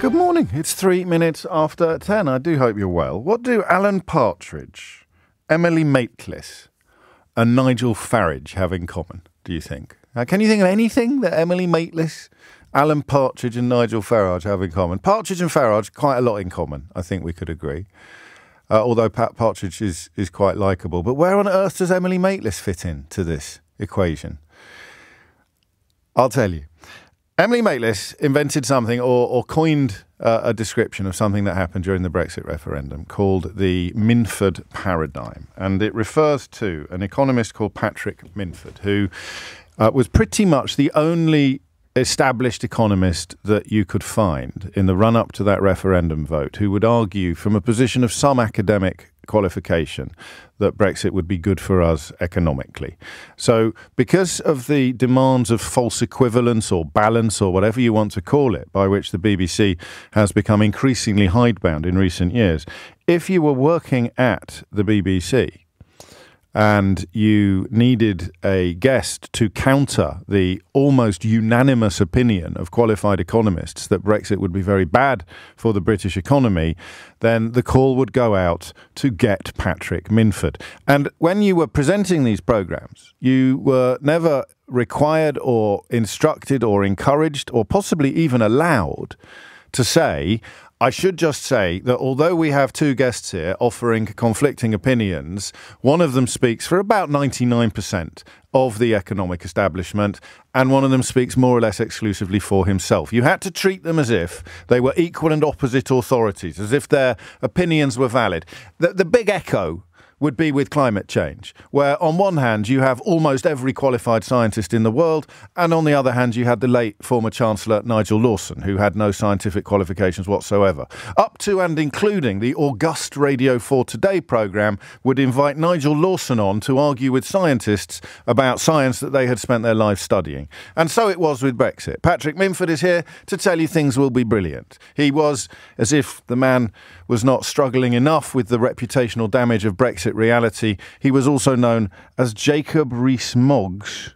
Good morning. It's three minutes after ten. I do hope you're well. What do Alan Partridge, Emily Maitlis, and Nigel Farage have in common, do you think? Can you think of anything that Emily Maitlis, Alan Partridge, and Nigel Farage have in common? Partridge and Farage, quite a lot in common, I think we could agree. Uh, although Pat Partridge is, is quite likable. But where on earth does Emily Maitlis fit in to this equation? I'll tell you. Emily Maitlis invented something or, or coined uh, a description of something that happened during the Brexit referendum called the Minford paradigm. And it refers to an economist called Patrick Minford, who uh, was pretty much the only established economist that you could find in the run up to that referendum vote who would argue from a position of some academic qualification that Brexit would be good for us economically. So, because of the demands of false equivalence or balance or whatever you want to call it, by which the BBC has become increasingly hidebound in recent years, if you were working at the BBC, and you needed a guest to counter the almost unanimous opinion of qualified economists that Brexit would be very bad for the British economy, then the call would go out to get Patrick Minford. And when you were presenting these programs, you were never required or instructed or encouraged or possibly even allowed to say, I should just say that although we have two guests here offering conflicting opinions, one of them speaks for about 99% of the economic establishment, and one of them speaks more or less exclusively for himself. You had to treat them as if they were equal and opposite authorities, as if their opinions were valid. The, the big echo would be with climate change, where on one hand you have almost every qualified scientist in the world, and on the other hand you had the late former Chancellor Nigel Lawson, who had no scientific qualifications whatsoever. Up to and including the august Radio 4 Today programme would invite Nigel Lawson on to argue with scientists about science that they had spent their lives studying. And so it was with Brexit. Patrick Minford is here to tell you things will be brilliant. He was, as if the man was not struggling enough with the reputational damage of Brexit reality, he was also known as Jacob Rees Mogg's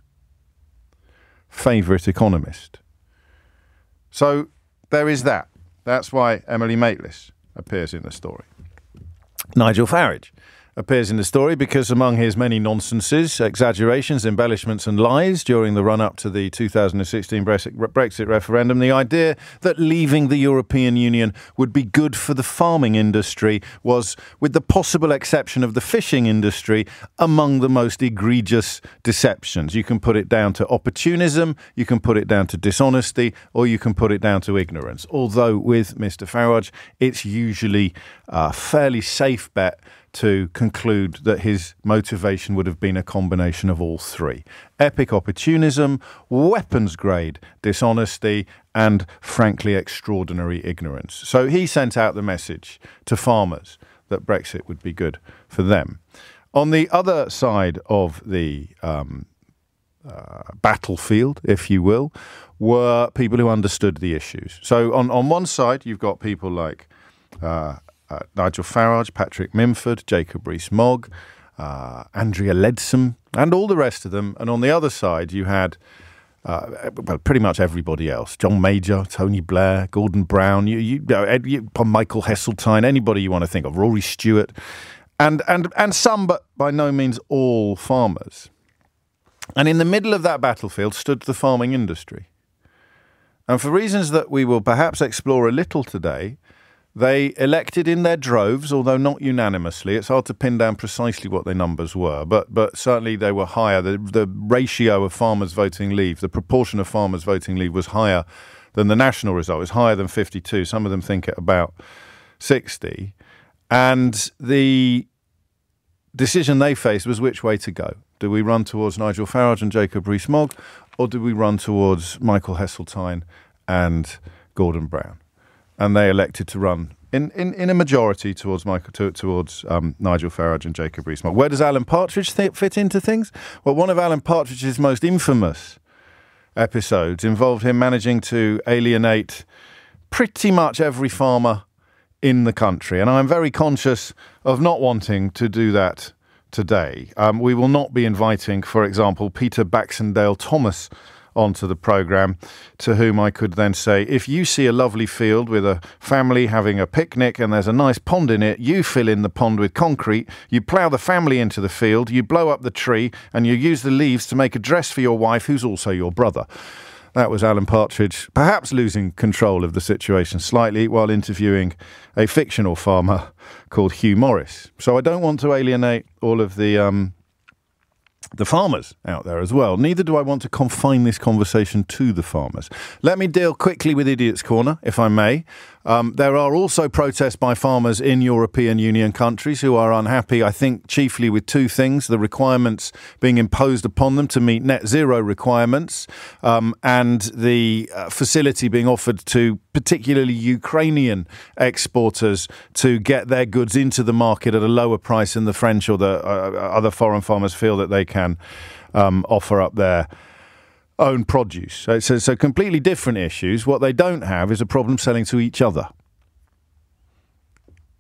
favourite economist. So there is that. That's why Emily Maitlis appears in the story. Nigel Farage appears in the story because among his many nonsenses, exaggerations, embellishments, and lies during the run up to the 2016 Brexit referendum, the idea that leaving the European Union would be good for the farming industry was, with the possible exception of the fishing industry, among the most egregious deceptions. You can put it down to opportunism, you can put it down to dishonesty, or you can put it down to ignorance. Although with Mr. Farage, it's usually a fairly safe bet to conclude that his motivation would have been a combination of all three epic opportunism, weapons grade dishonesty, and frankly extraordinary ignorance. So he sent out the message to farmers that Brexit would be good for them. On the other side of the um, uh, battlefield, if you will, were people who understood the issues. So on, on one side, you've got people like uh, uh, Nigel Farage, Patrick Minford, Jacob Rees-Mogg, uh, Andrea Leadsom, and all the rest of them. And on the other side, you had uh, well, pretty much everybody else: John Major, Tony Blair, Gordon Brown, you, you, Ed, you, Michael Heseltine, anybody you want to think of, Rory Stewart, and and and some, but by no means all, farmers. And in the middle of that battlefield stood the farming industry. And for reasons that we will perhaps explore a little today, they elected in their droves, although not unanimously. It's hard to pin down precisely what their numbers were, but but certainly they were higher. The, the ratio of farmers voting leave, the proportion of farmers voting leave was higher than the national result. It was higher than 52. Some of them think it about 60. And the decision they faced was which way to go. Do we run towards Nigel Farage and Jacob Rees-Mogg, or do we run towards Michael Heseltine and Gordon Brown? And they elected to run in, in, in a majority towards Michael to, towards um, Nigel Farage and Jacob Rees-Mogg. Where does Alan Partridge th- fit into things? Well, one of Alan Partridge's most infamous episodes involved him managing to alienate pretty much every farmer in the country, and I'm very conscious of not wanting to do that today. Um, we will not be inviting, for example, Peter Baxendale Thomas onto the programme, to whom I could then say, if you see a lovely field with a family having a picnic and there's a nice pond in it, you fill in the pond with concrete, you plough the family into the field, you blow up the tree, and you use the leaves to make a dress for your wife, who's also your brother. That was Alan Partridge, perhaps losing control of the situation slightly while interviewing a fictional farmer called Hugh Morris. So I don't want to alienate all of the um, the farmers out there as well. Neither do I want to confine this conversation to the farmers. Let me deal quickly with Idiot's Corner, if I may. Um, there are also protests by farmers in European Union countries who are unhappy, I think, chiefly with two things the requirements being imposed upon them to meet net zero requirements um, and the uh, facility being offered to particularly Ukrainian exporters to get their goods into the market at a lower price than the French or the uh, other foreign farmers feel that they can um, offer up there own produce. So, so, so completely different issues. What they don't have is a problem selling to each other.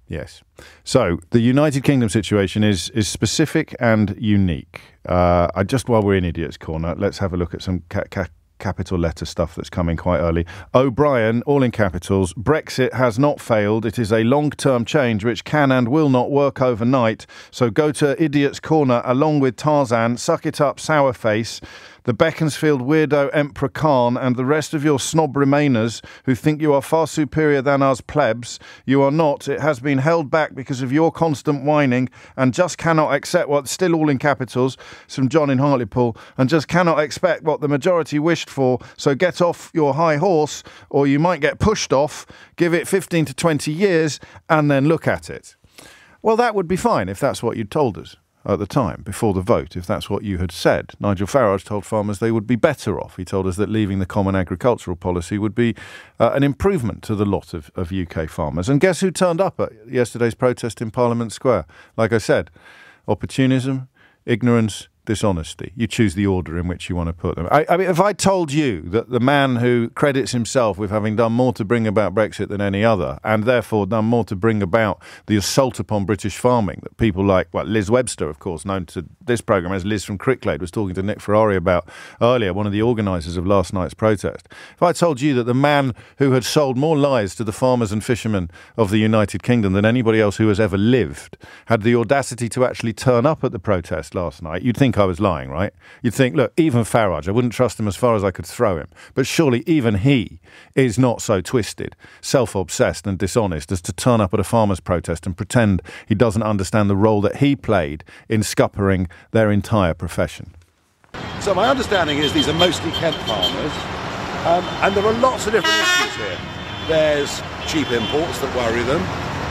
Yes. So the United Kingdom situation is is specific and unique. Uh, I just while we're in idiots' corner, let's have a look at some ca- ca- capital letter stuff that's coming quite early. O'Brien, all in capitals. Brexit has not failed. It is a long term change which can and will not work overnight. So go to idiots' corner along with Tarzan. Suck it up, sour face the Beaconsfield weirdo Emperor Khan, and the rest of your snob remainers who think you are far superior than us plebs. You are not. It has been held back because of your constant whining and just cannot accept what, still all in capitals, from John in Hartlepool, and just cannot expect what the majority wished for. So get off your high horse, or you might get pushed off. Give it 15 to 20 years, and then look at it. Well, that would be fine if that's what you'd told us at the time, before the vote, if that's what you had said. Nigel Farage told farmers they would be better off. He told us that leaving the common agricultural policy would be uh, an improvement to the lot of, of UK farmers. And guess who turned up at yesterday's protest in Parliament Square? Like I said, opportunism, ignorance, dishonesty. You choose the order in which you want to put them. I, I, mean, if I told you that the man who credits himself with having done more to bring about Brexit than any other, and therefore done more to bring about the assault upon British farming, that people like, well, Liz Webster, of course, known to this programme as Liz from Cricklade, was talking to Nick Ferrari about earlier, one of the organisers of last night's protest. If I told you that the man who had sold more lies to the farmers and fishermen of the United Kingdom than anybody else who has ever lived had the audacity to actually turn up at the protest last night, you'd think think I was lying, right? You'd think, look, even Farage, I wouldn't trust him as far as I could throw him. But surely even he is not so twisted, self obsessed, and dishonest as to turn up at a farmers' protest and pretend he doesn't understand the role that he played in scuppering their entire profession. So, my understanding is these are mostly Kent farmers, um, and there are lots of different issues here. There's cheap imports that worry them.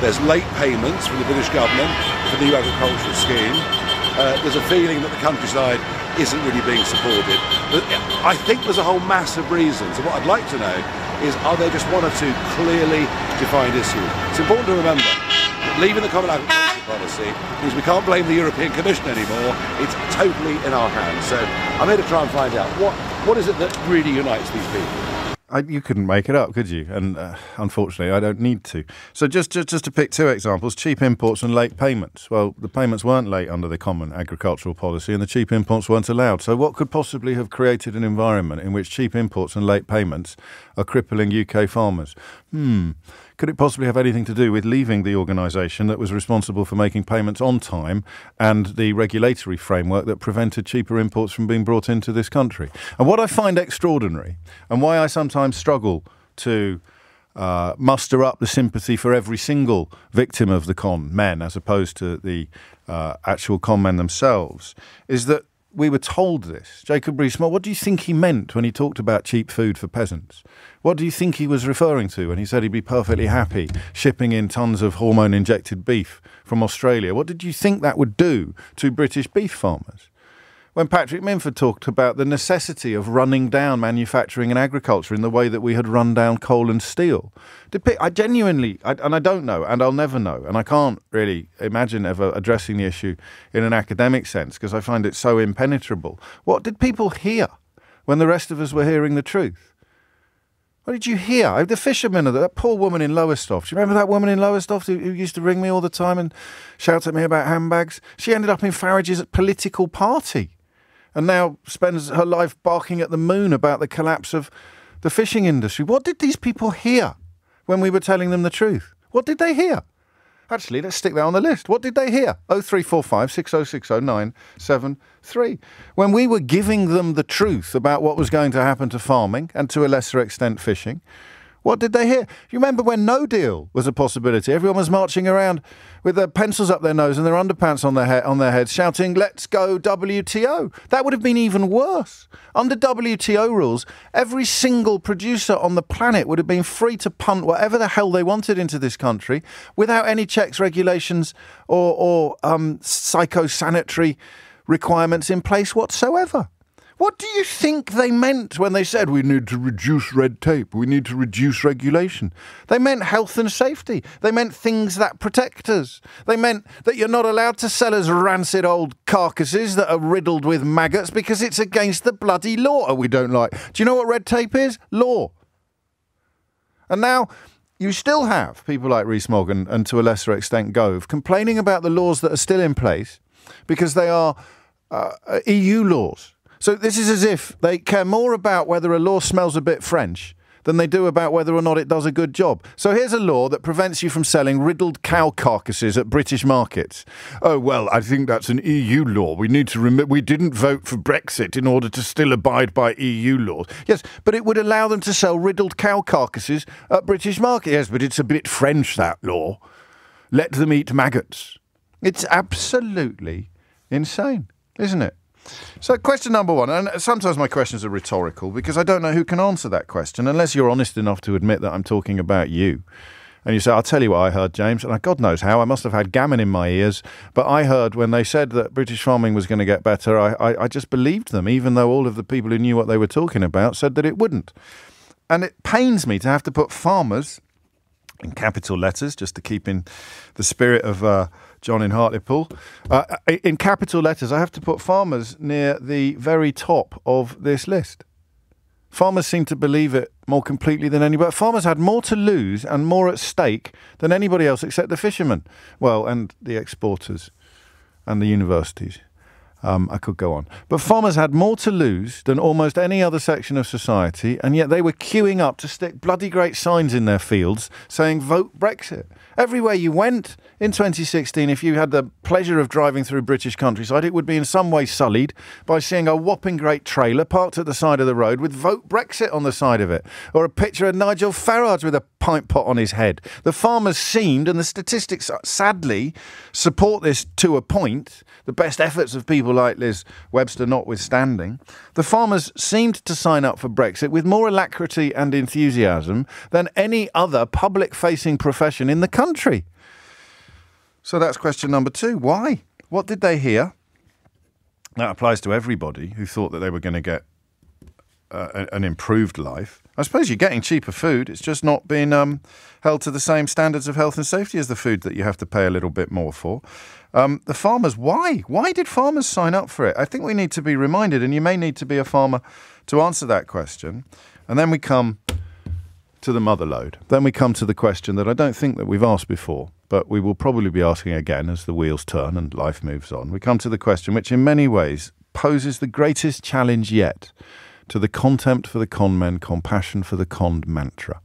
There's late payments from the British government for the new agricultural scheme uh, there's a feeling that the countryside isn't really being supported. But I think there's a whole mass of reasons. And what I'd like to know is are there just one or two clearly defined issues? It's important to remember that leaving the common agricultural policy means we can't blame the European Commission anymore. It's totally in our hands. So I'm here to try and find out what, what is it that really unites these people? I, you couldn't make it up, could you? And uh, unfortunately, I don't need to. So just, just just to pick two examples: cheap imports and late payments. Well, the payments weren't late under the Common Agricultural Policy, and the cheap imports weren't allowed. So what could possibly have created an environment in which cheap imports and late payments are crippling UK farmers? Hmm. Could it possibly have anything to do with leaving the organisation that was responsible for making payments on time and the regulatory framework that prevented cheaper imports from being brought into this country? And what I find extraordinary, and why I sometimes struggle to uh, muster up the sympathy for every single victim of the con men, as opposed to the uh, actual con men themselves, is that we were told this. Jacob Rees-Mogg, what do you think he meant when he talked about cheap food for peasants? What do you think he was referring to when he said he'd be perfectly happy shipping in tons of hormone injected beef from Australia? What did you think that would do to British beef farmers? When Patrick Minford talked about the necessity of running down manufacturing and agriculture in the way that we had run down coal and steel, I genuinely, and I don't know, and I'll never know, and I can't really imagine ever addressing the issue in an academic sense because I find it so impenetrable. What did people hear when the rest of us were hearing the truth? What did you hear? Oh, the fisherman, that poor woman in Lowestoft. Do you remember that woman in Lowestoft who, who, used to ring me all the time and shout at me about handbags? She ended up in Farage's political party. and now spends her life barking at the moon about the collapse of the fishing industry. What did these people hear when we were telling them the truth? What did they hear? Actually, let's stick that on the list. What did they hear? 0345 6060 973. When we were giving them the truth about what was going to happen to farming and to a lesser extent fishing, what did they hear? You remember when no deal was a possibility? Everyone was marching around with their pencils up their nose and their underpants on their he- on their heads, shouting, "Let's go WTO!" That would have been even worse. Under WTO rules, every single producer on the planet would have been free to punt whatever the hell they wanted into this country without any checks, regulations, or, or um, phytosanitary requirements in place whatsoever. What do you think they meant when they said we need to reduce red tape, we need to reduce regulation? They meant health and safety. They meant things that protect us. They meant that you're not allowed to sell us rancid old carcasses that are riddled with maggots because it's against the bloody law that we don't like. Do you know what red tape is? Law. And now you still have people like Rees-Mogg and, and to a lesser extent Gove complaining about the laws that are still in place because they are uh, EU laws. So this is as if they care more about whether a law smells a bit French than they do about whether or not it does a good job. So here's a law that prevents you from selling riddled cow carcasses at British markets. Oh well, I think that's an EU law. We need to remember we didn't vote for Brexit in order to still abide by EU laws. Yes, but it would allow them to sell riddled cow carcasses at British markets. Yes, but it's a bit French that law. Let them eat maggots. It's absolutely insane, isn't it? So, question number one, and sometimes my questions are rhetorical because I don't know who can answer that question unless you're honest enough to admit that I'm talking about you. And you say, I'll tell you what I heard, James, and God knows how. I must have had gammon in my ears, but I heard when they said that British farming was going to get better, I, I, I just believed them, even though all of the people who knew what they were talking about said that it wouldn't. And it pains me to have to put farmers in capital letters, just to keep in the spirit of. Uh, John in Hartlepool. Uh, in capital letters, I have to put farmers near the very top of this list. Farmers seem to believe it more completely than anybody. Farmers had more to lose and more at stake than anybody else except the fishermen. Well, and the exporters and the universities. Um, I could go on. But farmers had more to lose than almost any other section of society, and yet they were queuing up to stick bloody great signs in their fields saying, vote Brexit. Everywhere you went in 2016, if you had the pleasure of driving through British countryside, it would be in some way sullied by seeing a whopping great trailer parked at the side of the road with vote Brexit on the side of it, or a picture of Nigel Farage with a pint pot on his head. The farmers seemed, and the statistics sadly support this to a point, the best efforts of people like Liz Webster notwithstanding, the farmers seemed to sign up for Brexit with more alacrity and enthusiasm than any other public facing profession in the country. So that's question number two. Why? What did they hear? That applies to everybody who thought that they were going to get uh, an improved life. I suppose you're getting cheaper food. It's just not being um, held to the same standards of health and safety as the food that you have to pay a little bit more for. Um, the farmers, why? Why did farmers sign up for it? I think we need to be reminded, and you may need to be a farmer to answer that question. And then we come to the mother lode. Then we come to the question that I don't think that we've asked before, but we will probably be asking again as the wheels turn and life moves on. We come to the question which, in many ways, poses the greatest challenge yet to the contempt for the con men, compassion for the conned mantra.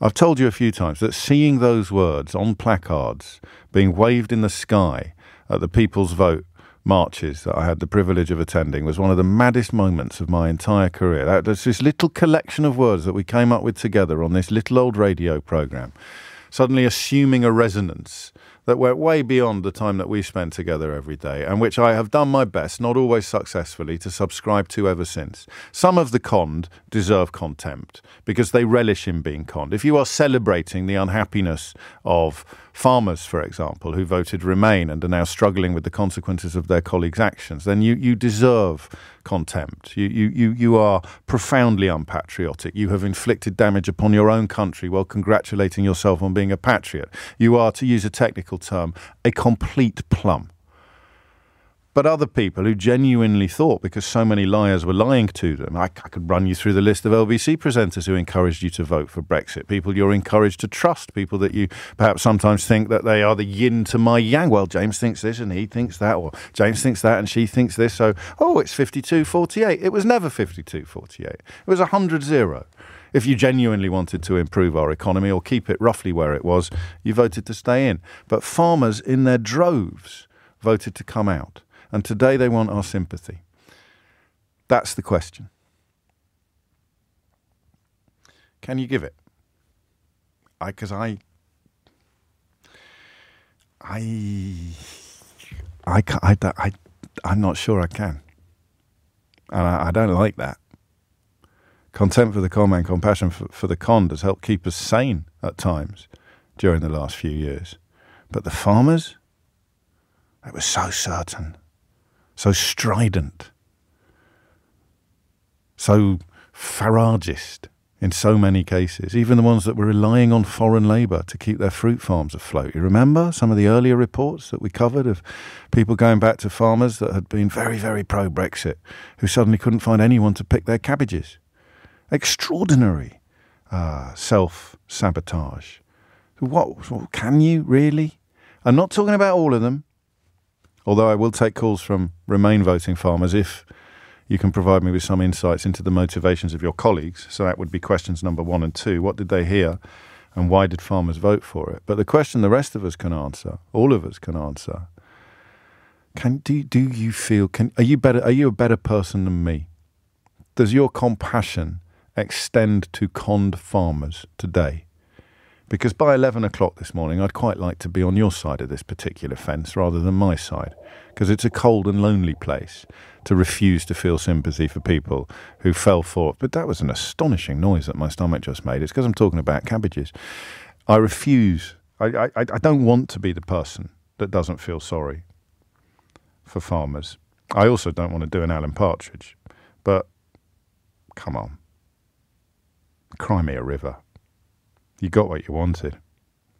I've told you a few times that seeing those words on placards being waved in the sky at the People's Vote marches that I had the privilege of attending was one of the maddest moments of my entire career. That, there's this little collection of words that we came up with together on this little old radio program, suddenly assuming a resonance that went way beyond the time that we spent together every day, and which I have done my best, not always successfully, to subscribe to ever since. Some of the conned deserve contempt because they relish in being conned. If you are celebrating the unhappiness of farmers, for example, who voted Remain and are now struggling with the consequences of their colleagues' actions, then you, you deserve contempt. You, you, you, you are profoundly unpatriotic. You have inflicted damage upon your own country while congratulating yourself on being a patriot. You are, to use a technical term, a complete plum. But other people who genuinely thought, because so many liars were lying to them, I, I, could run you through the list of LBC presenters who encouraged you to vote for Brexit. People you're encouraged to trust, people that you perhaps sometimes think that they are the yin to my yang. Well, James thinks this and he thinks that, or James thinks that and she thinks this. So, oh, it's 52 48. It was never 52 48. It was 100 0. If you genuinely wanted to improve our economy or keep it roughly where it was, you voted to stay in. But farmers in their droves voted to come out. And today they want our sympathy. That's the question. Can you give it? I, because I, I, I, I, I, I'm not sure I can. And I, I don't like that. Contempt for the con compassion for, for the con has helped keep us sane at times during the last few years. But the farmers, they were so certain so strident, so Faragist in so many cases, even the ones that were relying on foreign labour to keep their fruit farms afloat. You remember some of the earlier reports that we covered of people going back to farmers that had been very, very pro Brexit, who suddenly couldn't find anyone to pick their cabbages. Extraordinary uh, self sabotage. What, what can you really? I'm not talking about all of them. Although I will take calls from Remain voting farmers if you can provide me with some insights into the motivations of your colleagues. So that would be questions number one and two. What did they hear? And why did farmers vote for it? But the question the rest of us can answer, all of us can answer, can do do you feel can are you better are you a better person than me? Does your compassion extend to conned farmers today? Because by 11 o'clock this morning, I'd quite like to be on your side of this particular fence rather than my side, because it's a cold and lonely place to refuse to feel sympathy for people who fell for. But that was an astonishing noise that my stomach just made. It's because I'm talking about cabbages. I refuse, I, I, I don't want to be the person that doesn't feel sorry for farmers. I also don't want to do an Alan Partridge, but come on. Cry me a river. You got what you wanted.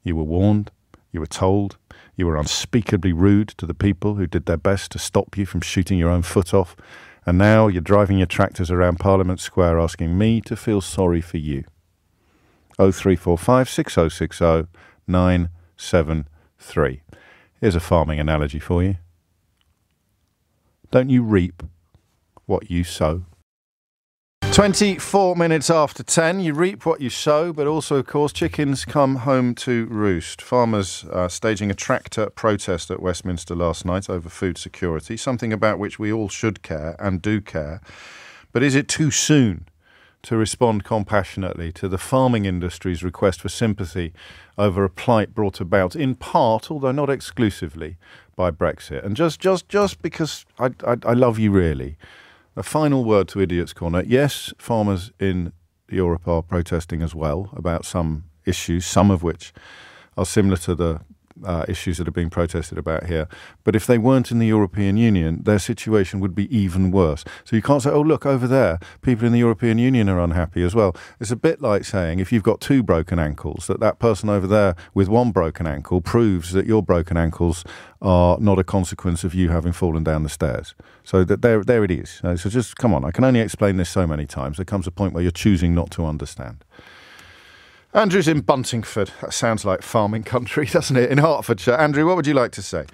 You were warned, you were told, you were unspeakably rude to the people who did their best to stop you from shooting your own foot off, and now you're driving your tractors around Parliament Square asking me to feel sorry for you. 0345 6060 973. Here's a farming analogy for you. Don't you reap what you sow? 24 minutes after 10, you reap what you sow, but also, of course, chickens come home to roost. Farmers uh, staging a tractor protest at Westminster last night over food security, something about which we all should care and do care. But is it too soon to respond compassionately to the farming industry's request for sympathy over a plight brought about in part, although not exclusively, by Brexit? And just, just, just because I, I, I love you really a final word to Idiots Corner. Yes, farmers in Europe are protesting as well about some issues, some of which are similar to the uh, issues that are being protested about here. But if they weren't in the European Union, their situation would be even worse. So you can't say, oh, look, over there, people in the European Union are unhappy as well. It's a bit like saying if you've got two broken ankles, that that person over there with one broken ankle proves that your broken ankles are not a consequence of you having fallen down the stairs. So that there, there it is. So just come on. I can only explain this so many times. There comes a point where you're choosing not to understand. Andrew's in Buntingford. That sounds like farming country, doesn't it? In Hertfordshire. Andrew, what would you like to say?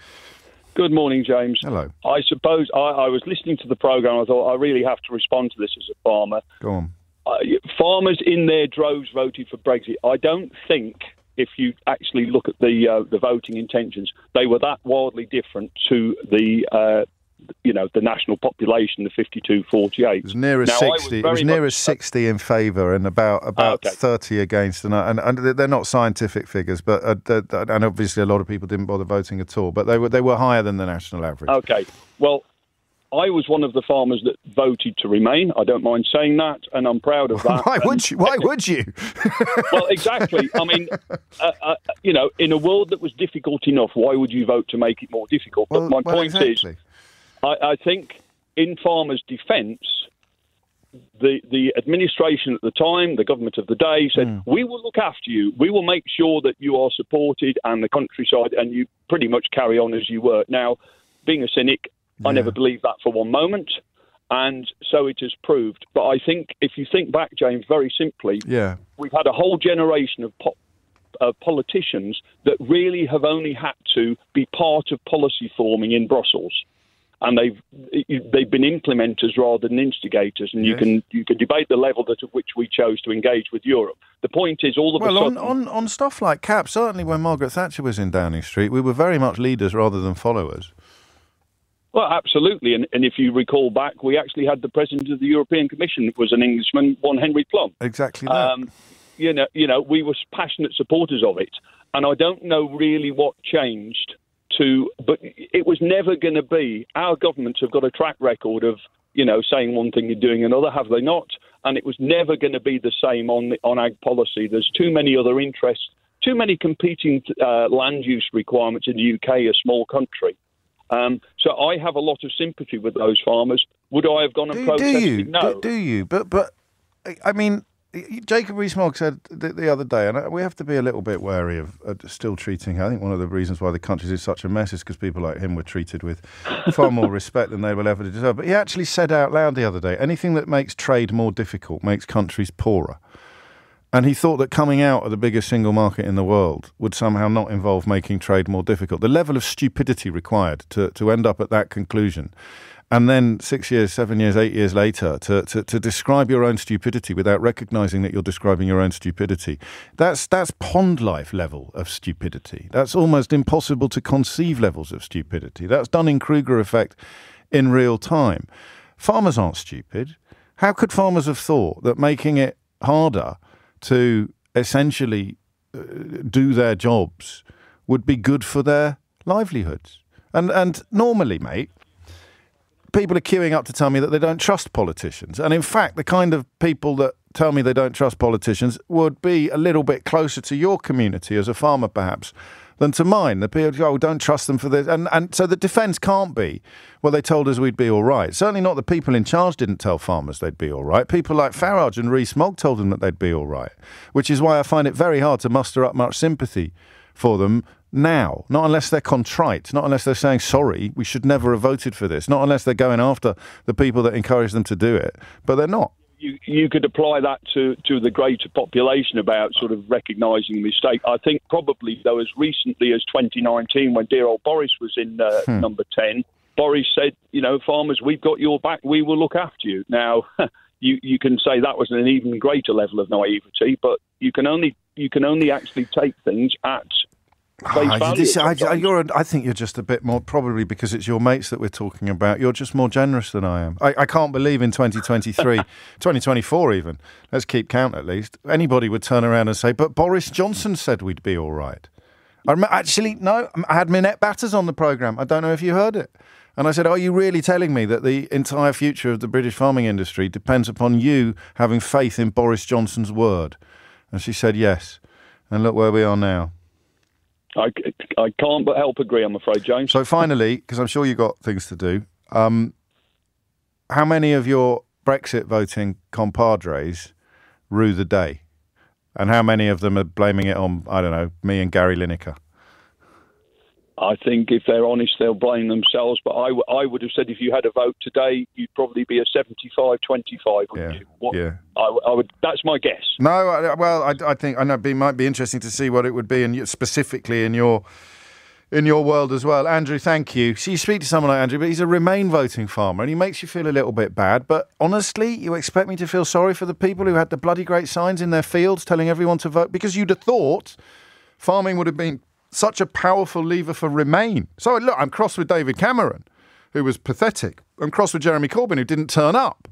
Good morning, James. Hello. I suppose I, I was listening to the programme. I thought I really have to respond to this as a farmer. Go on. Uh, farmers in their droves voted for Brexit. I don't think, if you actually look at the uh, the voting intentions, they were that wildly different to the uh, you know the national population, the 52, 48. It was near as now, 60. Was it was near as 60 in favour and about about okay. 30 against. And, and, and, they're not scientific figures, but uh, and obviously a lot of people didn't bother voting at all. But they were they were higher than the national average. Okay, well. I was one of the farmers that voted to remain. I don't mind saying that, and I'm proud of that. why would you? Why would you? well, exactly. I mean, uh, uh, you know, in a world that was difficult enough, why would you vote to make it more difficult? Well, but my well, point exactly. is, I, I think, in farmers' defence, the the administration at the time, the government of the day, said, mm. "We will look after you. We will make sure that you are supported and the countryside, and you pretty much carry on as you were." Now, being a cynic, I never believed that for one moment. And so it has proved. But I think if you think back, James, very simply, Yeah. we've had a whole generation of po- uh, politicians that really have only had to be part of policy forming in Brussels. And they've they've been implementers rather than instigators, and you can you can debate the level that at which we chose to engage with Europe. The point is, all of Well, a on, on, on stuff like CAP, certainly when Margaret Thatcher was in Downing Street, we were very much leaders rather than followers. Well, absolutely. And, and if you recall back, we actually had the president of the European Commission was an Englishman, one Henry Plumb. Exactly that. Um, you know, you know, we were passionate supporters of it, and I don't know really what changed. To, but it was never going to be. Our governments have got a track record of, you know, saying one thing and doing another, have they not? And it was never going to be the same on the, on ag policy. There's too many other interests, too many competing uh, land use requirements in the UK, a small country. Um, so I have a lot of sympathy with those farmers. Would I have gone and do, do protested? you? No. Do, do you? But but I mean, Jacob Rees-Mogg said the, the other day, and we have to be a little bit wary of uh, still treating. I think one of the reasons why the country is such a mess is because people like him were treated with far more respect than they will ever deserve. But he actually said out loud the other day, anything that makes trade more difficult makes countries poorer. And he thought that coming out of the biggest single market in the world would somehow not involve making trade more difficult. The level of stupidity required to, to end up at that conclusion, and then six years, seven years, eight years later, to, to, to describe your own stupidity without recognizing that you're describing your own stupidity, that's, that's pond life level of stupidity. That's almost impossible to conceive levels of stupidity. That's Dunning-Kruger effect in real time. Farmers aren't stupid. How could farmers have thought that making it harder to essentially uh, do their jobs would be good for their livelihoods? And and normally, mate, people are queuing up to tell me that they don't trust politicians. And in fact, the kind of people that tell me they don't trust politicians would be a little bit closer to your community as a farmer, perhaps, than to mine. The people oh, don't trust them for this. And, and so the defence can't be, well, they told us we'd be all right. Certainly not the people in charge didn't tell farmers they'd be all right. People like Farage and Rees-Mogg told them that they'd be all right, which is why I find it very hard to muster up much sympathy for them now, not unless they're contrite, not unless they're saying, sorry, we should never have voted for this, not unless they're going after the people that encourage them to do it, but they're not. you, you could apply that to, to the greater population about sort of recognising mistake. I think probably, though, as recently as 2019, when dear old Boris was in uh, number 10, Boris said, you know, farmers, we've got your back, we will look after you. Now, you, you can say that was an even greater level of naivety, but you can only you can only actually take things at face ah, I, this- I, I- you're, a- I think you're just a bit more, probably because it's your mates that we're talking about. You're just more generous than I am. I, I can't believe in 2023, 2024 even, let's keep count at least, anybody would turn around and say, but Boris Johnson said we'd be all right. I rem- actually, no, I had Minette Batters on the programme. I don't know if you heard it. And I said, Are you really telling me that the entire future of the British farming industry depends upon you having faith in Boris Johnson's word? And she said, Yes. And look where we are now. I, I can't but help agree, I'm afraid, James. So finally, because I'm sure you've got things to do, um, how many of your Brexit voting compadres rue the day? And how many of them are blaming it on, I don't know, me and Gary Lineker? I think if they're honest, they'll blame themselves. But I, w- I would have said if you had a vote today, you'd probably be a 75 25, wouldn't Yeah, you? What, yeah. I, w- I would, that's my guess. No, I, well, I, I think I know it might be interesting to see what it would be, and specifically in your in your world as well. Andrew, thank you. So you speak to someone like Andrew, but he's a Remain voting farmer, and he makes you feel a little bit bad. But honestly, you expect me to feel sorry for the people who had the bloody great signs in their fields telling everyone to vote because you'd have thought farming would have been such a powerful lever for Remain. So look, I'm cross with David Cameron, who was pathetic. I'm cross with Jeremy Corbyn, who didn't turn up.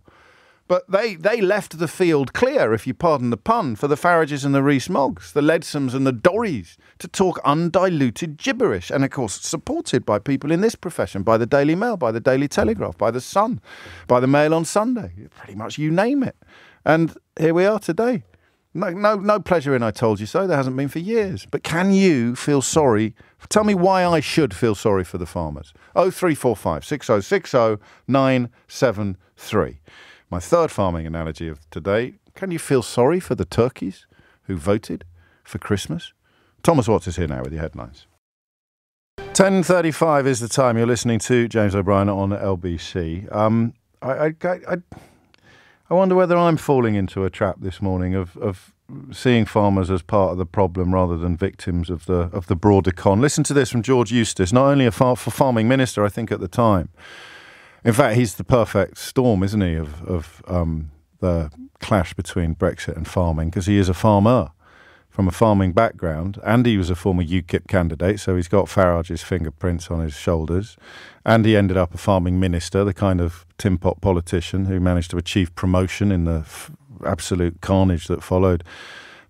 But they, they left the field clear, if you pardon the pun, for the Farages and the Rees-Moggs, the Leadsoms and the Dorries to talk undiluted gibberish. And of course, supported by people in this profession, by the Daily Mail, by the Daily Telegraph, by the Sun, by the Mail on Sunday, pretty much you name it. And here we are today. No, no, no pleasure in I told you so. There hasn't been for years. But can you feel sorry? Tell me why I should feel sorry for the farmers. Oh three four five six zero six zero nine seven three. My third farming analogy of today. Can you feel sorry for the turkeys who voted for Christmas? Thomas Watts is here now with your headlines. 10.35 is the time. You're listening to James O'Brien on LBC. Um, I, I, I, I wonder whether I'm falling into a trap this morning of, of seeing farmers as part of the problem rather than victims of the of the broader con. Listen to this from George Eustice, not only a far, farming minister, I think at the time. In fact, he's the perfect storm, isn't he, of of um, the clash between Brexit and farming because he is a farmer from a farming background, Andy was a former UKIP candidate, so he's got Farage's fingerprints on his shoulders. And he ended up a farming minister, the kind of tin pot politician who managed to achieve promotion in the f- absolute carnage that followed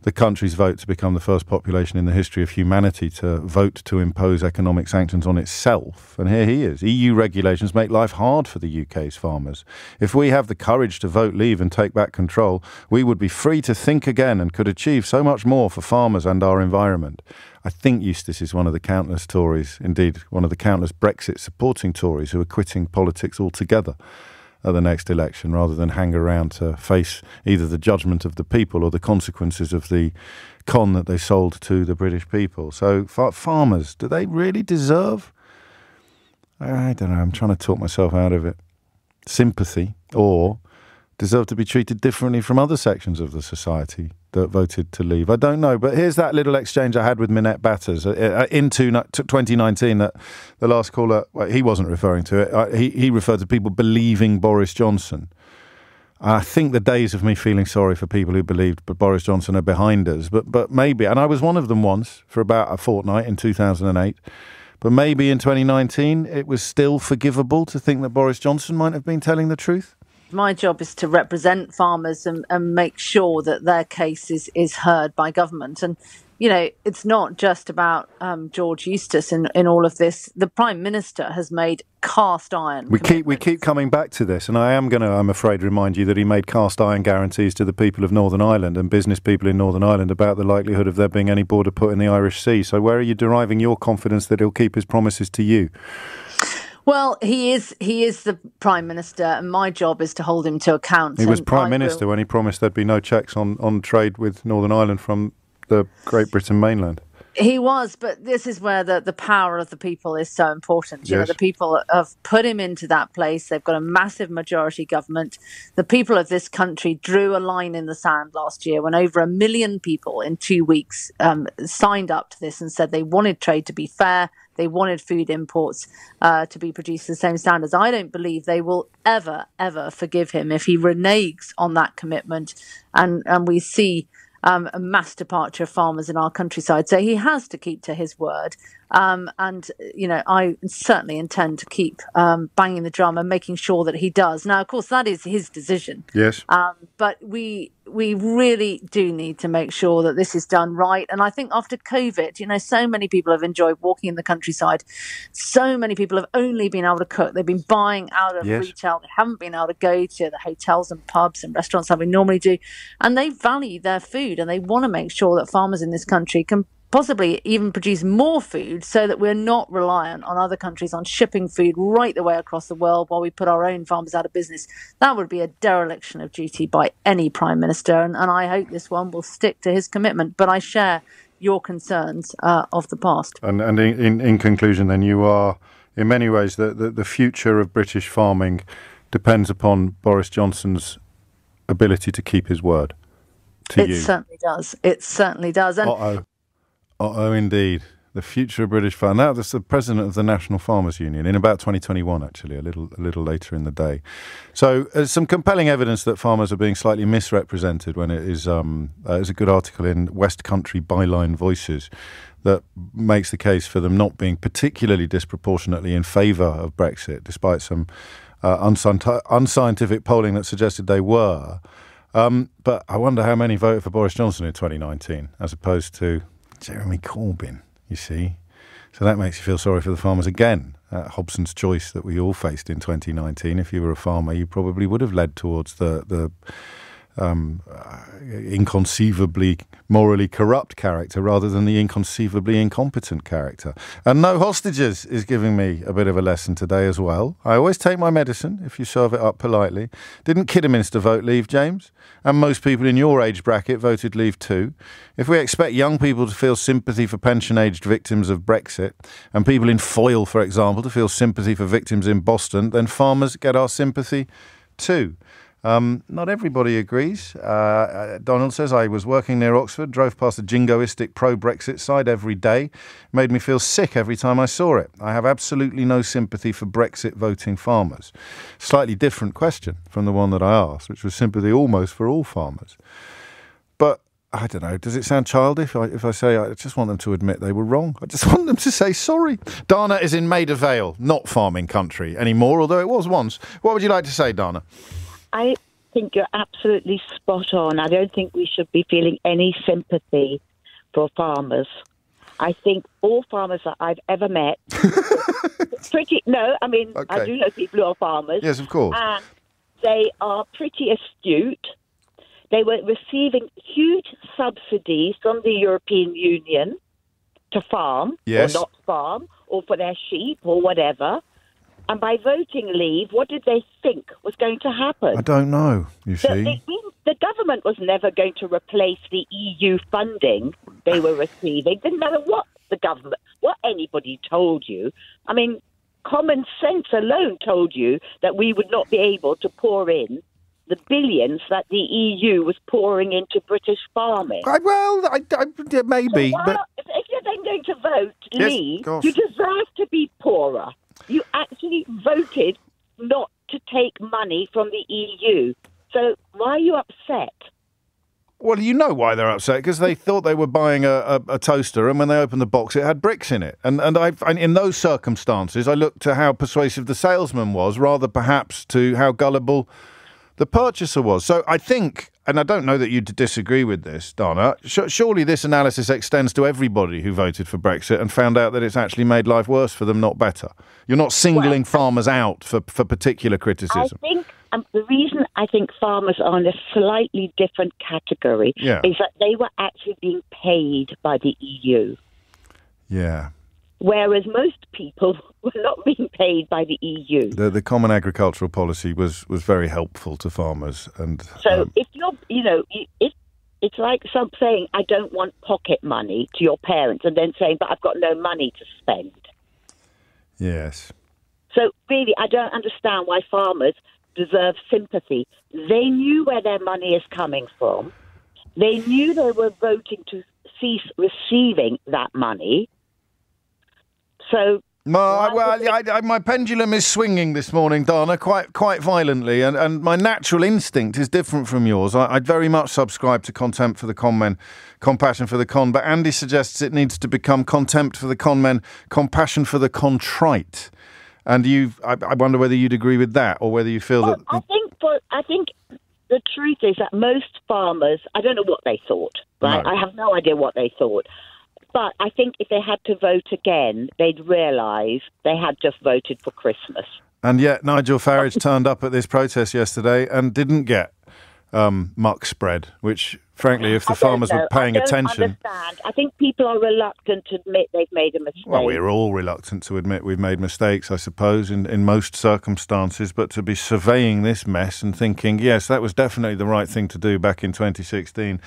the country's vote to become the first population in the history of humanity to vote to impose economic sanctions on itself. And here he is. EU regulations make life hard for the UK's farmers. If we have the courage to vote leave and take back control, we would be free to think again and could achieve so much more for farmers and our environment. I think Eustice is one of the countless Tories, indeed, one of the countless Brexit supporting Tories who are quitting politics altogether at the next election rather than hang around to face either the judgment of the people or the consequences of the con that they sold to the British people. So, far- farmers, do they really deserve? I don't know. I'm trying to talk myself out of it. Sympathy or deserve to be treated differently from other sections of the society that voted to leave. I don't know, but here's that little exchange I had with Minette Batters uh, uh, into 2019 that the last caller, well, he wasn't referring to it. He, he referred to people believing Boris Johnson. I think the days of me feeling sorry for people who believed but Boris Johnson are behind us, but but maybe, and I was one of them once for about a fortnight in 2008. But maybe in 2019 it was still forgivable to think that Boris Johnson might have been telling the truth. My job is to represent farmers and, and make sure that their case is, is heard by government. And, you know, it's not just about um, George Eustice in, in all of this. The Prime Minister has made cast iron. We keep we keep coming back to this, and I am going to, I'm afraid, remind you that he made cast iron guarantees to the people of Northern Ireland and business people in Northern Ireland about the likelihood of there being any border put in the Irish Sea. So, where are you deriving your confidence that he'll keep his promises to you? Well, he is he is the prime minister, and my job is to hold him to account. He was prime I minister will... when he promised there'd be no checks on, on trade with Northern Ireland from the Great Britain mainland. He was, but this is where the, the power of the people is so important. You yes. know, the people have put him into that place. They've got a massive majority government. The people of this country drew a line in the sand last year when over a million people in two weeks um, signed up to this and said they wanted trade to be fair, they wanted food imports uh, to be produced to the same standards. I don't believe they will ever, ever forgive him if he reneges on that commitment. And, and we see um, a mass departure of farmers in our countryside. So he has to keep to his word. Um, and, you know, I certainly intend to keep um, banging the drum and making sure that he does. Now, of course, that is his decision. Yes. Um, but we we really do need to make sure that this is done right. And I think after COVID, you know, so many people have enjoyed walking in the countryside. So many people have only been able to cook. They've been buying out of yes. retail. They haven't been able to go to the hotels and pubs and restaurants that we normally do. And they value their food and they want to make sure that farmers in this country can possibly even produce more food so that we're not reliant on other countries on shipping food right the way across the world while we put our own farmers out of business. That would be a dereliction of duty by any prime minister, and, and I hope this one will stick to his commitment. But I share your concerns uh, of the past. And, and in, in, conclusion, then, you are, in many ways, the, the, the future of British farming depends upon Boris Johnson's ability to keep his word. it you. certainly does. It certainly does. And Uh-oh. Oh, indeed. The future of British farm. Now, that's the president of the National Farmers Union in about 2021, actually, a little a little later in the day. So, there's some compelling evidence that farmers are being slightly misrepresented when it is. Um, uh, there's a good article in West Country Byline Voices that makes the case for them not being particularly disproportionately in favour of Brexit, despite some uh, unscientific polling that suggested they were. Um, but I wonder how many voted for Boris Johnson in 2019 as opposed to Jeremy Corbyn, you see. So that makes you feel sorry for the farmers again. Hobson's choice that we all faced in 2019. If you were a farmer, you probably would have led towards the the um, uh, inconceivably morally corrupt character rather than the inconceivably incompetent character. And no hostages is giving me a bit of a lesson today as well. I always take my medicine if you serve it up politely. Didn't Kidderminster vote leave, James? And most people in your age bracket voted leave too. If we expect young people to feel sympathy for pension aged victims of Brexit, and people in Foyle, for example, to feel sympathy for victims in Boston, then farmers get our sympathy too. Um, not everybody agrees. Uh, uh, Donald says, I was working near Oxford, drove past a jingoistic pro Brexit side every day. Made me feel sick every time I saw it. I have absolutely no sympathy for Brexit voting farmers. Slightly different question from the one that I asked, which was sympathy almost for all farmers. But I don't know. Does it sound childish if I, if I say I just want them to admit they were wrong? I just want them to say sorry. Dana is in Maida Vale, not farming country anymore, although it was once. What would you like to say, Dana? I think you're absolutely spot on. I don't think we should be feeling any sympathy for farmers. I think all farmers that I've ever met, pretty no, I mean okay. I do know people who are farmers. Yes, of course. And they are pretty astute. They were receiving huge subsidies from the European Union to farm yes. or not farm or for their sheep or whatever. And by voting leave, what did they think was going to happen? I don't know, you see. The, the, the government was never going to replace the EU funding they were receiving. Didn't matter what the government, what anybody told you. I mean, common sense alone told you that we would not be able to pour in the billions that the EU was pouring into British farming. I, well, I, I, maybe, so but if you're then going to vote yes, leave, you deserve to be poorer. You actually voted not to take money from the EU. So why are you upset? Well, you know why they're upset because they thought they were buying a, a, a, toaster, and when they opened the box, it had bricks in it. And and I, in those circumstances, I looked to how persuasive the salesman was, rather perhaps to how gullible the purchaser was. So I think, and I don't know that you'd disagree with this, Donna, surely this analysis extends to everybody who voted for Brexit and found out that it's actually made life worse for them, not better. You're not singling well, farmers out for, for particular criticism. I think um, the reason I think farmers are in a slightly different category yeah. is that they were actually being paid by the EU. Yeah whereas most people were not being paid by the EU. The, the common agricultural policy was, was very helpful to farmers, and so um, if you're, you know, if it's like some saying, "I don't want pocket money" to your parents, and then saying, "But I've got no money to spend." Yes. So really, I don't understand why farmers deserve sympathy. They knew where their money is coming from. They knew they were voting to cease receiving that money so my, well, I, I, my pendulum is swinging this morning, Dana, quite quite violently, and, and my natural instinct is different from yours. I, would very much subscribe to contempt for the conmen, compassion for the con, but Andy suggests it needs to become contempt for the conmen, compassion for the contrite. And you, I, I wonder whether you'd agree with that, or whether you feel well, that. I think, for, I think the truth is that most farmers, I don't know what they thought, right? No. I have no idea what they thought. But I think if they had to vote again, they'd realise they had just voted for Christmas. And yet, Nigel Farage turned up at this protest yesterday and didn't get um, muck spread, which, frankly, if the farmers know. were paying I attention. Understand. I think people are reluctant to admit they've made a mistake. Well, we're all reluctant to admit we've made mistakes, I suppose, in, in most circumstances. But to be surveying this mess and thinking, yes, that was definitely the right thing to do back in 2016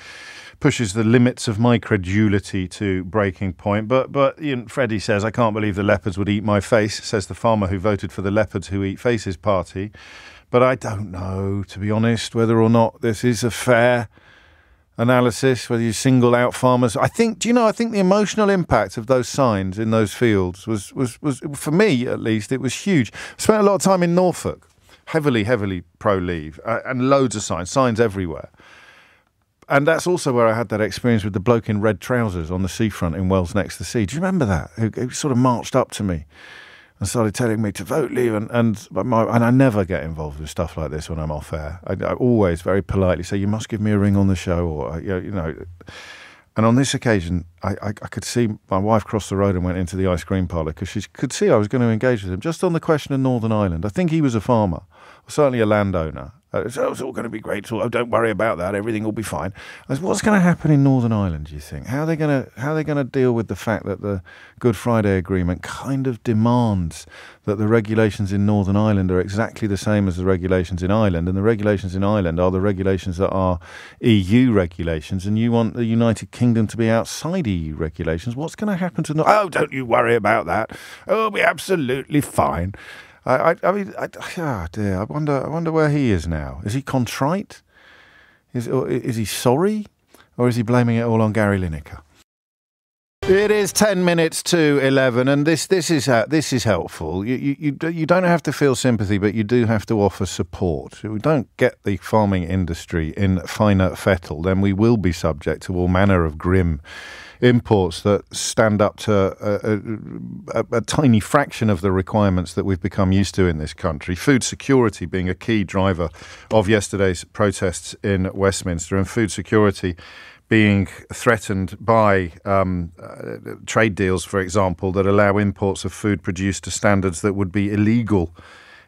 pushes the limits of my credulity to breaking point. But but you know, Freddie says, I can't believe the leopards would eat my face, says the farmer who voted for the leopards who eat faces party. But I don't know, to be honest, whether or not this is a fair analysis, whether you single out farmers. I think, do you know, I think the emotional impact of those signs in those fields was, was, was for me at least, it was huge. I spent a lot of time in Norfolk, heavily, heavily pro leave, uh, and loads of signs, signs everywhere and that's also where I had that experience with the bloke in red trousers on the seafront in Wells next to the sea. Do you remember that? Who, sort of marched up to me and started telling me to vote leave, and and my, and I never get involved with stuff like this when I'm off air. I, I always very politely say, "You must give me a ring on the show," or uh, you know. And on this occasion, I, I, I, could see my wife cross the road and went into the ice cream parlour because she could see I was going to engage with him just on the question of Northern Ireland. I think he was a farmer, certainly a landowner, Uh, it's, oh, it's all going to be great. So, oh, don't worry about that. Everything will be fine. Said, What's going to happen in Northern Ireland? Do you think? How are they going to how are they going to deal with the fact that the Good Friday Agreement kind of demands that the regulations in Northern Ireland are exactly the same as the regulations in Ireland, and the regulations in Ireland are the regulations that are EU regulations, and you want the United Kingdom to be outside EU regulations. What's going to happen to? No- oh, don't you worry about that. It'll be absolutely fine. I, I, I mean, I, oh dear. I wonder. I wonder where he is now. Is he contrite? Is is he sorry, or is he blaming it all on Gary Lineker? It is ten minutes to eleven, and this this is uh, this is helpful. You, you you you don't have to feel sympathy, but you do have to offer support. If we don't get the farming industry in finer fettle, then we will be subject to all manner of grim imports that stand up to a, a, a, tiny fraction of the requirements that we've become used to in this country. Food security being a key driver of yesterday's protests in Westminster, and food security being threatened by um, uh, trade deals, for example, that allow imports of food produced to standards that would be illegal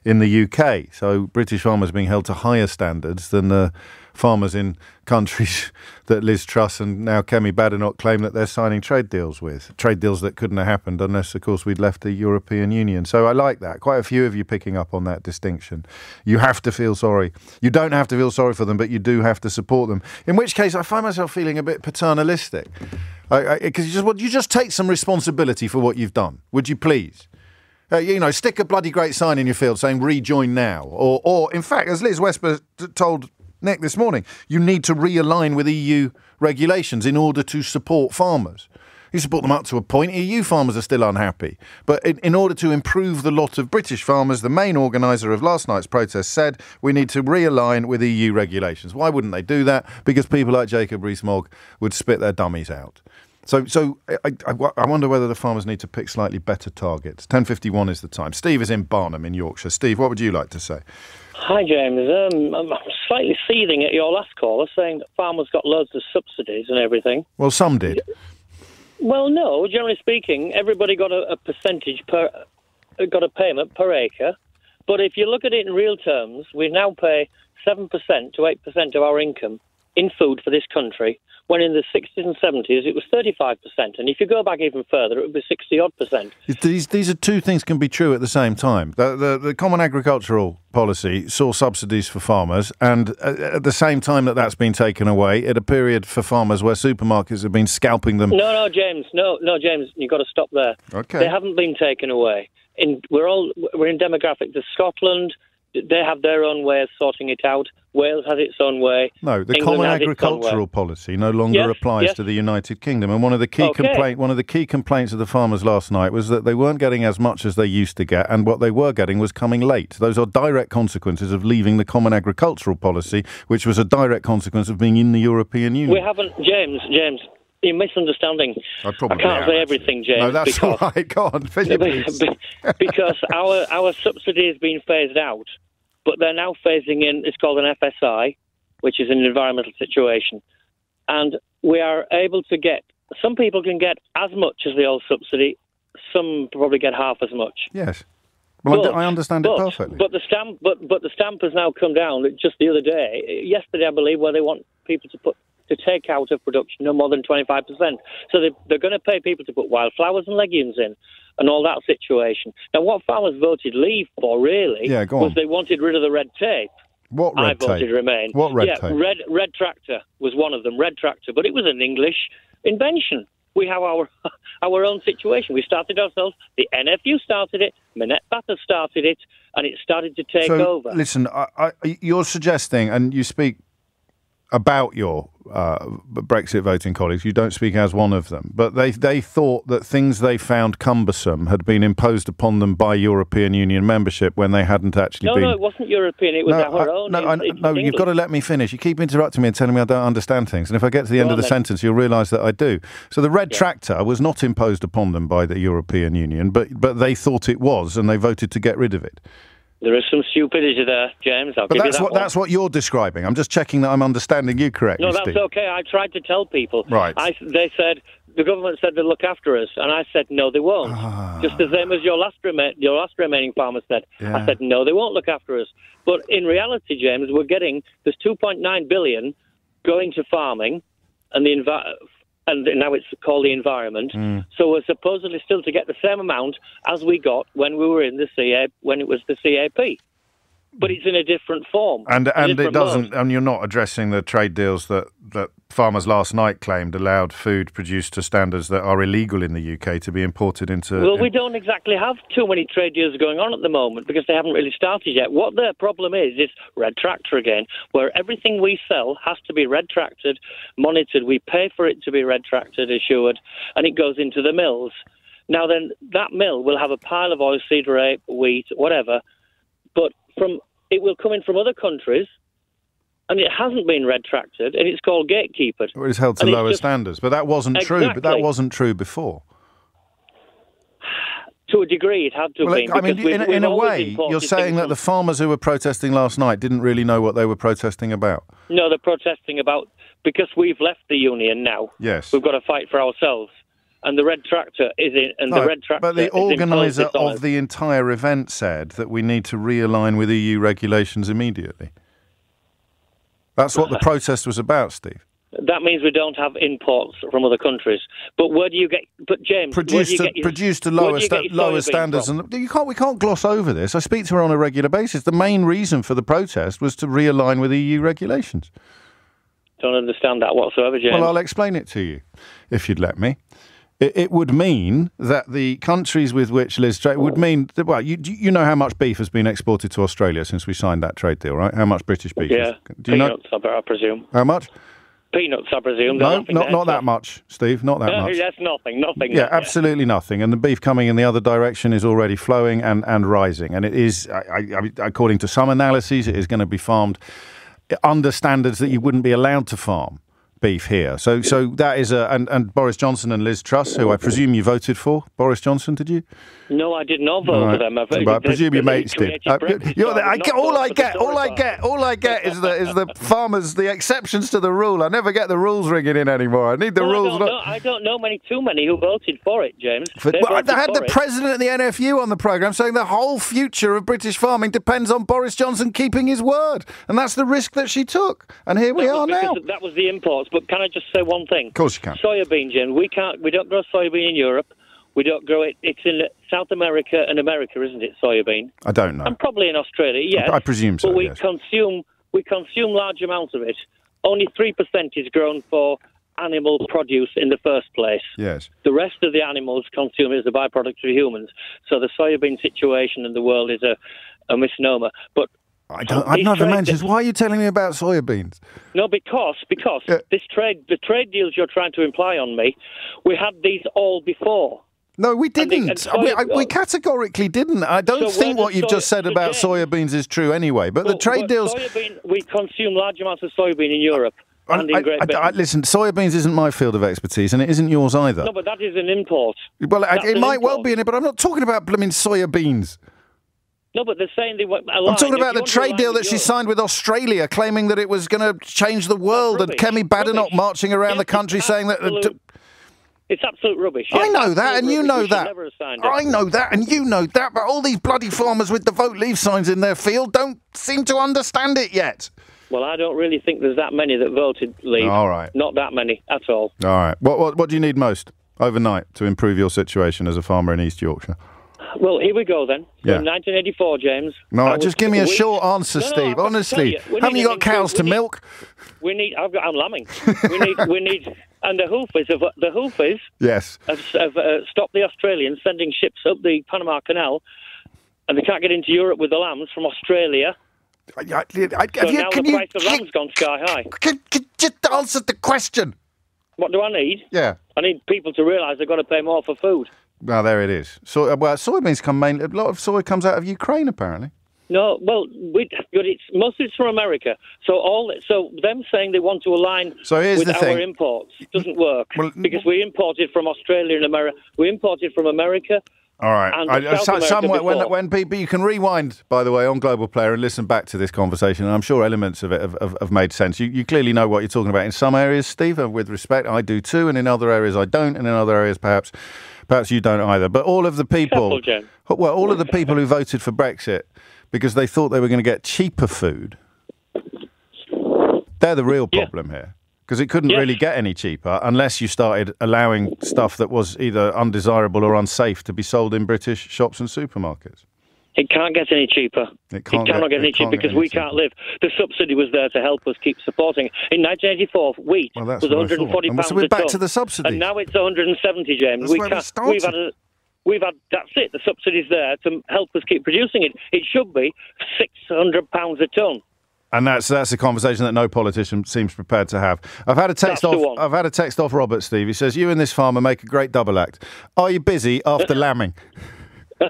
in the UK. So British farmers being held to higher standards than the farmers in countries that Liz Truss and now Kemi Badenoch claim that they're signing trade deals with. Trade deals that couldn't have happened unless, of course, we'd left the European Union. So I like that. Quite a few of you picking up on that distinction. You have to feel sorry. You don't have to feel sorry for them, but you do have to support them. In which case, I find myself feeling a bit paternalistic. Because you just, well, you just take some responsibility for what you've done. Would you please? Uh, you know, stick a bloody great sign in your field saying rejoin now. Or, or in fact, as Liz Webster told Nick this morning, you need to realign with EU regulations in order to support farmers. You support them up to a point. EU farmers are still unhappy. But in, in order to improve the lot of British farmers, the main organiser of last night's protest said we need to realign with EU regulations. Why wouldn't they do that? Because people like Jacob Rees-Mogg would spit their dummies out. So, so I, I, I, wonder whether the farmers need to pick slightly better targets. 10.51 is the time. Steve is in Barnham in Yorkshire. Steve, what would you like to say? Hi, James. Um, I'm slightly seething at your last caller saying that farmers got loads of subsidies and everything. Well, some did. Well, no. Generally speaking, everybody got a, a percentage per, got a payment per acre. But if you look at it in real terms, we now pay 7% to 8% of our income in food for this country when in the 60s and 70s it was 35%. And if you go back even further, it would be 60 odd percent. These, these are two things can be true at the same time. The, the, the Common Agricultural Policy saw subsidies for farmers, and at the same time that that's been taken away, at a period for farmers where supermarkets have been scalping them. No, no, James, no, no, James, you've got to stop there. Okay. They haven't been taken away. In, we're all we're in demographic to Scotland, they have their own way of sorting it out. Wales has its own way. No, the England common agricultural policy no longer yes, applies yes. to the United Kingdom. And one of the key okay. complaint one of the key complaints of the farmers last night was that they weren't getting as much as they used to get, and what they were getting was coming late. Those are direct consequences of leaving the common agricultural policy, which was a direct consequence of being in the European Union. We haven't, James. James, you're misunderstanding. Oh, I, I can't say everything, James. No, that's because, all right. Go on, finish, because our our subsidy has been phased out but they're now phasing in, it's called an FSI, which is an environmental situation. And we are able to get, some people can get as much as the old subsidy, some probably get half as much. Yes. Well, but, I understand but, it perfectly. But the stamp, but but the stamp has now come down. Just the other day, yesterday, I believe, where they want people to put to take out of production no more than twenty five percent. So they, they're going to pay people to put wildflowers and legumes in and all that situation. Now, what farmers voted leave for really yeah, was they wanted rid of the red tape. What red I voted? Remain. What red yeah, tape? Red Red Tractor was one of them. Red Tractor, but it was an English invention. We have our our own situation. We started ourselves. The NFU started it. Minette Batters started it, and it started to take so, over. Listen, I, I, you're suggesting, and you speak about your uh, Brexit voting colleagues. You don't speak as one of them, but they they thought that things they found cumbersome had been imposed upon them by European Union membership when they hadn't actually no, been. No, it wasn't European. It was no, our I, own. No, I, no, you've got to let me finish. You keep interrupting me and telling me I don't understand things. And if I get to the Go end of the then. sentence, you'll realise that I do. So the red Yeah. tractor was not imposed upon them by the European Union, but but they thought it was, and they voted to get rid of it. There is some stupidity there, James. I'll But give you that's that what one. that's what you're describing. I'm just checking that I'm understanding you correctly, No, that's Steve. okay. I tried to tell people. Right. I, they said the government said they'd look after us, and I said no, they won't. Ah. Just the same as your last rema- your last remaining farmer said. Yeah. I said no, they won't look after us. But in reality, James, we're getting there's 2.9 billion going to farming, and the envi- and now it's called the environment. Mm. So we're supposedly still to get the same amount as we got when we were in the CA when it was the CAP. But it's in a different form. And and it doesn't. mode. And you're not addressing the trade deals that that farmers last night claimed allowed food produced to standards that are illegal in the UK to be imported into. Well, we don't exactly have too many trade deals going on at the moment because they haven't really started yet. What their problem is is red tractor again, where everything we sell has to be red tractored, monitored. We pay for it to be red tractored, assured, and it goes into the mills. Now, then, that mill will have a pile of oilseed rape, wheat, whatever, but from it will come in from other countries, and it hasn't been red tractored, and it's called gatekeepered. It was held to And lower just- standards, but that wasn't true. But that wasn't true before. To a degree, it had to Well, been. I mean, in, in a way, you're saying that from- the farmers who were protesting last night didn't really know what they were protesting about. No, they're protesting about because we've left the union now. Yes. we've got to fight for ourselves. And the red tractor is in, and No, the red tractor. but the organizer of the entire event said that we need to realign with EU regulations immediately. That's what the protest was about, Steve. that means we don't have imports from other countries. But where do you get? But James, Produced to, your, produced to lower sta- lower standards, from? and you can't we can't gloss over this. I speak to her on a regular basis. The main reason for the protest was to realign with EU regulations. don't understand that whatsoever, James. Well, I'll explain it to you, if you'd let me. It, it would mean that the countries with which Liz trade would mean that, well, you you know how much beef has been exported to Australia since we signed that trade deal, right? How much British beef? yeah, Is, do you know peanuts, I, I presume. how much? Peanuts, I presume. No, not not that much, Steve. Not that No, much. that's nothing. Nothing. Yeah, there. absolutely nothing. And the beef coming in the other direction is already flowing and, and rising. And it is, I, I, I- according to some analyses, it is going to be farmed under standards that you wouldn't be allowed to farm beef here. So, so that is a and, and Boris Johnson and Liz Truss, who I presume you voted for. Boris Johnson, did you? No, I did not vote All for them. I, But I presume your mates did. Uh, you're the- I get, all I get, all I get, all I get is the is the farmers, the exceptions to the rule. I never get the rules ringing in anymore. I need the Well, rules. I, don't know, I don't know many too many who voted for it, James. For- well, I had the it. president of the NFU on the programme saying the whole future of British farming depends on Boris Johnson keeping his word. And that's the risk that she took. And here we are now. That was the But can I just say one thing? Of course you can. Soybean, Jim. We can't. We don't grow soybean in Europe. We don't grow it. It's in South America and America, isn't it? Soybean, I don't know. and probably in Australia. Yes, I presume so, But we yes. consume we consume large amounts of it. Only three percent is grown for animal produce in the first place. Yes. The rest of the animals consume it as a byproduct of humans. So the soybean situation in the world is a, a misnomer. But I don't, oh, I've These not the trade Why are you telling me about soybeans? No, because because Yeah. this trade, the trade deals you're trying to imply on me, we had these all before. No, we didn't. and soy- we, I, we uh, categorically didn't. I don't So think what you've just said about James- soybeans is true anyway. But the trade well, deals. Soybean, we consume large amounts of soybean in Europe and in I, Great I- Britain. I- listen, soybeans isn't my field of expertise, and it isn't yours either. no, but that is an import. well, I- that's it might well be in it, but I'm not talking about blooming soybeans. No, but they're saying they want. I'm talking about the trade deal that she signed with Australia, claiming that it was going to change the world, and. Kemi Badenoch marching around the country saying that. uh, It's absolute rubbish. I know that, and you know that. Never have signed it. I know that, and you know that, but all these bloody farmers with the vote leave signs in their field don't seem to understand it yet. Well, I don't really think there's that many that voted leave. All right. Not that many at all. All right. What, what, what do you need most overnight to improve your situation as a farmer in East Yorkshire? Well, here we go then. Yeah. From 1984, James. No, just give me a short answer, No, no, Steve. I've got to tell Honestly, you, haven't you got cows to need- milk? We need. I've got. I'm lambing. We need. we need. And the Houthis have. The Houthis Yes. have, have uh, stopped the Australians sending ships up the Panama Canal, and they can't get into Europe with the lambs from Australia. I, I, I, So you, now can the you price of lamb's gone sky high. can, can just answer the question? What do I need? Yeah. I need people to realise they've got to pay more for food. Well, there it is. So, uh, well, soybeans come mainly. A lot of soy comes out of Ukraine, apparently. No, well, we, but it's most of it's from America. So all, so them saying they want to align So with our thing. imports doesn't work Well, because we imported from Australia and America. We imported from America, All right. I, somewhere when, when people you can rewind, by the way, on Global Player and listen back to this conversation. And I'm sure elements of it have, have, have made sense. You, you clearly know what you're talking about in some areas, Steve. And with respect, I do too, and in other areas I don't, and in other areas perhaps perhaps you don't either. But all of the people, Jen. well, all of the people who voted for Brexit because they thought they were going to get cheaper food, they're the real Yeah. problem here. Because it couldn't Yes. really get any cheaper unless you started allowing stuff that was either undesirable or unsafe to be sold in British shops and supermarkets. It can't get any cheaper. It can't cannot get- get, any cheaper because any we can't live. The subsidy was there to help us keep supporting. In 1984, wheat Well, was 140 thought. And pounds so we're a back ton. to the subsidy. and now it's 170, James. That's we where we can't. started. we've had a, we've had that's it. The subsidy's there to help us keep producing it. It should be 600 pounds a ton. And that's that's a conversation that no politician seems prepared to have. I've had a text That's off. I've had a text off Robert Steve. He says, "You and this farmer make a great double act. Are you busy after lambing?"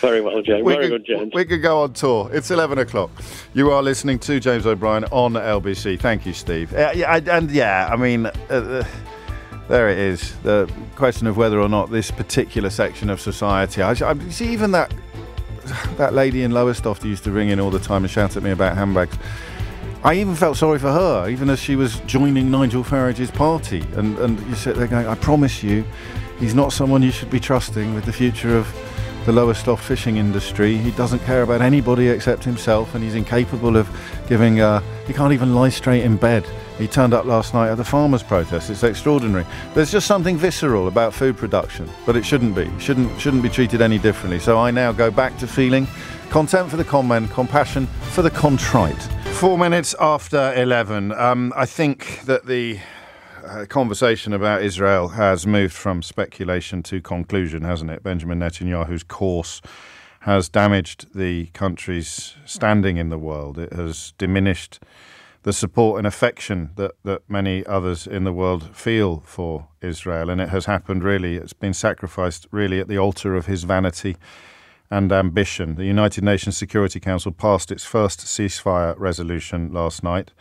Very well, James. We Very could, good, James. we could go on tour. It's 11 o'clock. You are listening to James O'Brien on LBC. Thank you, Steve. Uh, yeah, I- and yeah, I mean, uh, uh, there it is. The question of whether or not this particular section of society. I, I see even that that lady in Lowestoft used to ring in all the time and shout at me about handbags. I even felt sorry for her, even as she was joining Nigel Farage's party. And, and you sit there going, I promise you, he's not someone you should be trusting with the future of the Lowestoft fishing industry. He doesn't care about anybody except himself, and he's incapable of giving. Uh, he can't even lie straight in bed. He turned up last night at the farmers' protest. It's extraordinary. There's just something visceral about food production, but it shouldn't be. Shouldn't shouldn't be treated any differently. So I now go back to feeling contempt for the conmen, compassion for the contrite. Four minutes after eleven. Um, I think that the uh, conversation about Israel has moved from speculation to conclusion, hasn't it? Benjamin Netanyahu's course has damaged the country's standing in the world. It has diminished the support and affection that, that many others in the world feel for Israel. And it has happened really, it's been sacrificed really at the altar of his vanity and ambition. The United Nations Security Council passed its first ceasefire resolution last night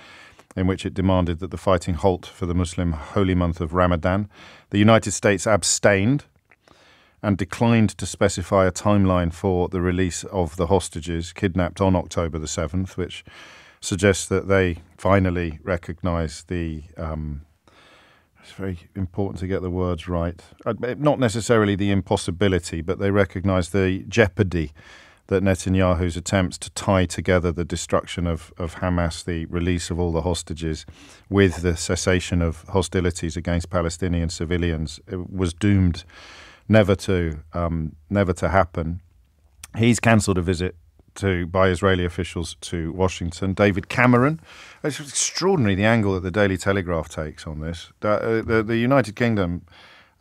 in which it demanded that the fighting halt for the Muslim holy month of Ramadan. The United States abstained and declined to specify a timeline for the release of the hostages kidnapped on October the 7th, which suggests that they finally recognise the. Um, it's very important to get the words right. Uh, Not necessarily the impossibility, but they recognise the jeopardy that Netanyahu's attempts to tie together the destruction of, of Hamas, the release of all the hostages, with the cessation of hostilities against Palestinian civilians uh, was doomed never to um, never to happen. He's cancelled a visit to by Israeli officials to Washington. David Cameron, it's extraordinary the angle that the Daily Telegraph takes on this. The, uh, the, United Kingdom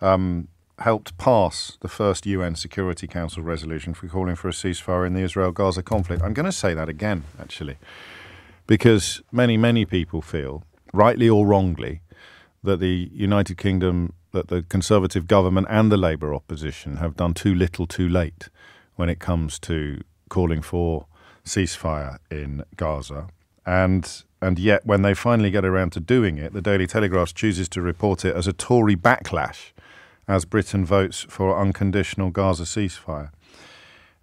um, helped pass the first UN Security Council resolution for calling for a ceasefire in the Israel-Gaza conflict. I'm going to say that again, actually, because many, many people feel, rightly or wrongly, that the United Kingdom, that the Conservative government and the Labour opposition have done too little, too late when it comes to calling for ceasefire in Gaza. And and yet, when they finally get around to doing it, the Daily Telegraph chooses to report it as a Tory backlash as Britain votes for unconditional Gaza ceasefire.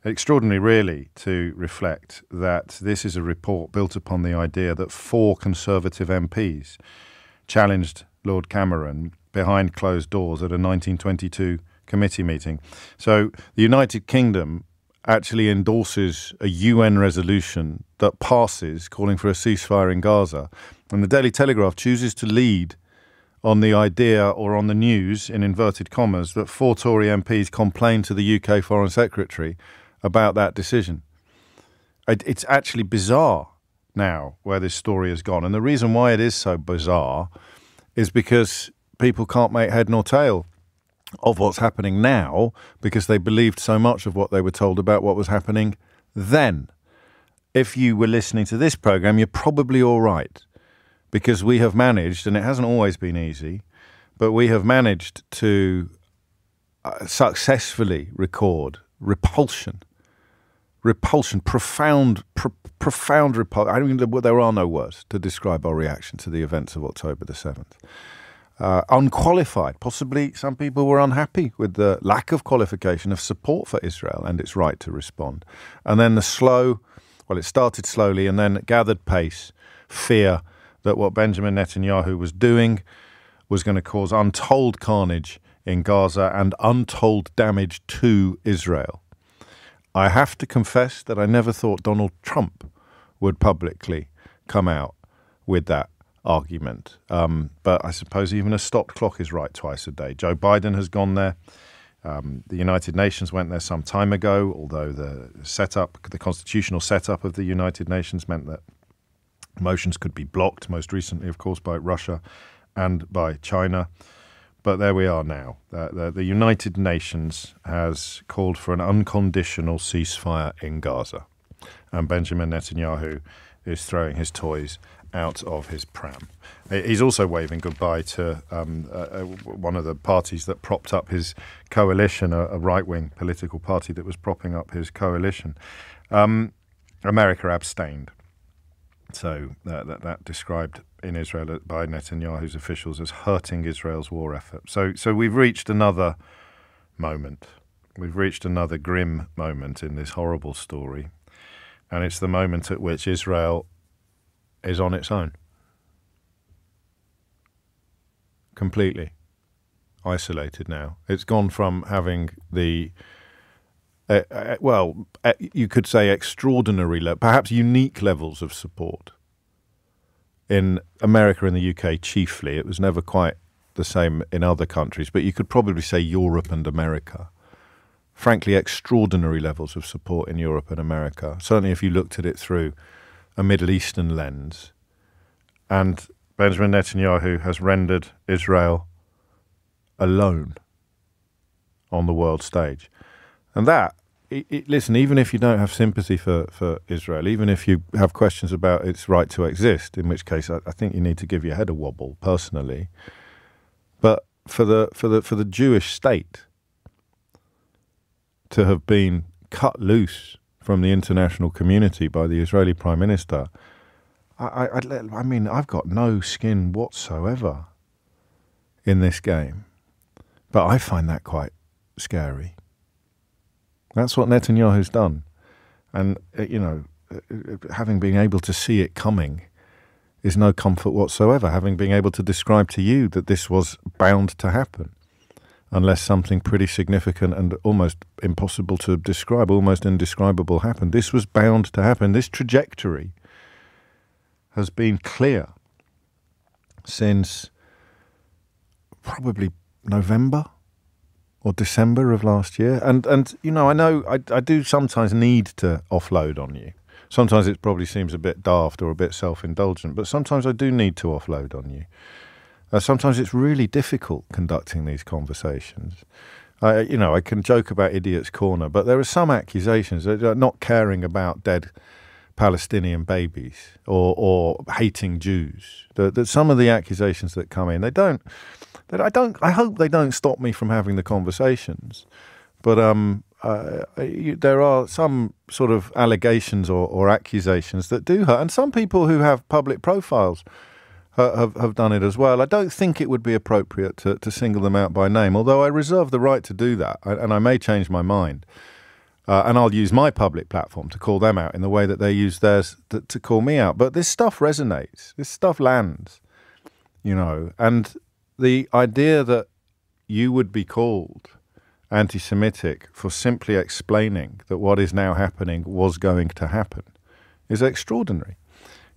Extraordinary, really, to reflect that this is a report built upon the idea that four Conservative MPs challenged Lord Cameron behind closed doors at a 1922 committee meeting. So the United Kingdom actually endorses a UN resolution that passes calling for a ceasefire in Gaza. And the Daily Telegraph chooses to lead on the idea or on the news, in inverted commas, that four Tory MPs complained to the UK Foreign Secretary about that decision. It, it's actually bizarre now where this story has gone. And the reason why it is so bizarre is because people can't make head nor tail of what's happening now because they believed so much of what they were told about what was happening then. If you were listening to this program, you're probably all right because we have managed, and it hasn't always been easy, but we have managed to uh, successfully record repulsion. Repulsion, profound, pr- profound repulsion. I mean, there are no words to describe our reaction to the events of October the 7th. uh, unqualified. Possibly some people were unhappy with the lack of qualification of support for Israel and its right to respond. And then the slow, well, it started slowly and then gathered pace, fear that what Benjamin Netanyahu was doing was going to cause untold carnage in Gaza and untold damage to Israel. I have to confess that I never thought Donald Trump would publicly come out with that argument. Um, but I suppose even a stopped clock is right twice a day. Joe Biden has gone there. Um, the United Nations went there some time ago, although the setup, the constitutional setup of the United Nations meant that motions could be blocked, most recently, of course, by Russia and by China. But there we are now. Uh, the, the United Nations has called for an unconditional ceasefire in Gaza. And Benjamin Netanyahu is throwing his toys out of his pram. He's also waving goodbye to um, uh, uh, one of the parties that propped up his coalition, a, a right wing political party that was propping up his coalition. Um, America abstained. So uh, that, that described in Israel by Netanyahu's officials as hurting Israel's war effort. So, so we've reached another moment. We've reached another grim moment in this horrible story. And it's the moment at which Israel is on its own. Completely isolated now. It's gone from having the uh, uh, well, uh, you could say extraordinary, le- perhaps unique levels of support in America and the UK chiefly. It was never quite the same in other countries, but you could probably say Europe and America. Frankly, extraordinary levels of support in Europe and America. Certainly, if you looked at it through a Middle Eastern lens. And Benjamin Netanyahu has rendered Israel alone on the world stage. And that it, it, listen, even if you don't have sympathy for, for Israel, even if you have questions about its right to exist, in which case I, I, think you need to give your head a wobble personally. But for the for the for the Jewish state to have been cut loose from the international community by the Israeli Prime Minister, I, I, I mean, I've got no skin whatsoever in this game. But I find that quite scary. That's what Netanyahu's done. And, uh, you know, uh, uh, having been able to see it coming is no comfort whatsoever. Having been able to describe to you that this was bound to happen, unless something pretty significant and almost impossible to describe, almost indescribable happened. This was bound to happen. This trajectory has been clear since probably November or December of last year. And and you know, I know I, I do sometimes need to offload on you. Sometimes it probably seems a bit daft or a bit self indulgent, but sometimes I do need to offload on you. Uh, sometimes it's really difficult conducting these conversations. I, you know, I can joke about Idiot's Corner, but there are some accusations that not caring about dead Palestinian babies or, or hating Jews. That, that some of the accusations that come in, they don't that I don't. I hope they don't stop me from having the conversations, but um, uh, you, there are some sort of allegations or, or, accusations that do hurt, and some people who have public profiles have, have done it as well. I don't think it would be appropriate to, to single them out by name, although I reserve the right to do that, and I may change my mind. Uh, and I'll use my public platform to call them out in the way that they use theirs to, to call me out. But this stuff resonates. This stuff lands, you know. And the idea that you would be called anti Semitic for simply explaining that what is now happening was going to happen is extraordinary.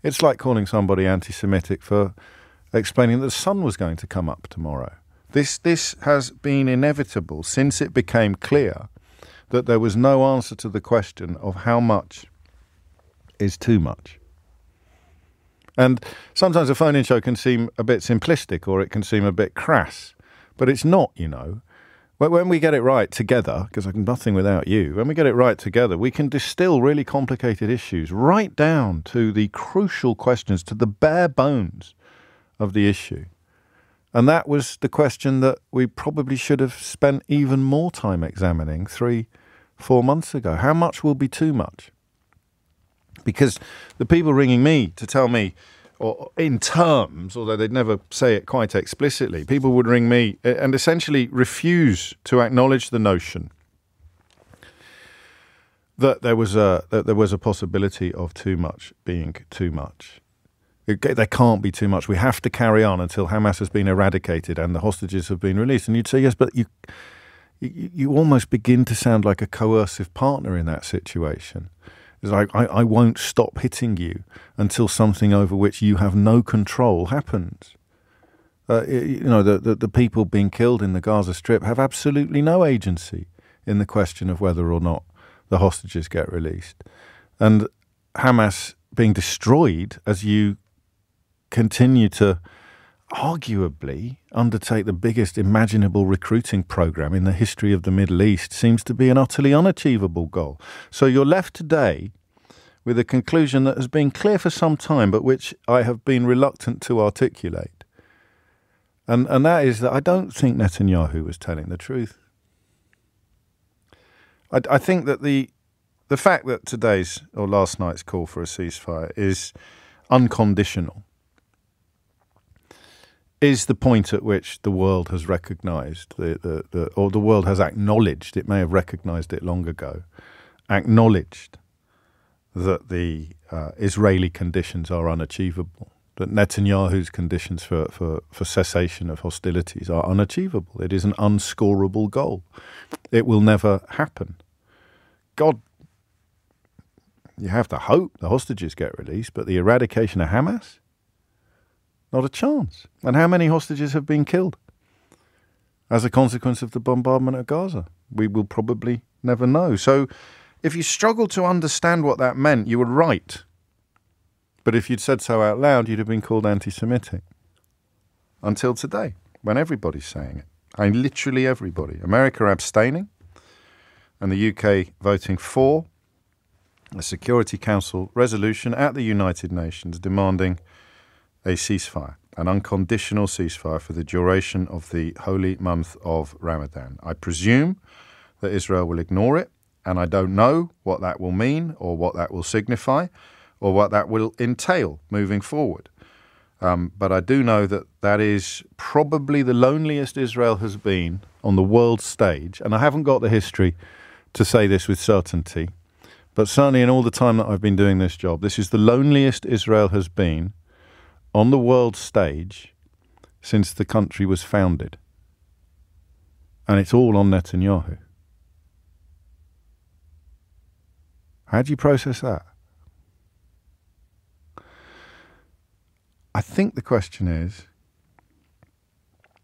It's like calling somebody anti Semitic for explaining that the sun was going to come up tomorrow. This, this has been inevitable since it became clear that there was no answer to the question of how much is too much. And sometimes a phone in show can seem a bit simplistic or it can seem a bit crass, but it's not, you know. But When we get it right together, because I can nothing without you, when we get it right together, we can distill really complicated issues right down to the crucial questions, to the bare bones of the issue. And that was the question that we probably should have spent even more time examining three, four months ago. How much will be too much? Because the people ringing me to tell me, or in terms, although they'd never say it quite explicitly, people would ring me and essentially refuse to acknowledge the notion that there was a that there was a possibility of too much being too much. It, there can't be too much. We have to carry on until Hamas has been eradicated and the hostages have been released. And you'd say yes, but you you, you almost begin to sound like a coercive partner in that situation. It's like I, I won't stop hitting you until something over which you have no control happens. Uh, you know, the, the, the people being killed in the Gaza Strip have absolutely no agency in the question of whether or not the hostages get released. And Hamas being destroyed as you continue to arguably undertake the biggest imaginable recruiting program in the history of the Middle East seems to be an utterly unachievable goal. So you're left today with a conclusion that has been clear for some time, but which I have been reluctant to articulate. And, and that is that I don't think Netanyahu was telling the truth. I, I think that the the fact that today's or last night's call for a ceasefire is unconditional is the point at which the world has recognised the, the, the, or the world has acknowledged it may have recognised it long ago acknowledged that the uh, Israeli conditions are unachievable that Netanyahu's conditions for, for, for cessation of hostilities are unachievable. It is an unscorable goal. It will never happen. God, you have to hope the hostages get released, but the eradication of Hamas? Not a chance. And how many hostages have been killed as a consequence of the bombardment of Gaza? We will probably never know. So if you struggled to understand what that meant, you were right. But if you'd said so out loud, you'd have been called anti Semitic. Until today, when everybody's saying it. I mean, literally everybody. America abstaining, and the UK voting for a Security Council resolution at the United Nations demanding a ceasefire, an unconditional ceasefire for the duration of the holy month of Ramadan. I presume that Israel will ignore it, and I don't know what that will mean or what that will signify or what that will entail moving forward. Um, but I do know that that is probably the loneliest Israel has been on the world stage, and I haven't got the history to say this with certainty, but certainly in all the time that I've been doing this job, this is the loneliest Israel has been on the world stage since the country was founded. And it's all on Netanyahu. How do you process that? I think the question is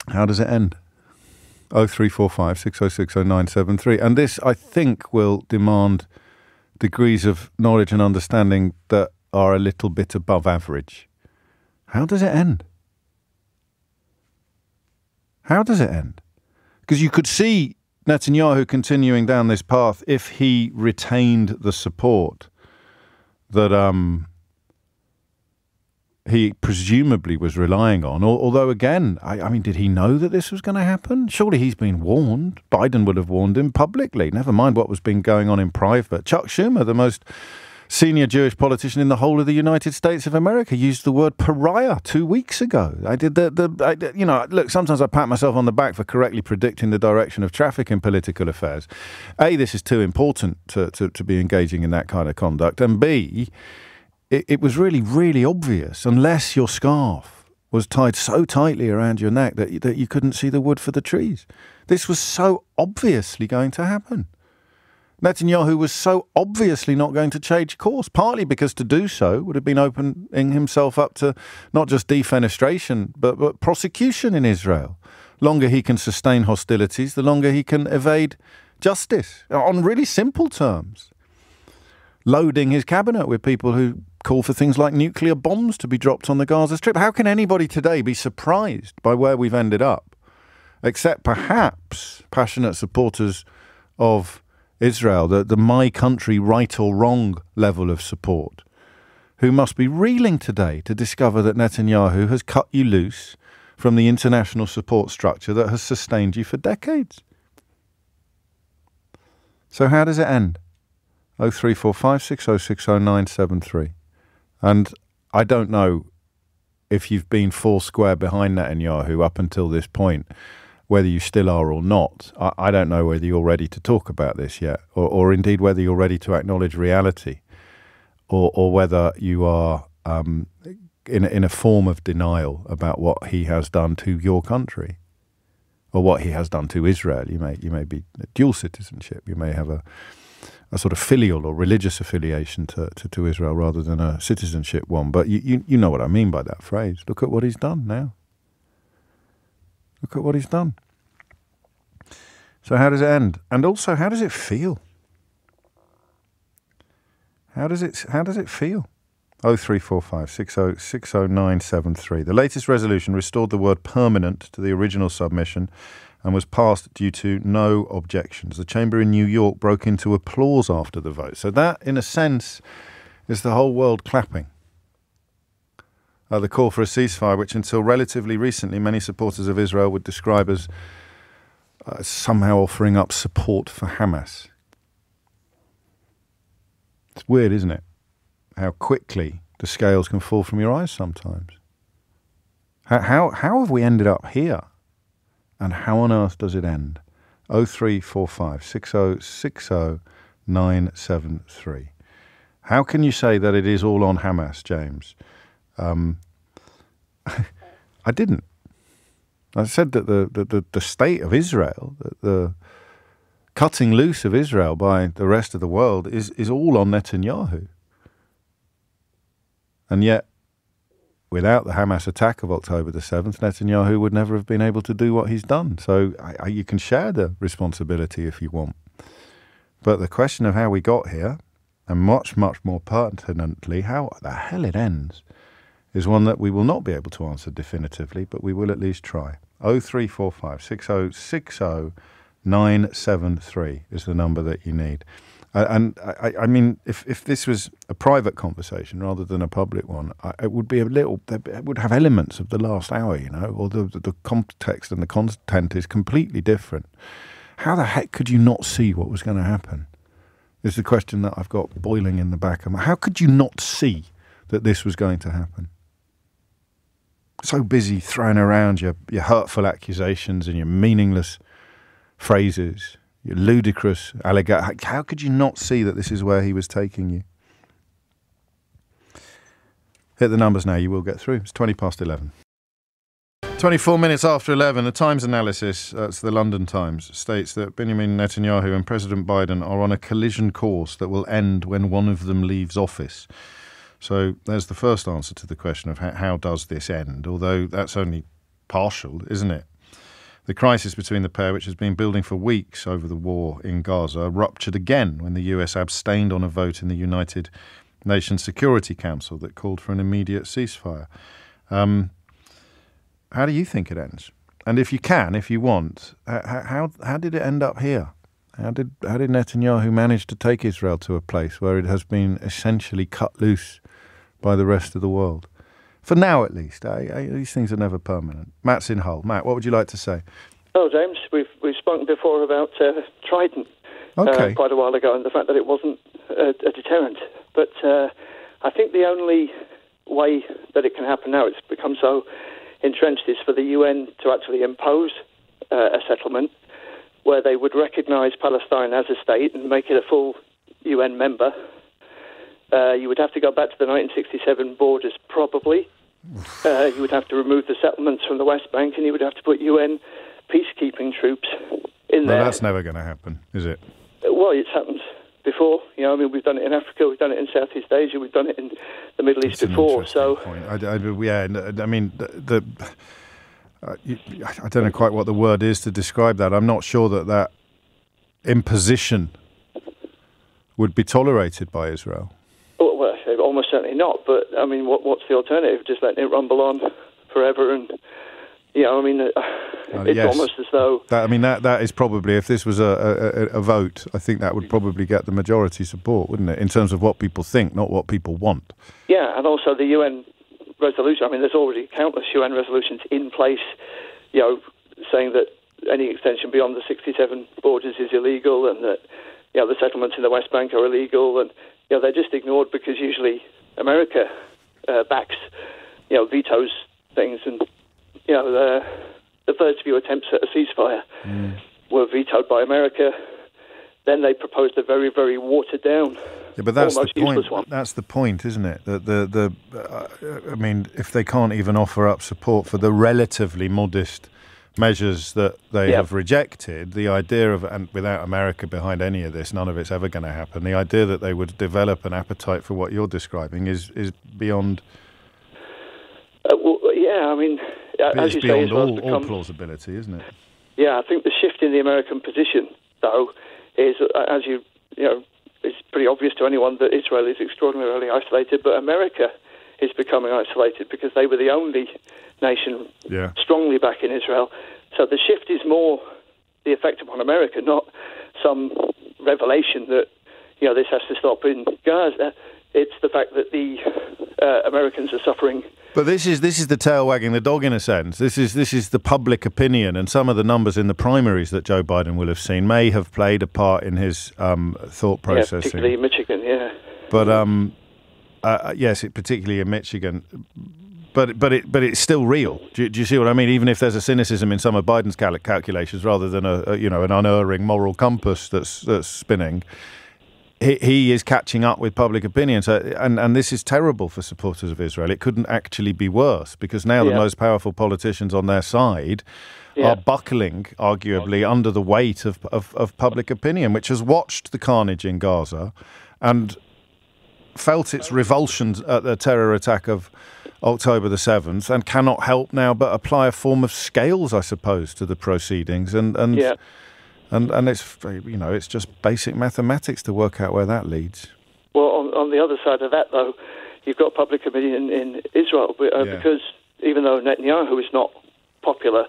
how does it end? 0345 606 0973. And this, I think, will demand degrees of knowledge and understanding that are a little bit above average. How does it end? How does it end? Because you could see Netanyahu continuing down this path if he retained the support that um, he presumably was relying on. Although, again, I, I, mean, did he know that this was going to happen? Surely he's been warned. Biden would have warned him publicly. Never mind what was been going on in private. Chuck Schumer, the most senior Jewish politician in the whole of the United States of America, used the word pariah two weeks ago. I did the, the I, you know, look, sometimes I pat myself on the back for correctly predicting the direction of traffic in political affairs. A, this is too important to, to, to be engaging in that kind of conduct. And B, it, it was really, really obvious, unless your scarf was tied so tightly around your neck that, that you couldn't see the wood for the trees. This was so obviously going to happen. Netanyahu was so obviously not going to change course, partly because to do so would have been opening himself up to not just defenestration, but, but prosecution in Israel. Longer he can sustain hostilities, the longer he can evade justice uh, on really simple terms. Loading his cabinet with people who call for things like nuclear bombs to be dropped on the Gaza Strip. How can anybody today be surprised by where we've ended up? Except perhaps passionate supporters of Israel, the, the my country, right or wrong level of support, who must be reeling today to discover that Netanyahu has cut you loose from the international support structure that has sustained you for decades. So, how does it end? 0345 6060 And I don't know if you've been four square behind Netanyahu up until this point, whether you still are or not. I, I don't know whether you're ready to talk about this yet, or, or indeed whether you're ready to acknowledge reality, or, or whether you are um, in, in a form of denial about what he has done to your country or what he has done to Israel. You may you may be dual citizenship. You may have a a sort of filial or religious affiliation to, to, to Israel rather than a citizenship one. But you, you, you know what I mean by that phrase. Look at what he's done now. Look at what he's done. So how does it end? And also how does it feel? How does it how does it feel? 0345 60973. The latest resolution restored the word permanent to the original submission and was passed due to no objections. The chamber in New York broke into applause after the vote. So, that, in a sense, is the whole world clapping. Uh, the call for a ceasefire, which until relatively recently many supporters of Israel would describe as uh, somehow offering up support for Hamas. It's weird, isn't it? How quickly the scales can fall from your eyes sometimes. How, how, how have we ended up here? And how on earth does it end? 0345 6060 973. How can you say that it is all on Hamas, James? Um, I didn't. I said that the, the, the, state of Israel, the, cutting loose of Israel by the rest of the world, is, is all on Netanyahu. And yet, without the Hamas attack of October the 7th, Netanyahu would never have been able to do what he's done. So I, I, you can share the responsibility if you want. But the question of how we got here, and much, much more pertinently, how the hell it ends, is one that we will not be able to answer definitively, but we will at least try. 0345 6060 973 is the number that you need. And I, I, mean, if, if this was a private conversation rather than a public one, I, it would be a little. It would have elements of the last hour, you know, or the, the context and the content is completely different. How the heck could you not see what was going to happen? Is the question that I've got boiling in the back of my. How could you not see that this was going to happen? So busy throwing around your, your hurtful accusations and your meaningless phrases your ludicrous allegation. How could you not see that this is where he was taking you? Hit the numbers now, you will get through. It's 20 past 11. 24 minutes after 11, the Times analysis, uh, that's the London Times, states that Benjamin Netanyahu and President Biden are on a collision course that will end when one of them leaves office. So there's the first answer to the question of how, how does this end, although that's only partial, isn't it? The crisis between the pair, which has been building for weeks over the war in Gaza, ruptured again when the US abstained on a vote in the United Nations Security Council that called for an immediate ceasefire. Um, how do you think it ends? And if you can, if you want, how, how, did it end up here? How did how did Netanyahu manage to take Israel to a place where it has been essentially cut loose by the rest of the world? for now at least. I, I, these things are never permanent. Matt's in Hull. Matt, what would you like to say? Oh, James, we've we've spoken before about uh, Trident uh, okay. uh, quite a while ago, and the fact that it wasn't a, a deterrent. But uh, I think the only way that it can happen now, it's become so entrenched, is for the UN to actually impose uh, a settlement where they would recognise Palestine as a state and make it a full UN member uh, you would have to go back to the 1967 borders, probably. Uh, you would have to remove the settlements from the West Bank, and you would have to put UN peacekeeping troops in well, there. that's never going to happen, is it? Uh, well, it's happened before. You know, I mean, we've done it in Africa, we've done it in Southeast Asia, we've done it in the Middle East that's before. So, point. I, I, yeah, I mean, the, the uh, you, I don't know quite what the word is to describe that. I'm not sure that that imposition would be tolerated by Israel almost certainly not. But I mean, what, what's the alternative? Just letting it rumble on forever and. You know, I mean, uh, it's yes. almost as though. That, I mean, that that is probably if this was a, a, a vote, I think that would probably get the majority support, wouldn't it? In terms of what people think, not what people want. Yeah, and also the UN resolution. I mean, there's already countless UN resolutions in place, you know, saying that any extension beyond the 67 borders is illegal, and that you know the settlements in the West Bank are illegal, and you know, they're just ignored because usually America uh, backs you know, vetoes things, and you know, the, the first few attempts at a ceasefire mm. were vetoed by America. Then they proposed a very, very watered down. Yeah, but that's the point. That's the point, isn't it? That the the, uh, I mean, if they can't even offer up support for the relatively modest measures that they have rejected, the idea of, and without America behind any of this, none of it's ever going to happen. The idea that they would develop an appetite for what you're describing is is beyond. Uh, well, yeah, I mean, as you beyond say, all, become, all plausibility, isn't it? Yeah, I think the shift in the American position, though, is uh, as you you know, it's pretty obvious to anyone that Israel is extraordinarily isolated, but America is becoming isolated because they were the only nation yeah. strongly back in Israel. So the shift is more the effect upon America, not some revelation that you know this has to stop in Gaza. It's the fact that the uh, Americans are suffering but this is this is the tail wagging the dog in a sense. This is this is the public opinion, and some of the numbers in the primaries that Joe Biden will have seen may have played a part in his um, thought process. Yeah, particularly in Michigan, yeah. But um, uh, uh yes, it, particularly in Michigan. But but it but it's still real. Do, do, you see what I mean? Even if there's a cynicism in some of Biden's cal- calculations, rather than a, a you know an unerring moral compass that's that's spinning he, he is catching up with public opinion. So, and, and this is terrible for supporters of Israel. It couldn't actually be worse because now yeah. the most powerful politicians on their side yeah. are buckling, arguably, under the weight of, of, of public opinion, which has watched the carnage in Gaza and felt its revulsion at the terror attack of October the 7th and cannot help now but apply a form of scales, I suppose, to the proceedings. And, and yeah and and it's you know it's just basic mathematics to work out where that leads. Well, on, on the other side of that, though, you've got public opinion in Israel uh, yeah. because even though Netanyahu is not popular,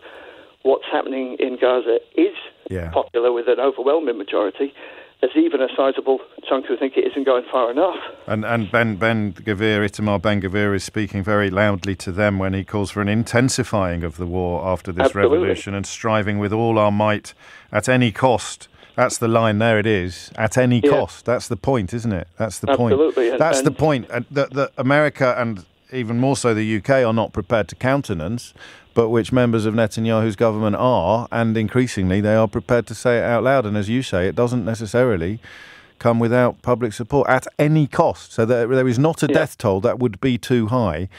what's happening in Gaza is yeah. popular with an overwhelming majority there's even a sizable chunk who think it isn't going far enough. And and Ben Ben Gvir, Itamar Ben Gvir is speaking very loudly to them when he calls for an intensifying of the war after this Absolutely. revolution and striving with all our might at any cost. That's the line. There it is. At any yeah. cost. That's the point, isn't it? That's the Absolutely. point. That's and, the point. That, that America and even more so the UK are not prepared to countenance but which members of Netanyahu's government are, and increasingly they are prepared to say it out loud. And as you say, it doesn't necessarily come without public support at any cost. So there, there is not a yeah. death toll that would be too high,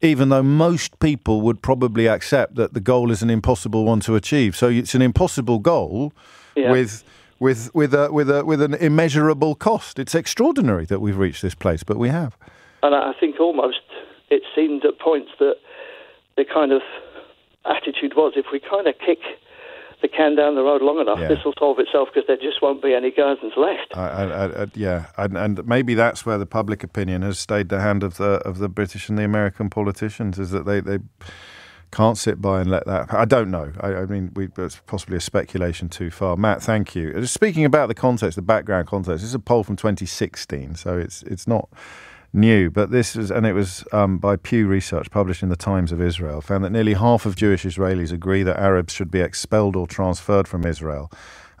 even though most people would probably accept that the goal is an impossible one to achieve. So it's an impossible goal yeah. with. With with a with a with an immeasurable cost, it's extraordinary that we've reached this place, but we have. And I think almost it seemed at points that the kind of attitude was if we kind of kick the can down the road long enough, yeah. this will solve itself because there just won't be any Gazans left. I, I, I, yeah, and, and, maybe that's where the public opinion has stayed the hand of the of the British and the American politicians is that they they can't sit by and let that. I don't know. I, mean, we, it's possibly a speculation too far. Matt, thank you. Speaking about the context, the background context, this is a poll from 2016, so it's it's not new, but this is, and it was um, by Pew Research, published in the Times of Israel, found that nearly half of Jewish Israelis agree that Arabs should be expelled or transferred from Israel,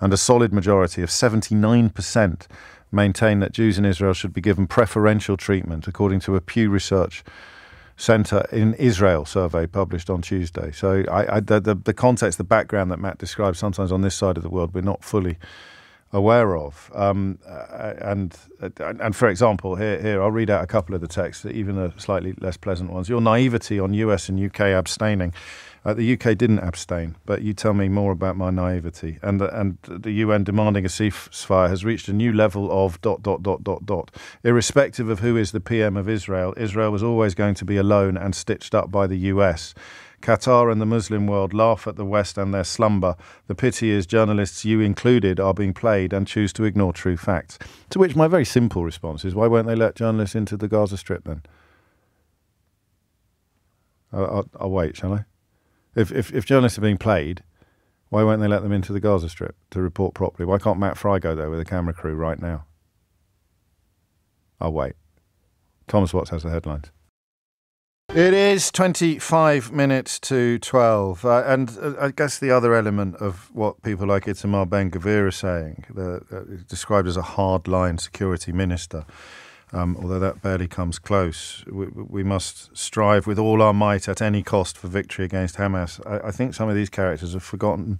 and a solid majority of 79% maintain that Jews in Israel should be given preferential treatment, according to a Pew Research Centre in Israel survey published on Tuesday. So, I, I, the, the, the context, the background that Matt describes, sometimes on this side of the world, we're not fully aware of. Um, uh, and uh, and for example, here here I'll read out a couple of the texts, even the slightly less pleasant ones. Your naivety on US and UK abstaining. Uh, the UK didn't abstain, but you tell me more about my naivety. And the, and the UN demanding a ceasefire has reached a new level of dot dot dot dot dot. Irrespective of who is the PM of Israel, Israel was always going to be alone and stitched up by the US. Qatar and the Muslim world laugh at the West and their slumber. The pity is journalists, you included, are being played and choose to ignore true facts. To which my very simple response is why won't they let journalists into the Gaza Strip then? I'll, I'll, I'll wait, shall I? If, if, if journalists are being played, why won't they let them into the Gaza Strip to report properly? Why can't Matt Frei go there with a camera crew right now? I'll wait. Thomas Watts has the headlines. It is 25 minutes to 12. Uh, and uh, I guess the other element of what people like Itamar Ben Gvir are saying, the, uh, described as a hardline security minister, Um, although that barely comes close, we, we, must strive with all our might at any cost for victory against Hamas. I, I think some of these characters have forgotten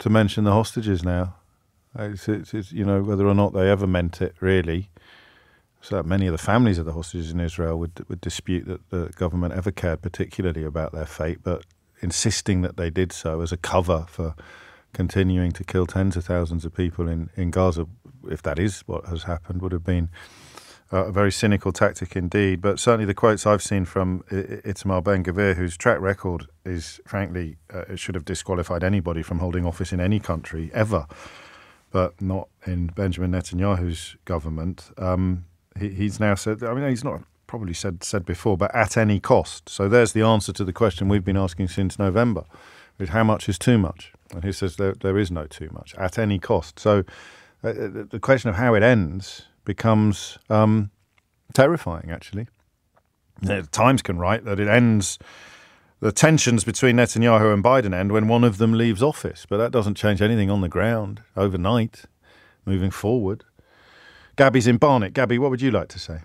to mention the hostages now. It's, it's, it's, you know whether or not they ever meant it really. So many of the families of the hostages in Israel would would dispute that the government ever cared particularly about their fate, but insisting that they did so as a cover for continuing to kill tens of thousands of people in, in Gaza, if that is what has happened, would have been a very cynical tactic indeed. But certainly the quotes I've seen from Itamar Ben Gvir, whose track record is frankly, uh, should have disqualified anybody from holding office in any country ever, but not in Benjamin Netanyahu's government. Um, he, he's now said, I mean, he's not probably said said before, but at any cost. So there's the answer to the question we've been asking since November: is how much is too much? And he says there there is no too much at any cost. So uh, uh the question of how it ends becomes um, terrifying. Actually, the Times can write that it ends. The tensions between Netanyahu and Biden end when one of them leaves office, but that doesn't change anything on the ground overnight. Moving forward, Gabby's in Barnet. Gabby, what would you like to say?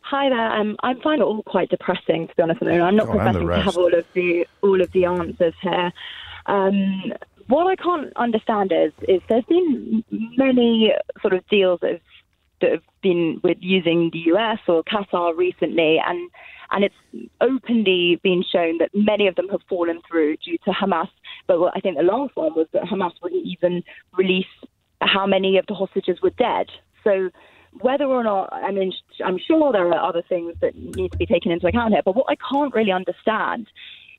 Hi there. Um, I find it all quite depressing, to be honest with you. I'm not professing to have all of the all of the answers here. Um, what I can't understand is is there's been many sort of deals that have, that have been with using the US or Qatar recently, and and it's openly been shown that many of them have fallen through due to Hamas. But what I think the last one was that Hamas wouldn't even release how many of the hostages were dead. So whether or not, I mean, I'm sure there are other things that need to be taken into account here, but what I can't really understand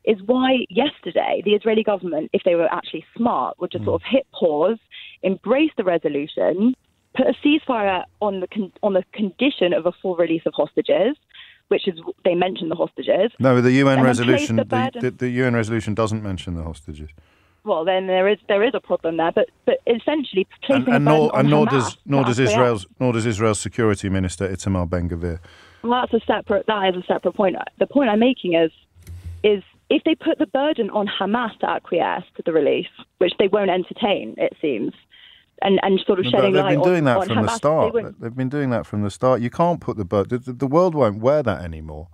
is why yesterday the Israeli government, if they were actually smart, would just mm. sort of hit pause, embrace the resolution, put a ceasefire on the con- on the condition of a full release of hostages, which is they mention the hostages. No, the UN resolution the, the, the, UN resolution doesn't mention the hostages well, then there is there is a problem there. But but essentially placing and, and nor, and nor does nor does Israel's nor does Israel's security minister Itamar Ben Gvir. Well, that's a separate that is a separate point. The point I'm making is is if they put the burden on Hamas to acquiesce to the release, which they won't entertain, it seems. And, and sort of shedding light on, They've been doing that on from Hamas, the start. They have been doing that from the start. You can't put the burden. The, the world won't wear that anymore.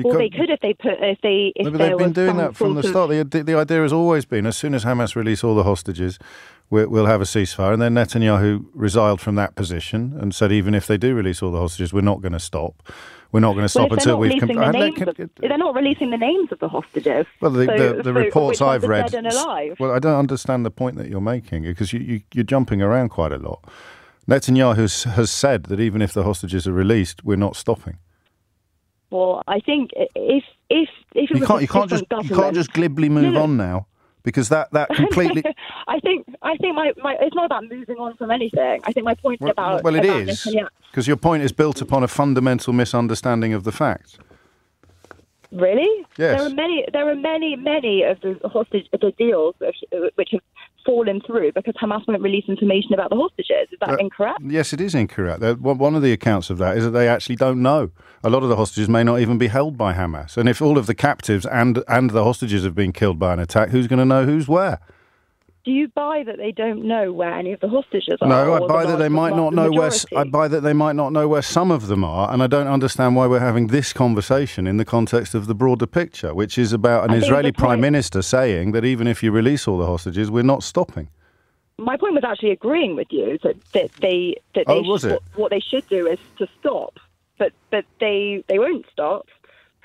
You well, they could if they put if they if they've been doing that from the start. The, the idea has always been as soon as Hamas release all the hostages, we, will have a ceasefire. And then Netanyahu resigned from that position and said, even if they do release all the hostages, we're not going to stop. We're not going to stop well, until we've. Comp- the names of, they're not releasing the names of the hostages. Well, the, so, the, the so reports I've read. Well, I don't understand the point that you're making because you, you, you're jumping around quite a lot. Netanyahu has, has said that even if the hostages are released, we're not stopping. Well, I think if if if you can't you can't just you can't just glibly move no, on now because that that completely. I think I think my, my it's not about moving on from anything. I think my point well, about well it about is because your point is built upon a fundamental misunderstanding of the facts. Really? Yes. There are many. There are many, many of the hostage the deals which have fallen through because Hamas won't release information about the hostages. Is that uh, incorrect? Yes, it is incorrect. One of the accounts of that is that they actually don't know. A lot of the hostages may not even be held by Hamas. And if all of the captives and and the hostages have been killed by an attack, who's going to know who's where? Do you buy that they don't know where any of the hostages are? No, I buy the that they might not know where. I buy that they might not know where some of them are, and I don't understand why we're having this conversation in the context of the broader picture, which is about an I Israeli prime minister saying that even if you release all the hostages, we're not stopping. My point was actually agreeing with you that, that they that oh, they oh, was it? What, what they should do is to stop, but but they they won't stop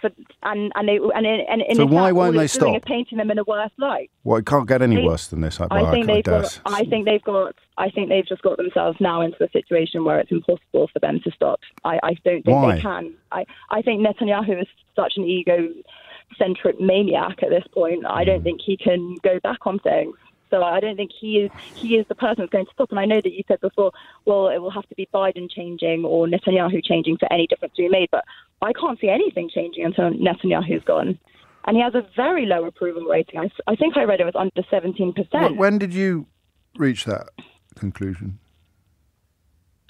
for and and they and and, and so why fact, won't they stop? painting them in a worse light. Well, it can't get any they, worse than this. I, I think they've got. I think they've got. I think they've just got themselves now into a situation where it's impossible for them to stop. I, I don't think why? they can. I I think Netanyahu is such an ego centric maniac at this point. I don't hmm. think he can go back on things. So I don't think he is he is the person who's going to stop. And I know that you said before, well, it will have to be Biden changing or Netanyahu changing for any difference to be made. But I can't see anything changing until Netanyahu's gone. And he has a very low approval rating. I, I think I read it was under 17%. When did you reach that conclusion?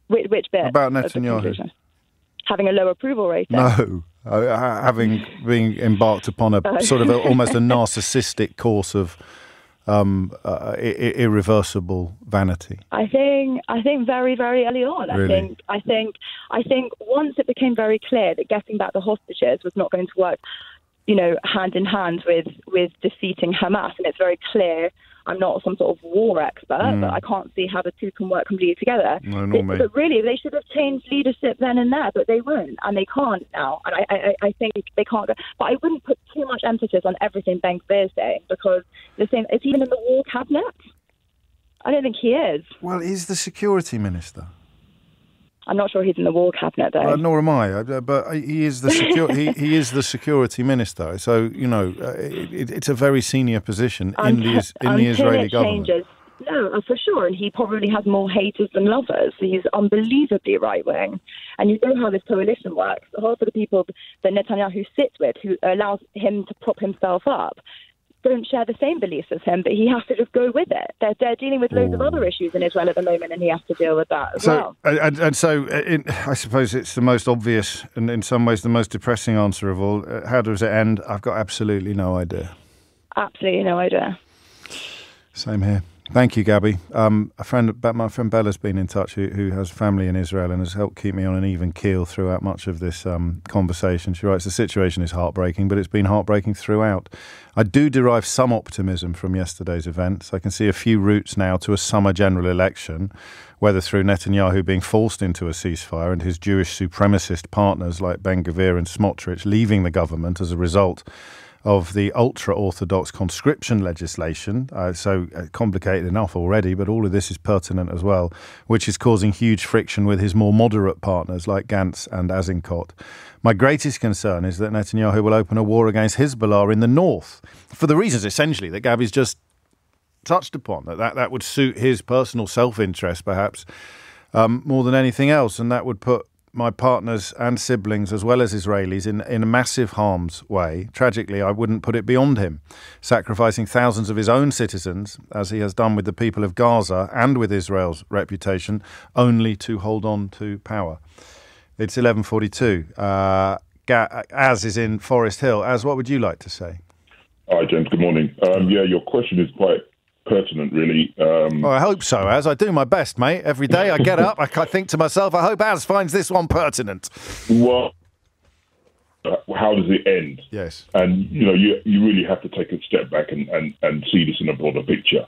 Which, which bit? About Netanyahu. Having a low approval rating. No. Uh, having been embarked upon a sort of a, almost a narcissistic course of um, uh, I- irreversible vanity? I think I think very very early on. Really? I think I think I think once it became very clear that getting back the hostages was not going to work, you know, hand in hand with with defeating Hamas, and it's very clear I'm not some sort of war expert, mm. but I can't see how the two can work completely together. No, no, but, but, really, they should have changed leadership then and there, but they won't, and they can't now. And I, I, I think they can't. Go, but I wouldn't put too much emphasis on everything Ben Gvir saying because the same. It's even in the war cabinet. I don't think he is. Well, he's the security minister. I'm not sure he's in the war cabinet though. Uh, nor am I. Uh, but he is the secu- he, he is the security minister. So you know, uh, it, it's a very senior position in the in the Israeli government. Changes. No, uh, for sure. And he probably has more haters than lovers. He's unbelievably right wing. And you know how this coalition works. Half of the people that Netanyahu sits with, who allows him to prop himself up, don't share the same beliefs as him, but he has to just go with it. They're, they're dealing with loads Ooh. of other issues in Israel at the moment, and he has to deal with that as so, well. And, and so, uh, in, I suppose it's the most obvious and in some ways the most depressing answer of all. Uh, how does it end? I've got absolutely no idea. Absolutely no idea. Same here. Thank you, Gabby. Um, a friend, my friend Bella's been in touch, who, who, has family in Israel and has helped keep me on an even keel throughout much of this um, conversation. She writes, The situation is heartbreaking, but it's been heartbreaking throughout. I do derive some optimism from yesterday's events. I can see a few routes now to a summer general election, whether through Netanyahu being forced into a ceasefire and his Jewish supremacist partners like Ben Gvir and Smotrich leaving the government as a result of the ultra orthodox conscription legislation. Uh, so uh, complicated enough already, but all of this is pertinent as well, which is causing huge friction with his more moderate partners like Gantz and Eisenkot. My greatest concern is that Netanyahu will open a war against Hezbollah in the north for the reasons essentially that Gabby's just touched upon, that that, that would suit his personal self interest perhaps um, more than anything else, and that would put my partners and siblings, as well as Israelis, in, in a massive harm's way. Tragically, I wouldn't put it beyond him, sacrificing thousands of his own citizens, as he has done with the people of Gaza and with Israel's reputation, only to hold on to power. It's 1142. Uh, As is in Forest Hill. As, what would you like to say? Hi, James. Good morning. Um, yeah, your question is quite pertinent, really. Um, well, I hope so, As. I do my best, mate. Every day I get up, I think to myself, I hope As finds this one pertinent. Well, uh, how does it end? Yes. And, you know, you, you really have to take a step back and, and, and see this in a broader picture.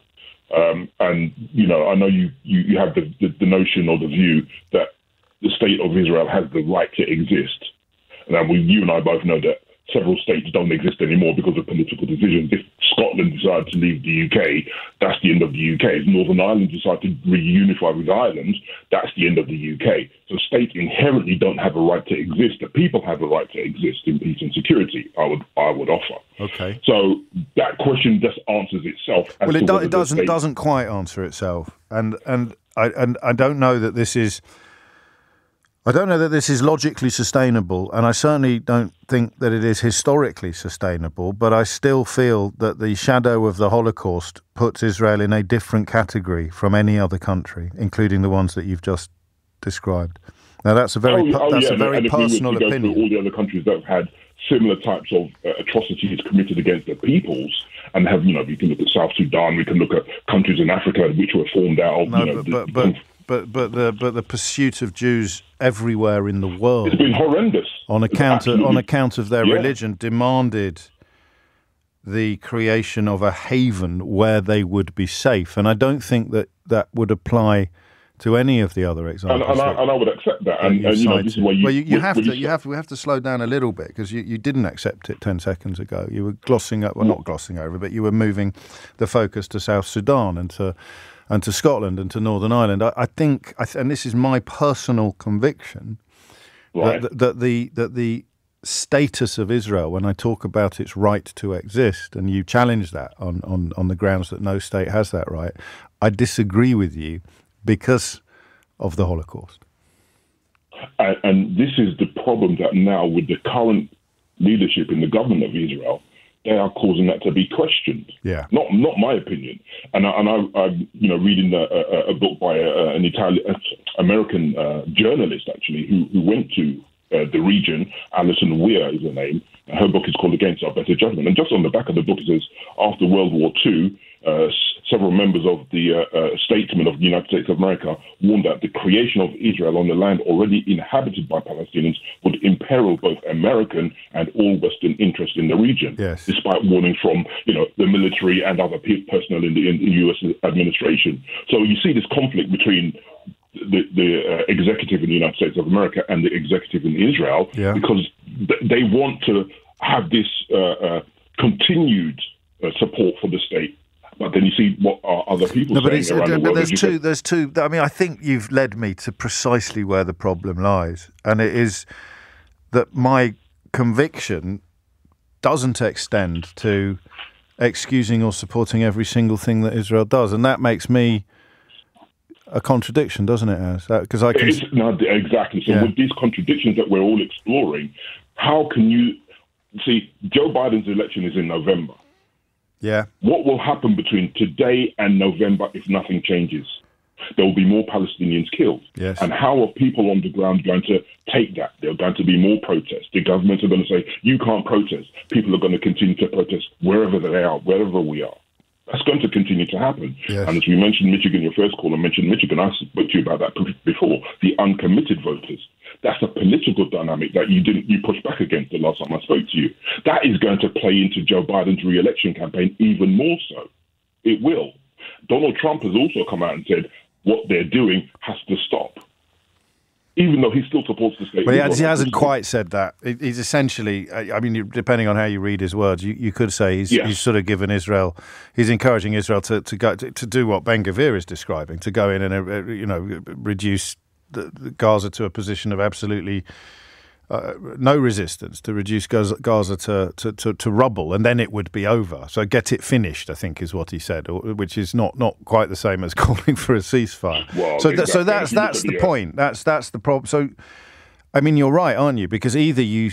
Um, and, you know, I know you, you, you have the, the, the notion or the view that the state of Israel has the right to exist. And we, you and I both know that several states don't exist anymore because of political decisions. If Scotland decides to leave the UK, that's the end of the UK. If Northern Ireland decide to reunify with Ireland, that's the end of the UK. So states inherently don't have a right to exist. The people have a right to exist in peace and security. I would I would offer. Okay. So that question just answers itself. well, it, do, it doesn't doesn't quite answer itself, and and I and I don't know that this is I don't know that this is logically sustainable, and I certainly don't think that it is historically sustainable, but I still feel that the shadow of the Holocaust puts Israel in a different category from any other country, including the ones that you've just described. Now, that's a very, oh, oh, that's yeah, a very and personal opinion. all the other countries that have had similar types of uh, atrocities committed against their peoples, and have, you know, we can look at South Sudan, we can look at countries in Africa which were formed out of, no, you know, but, but, but but but the but the pursuit of Jews everywhere in the world it's been horrendous on account of, on account of their yeah. religion demanded the creation of a haven where they would be safe and I don't think that that would apply to any of the other examples. And, and, I, and I, would accept that. And, and you know, this is why you, well, you, you have to. You, you have. We have to slow down a little bit because you, you didn't accept it ten seconds ago. You were glossing up, well, not mm. glossing over, but you were moving the focus to South Sudan and to and to Scotland and to Northern Ireland. I, I think, I th- and this is my personal conviction, right. that, that the that the status of Israel, when I talk about its right to exist, and you challenge that on, on, on the grounds that no state has that right, I disagree with you because of the Holocaust. And, and this is the problem that now, with the current leadership in the government of Israel, they are causing that to be questioned. Yeah, not not my opinion. And I, and I, am you know reading a, a, uh, uh, a book by a, an Italian American uh, journalist actually who who went to uh, the region. Alison Weir is her name. Her book is called Against Our Better Judgment. And just on the back of the book it says after World War II. Uh, several members of the uh, uh, statesmen of the United States of America warned that the creation of Israel on the land already inhabited by Palestinians would imperil both American and all Western interests in the region. Yes. Despite warnings from you know the military and other personnel in the, in the U.S. administration. So you see this conflict between the, the uh, executive in the United States of America and the executive in Israel yeah. because th- they want to have this uh, uh, continued uh, support for the state. But then you see what are other people no, but saying around uh, the world. There's two. There's two. I mean, I think you've led me to precisely where the problem lies, and it is that my conviction doesn't extend to excusing or supporting every single thing that Israel does, and that makes me a contradiction, doesn't it? Because uh, I can it's, no, exactly. So yeah. with these contradictions that we're all exploring, how can you see Joe Biden's election is in November? Yeah. What will happen between today and November if nothing changes? There will be more Palestinians killed. Yes. And how are people on the ground going to take that? There are going to be more protests. The governments are going to say, you can't protest. People are going to continue to protest wherever they are, wherever we are. That's going to continue to happen. Yes. And as we mentioned Michigan, your first caller mentioned Michigan, I spoke to you about that before, the uncommitted voters. That's a political dynamic that you didn't you pushed back against the last time I spoke to you. That is going to play into Joe Biden's re-election campaign even more so. It will. Donald Trump has also come out and said what they're doing has to stop even though he still supports the state. Well, he, has, he hasn't quite said that. He's essentially, I mean, depending on how you read his words, you, you could say he's, yes. he's sort of given Israel, he's encouraging Israel to, to go to, to do what Ben Gvir is describing, to go in and uh, you know reduce the, the Gaza to a position of absolutely uh, no resistance to reduce Gaza, Gaza to, to, to, to, rubble, and then it would be over. So get it finished, I think, is what he said, which is not, not quite the same as calling for a ceasefire. Well, so, exactly. th- so that's that's the point. That's that's the problem. So, I mean, you're right, aren't you? Because either you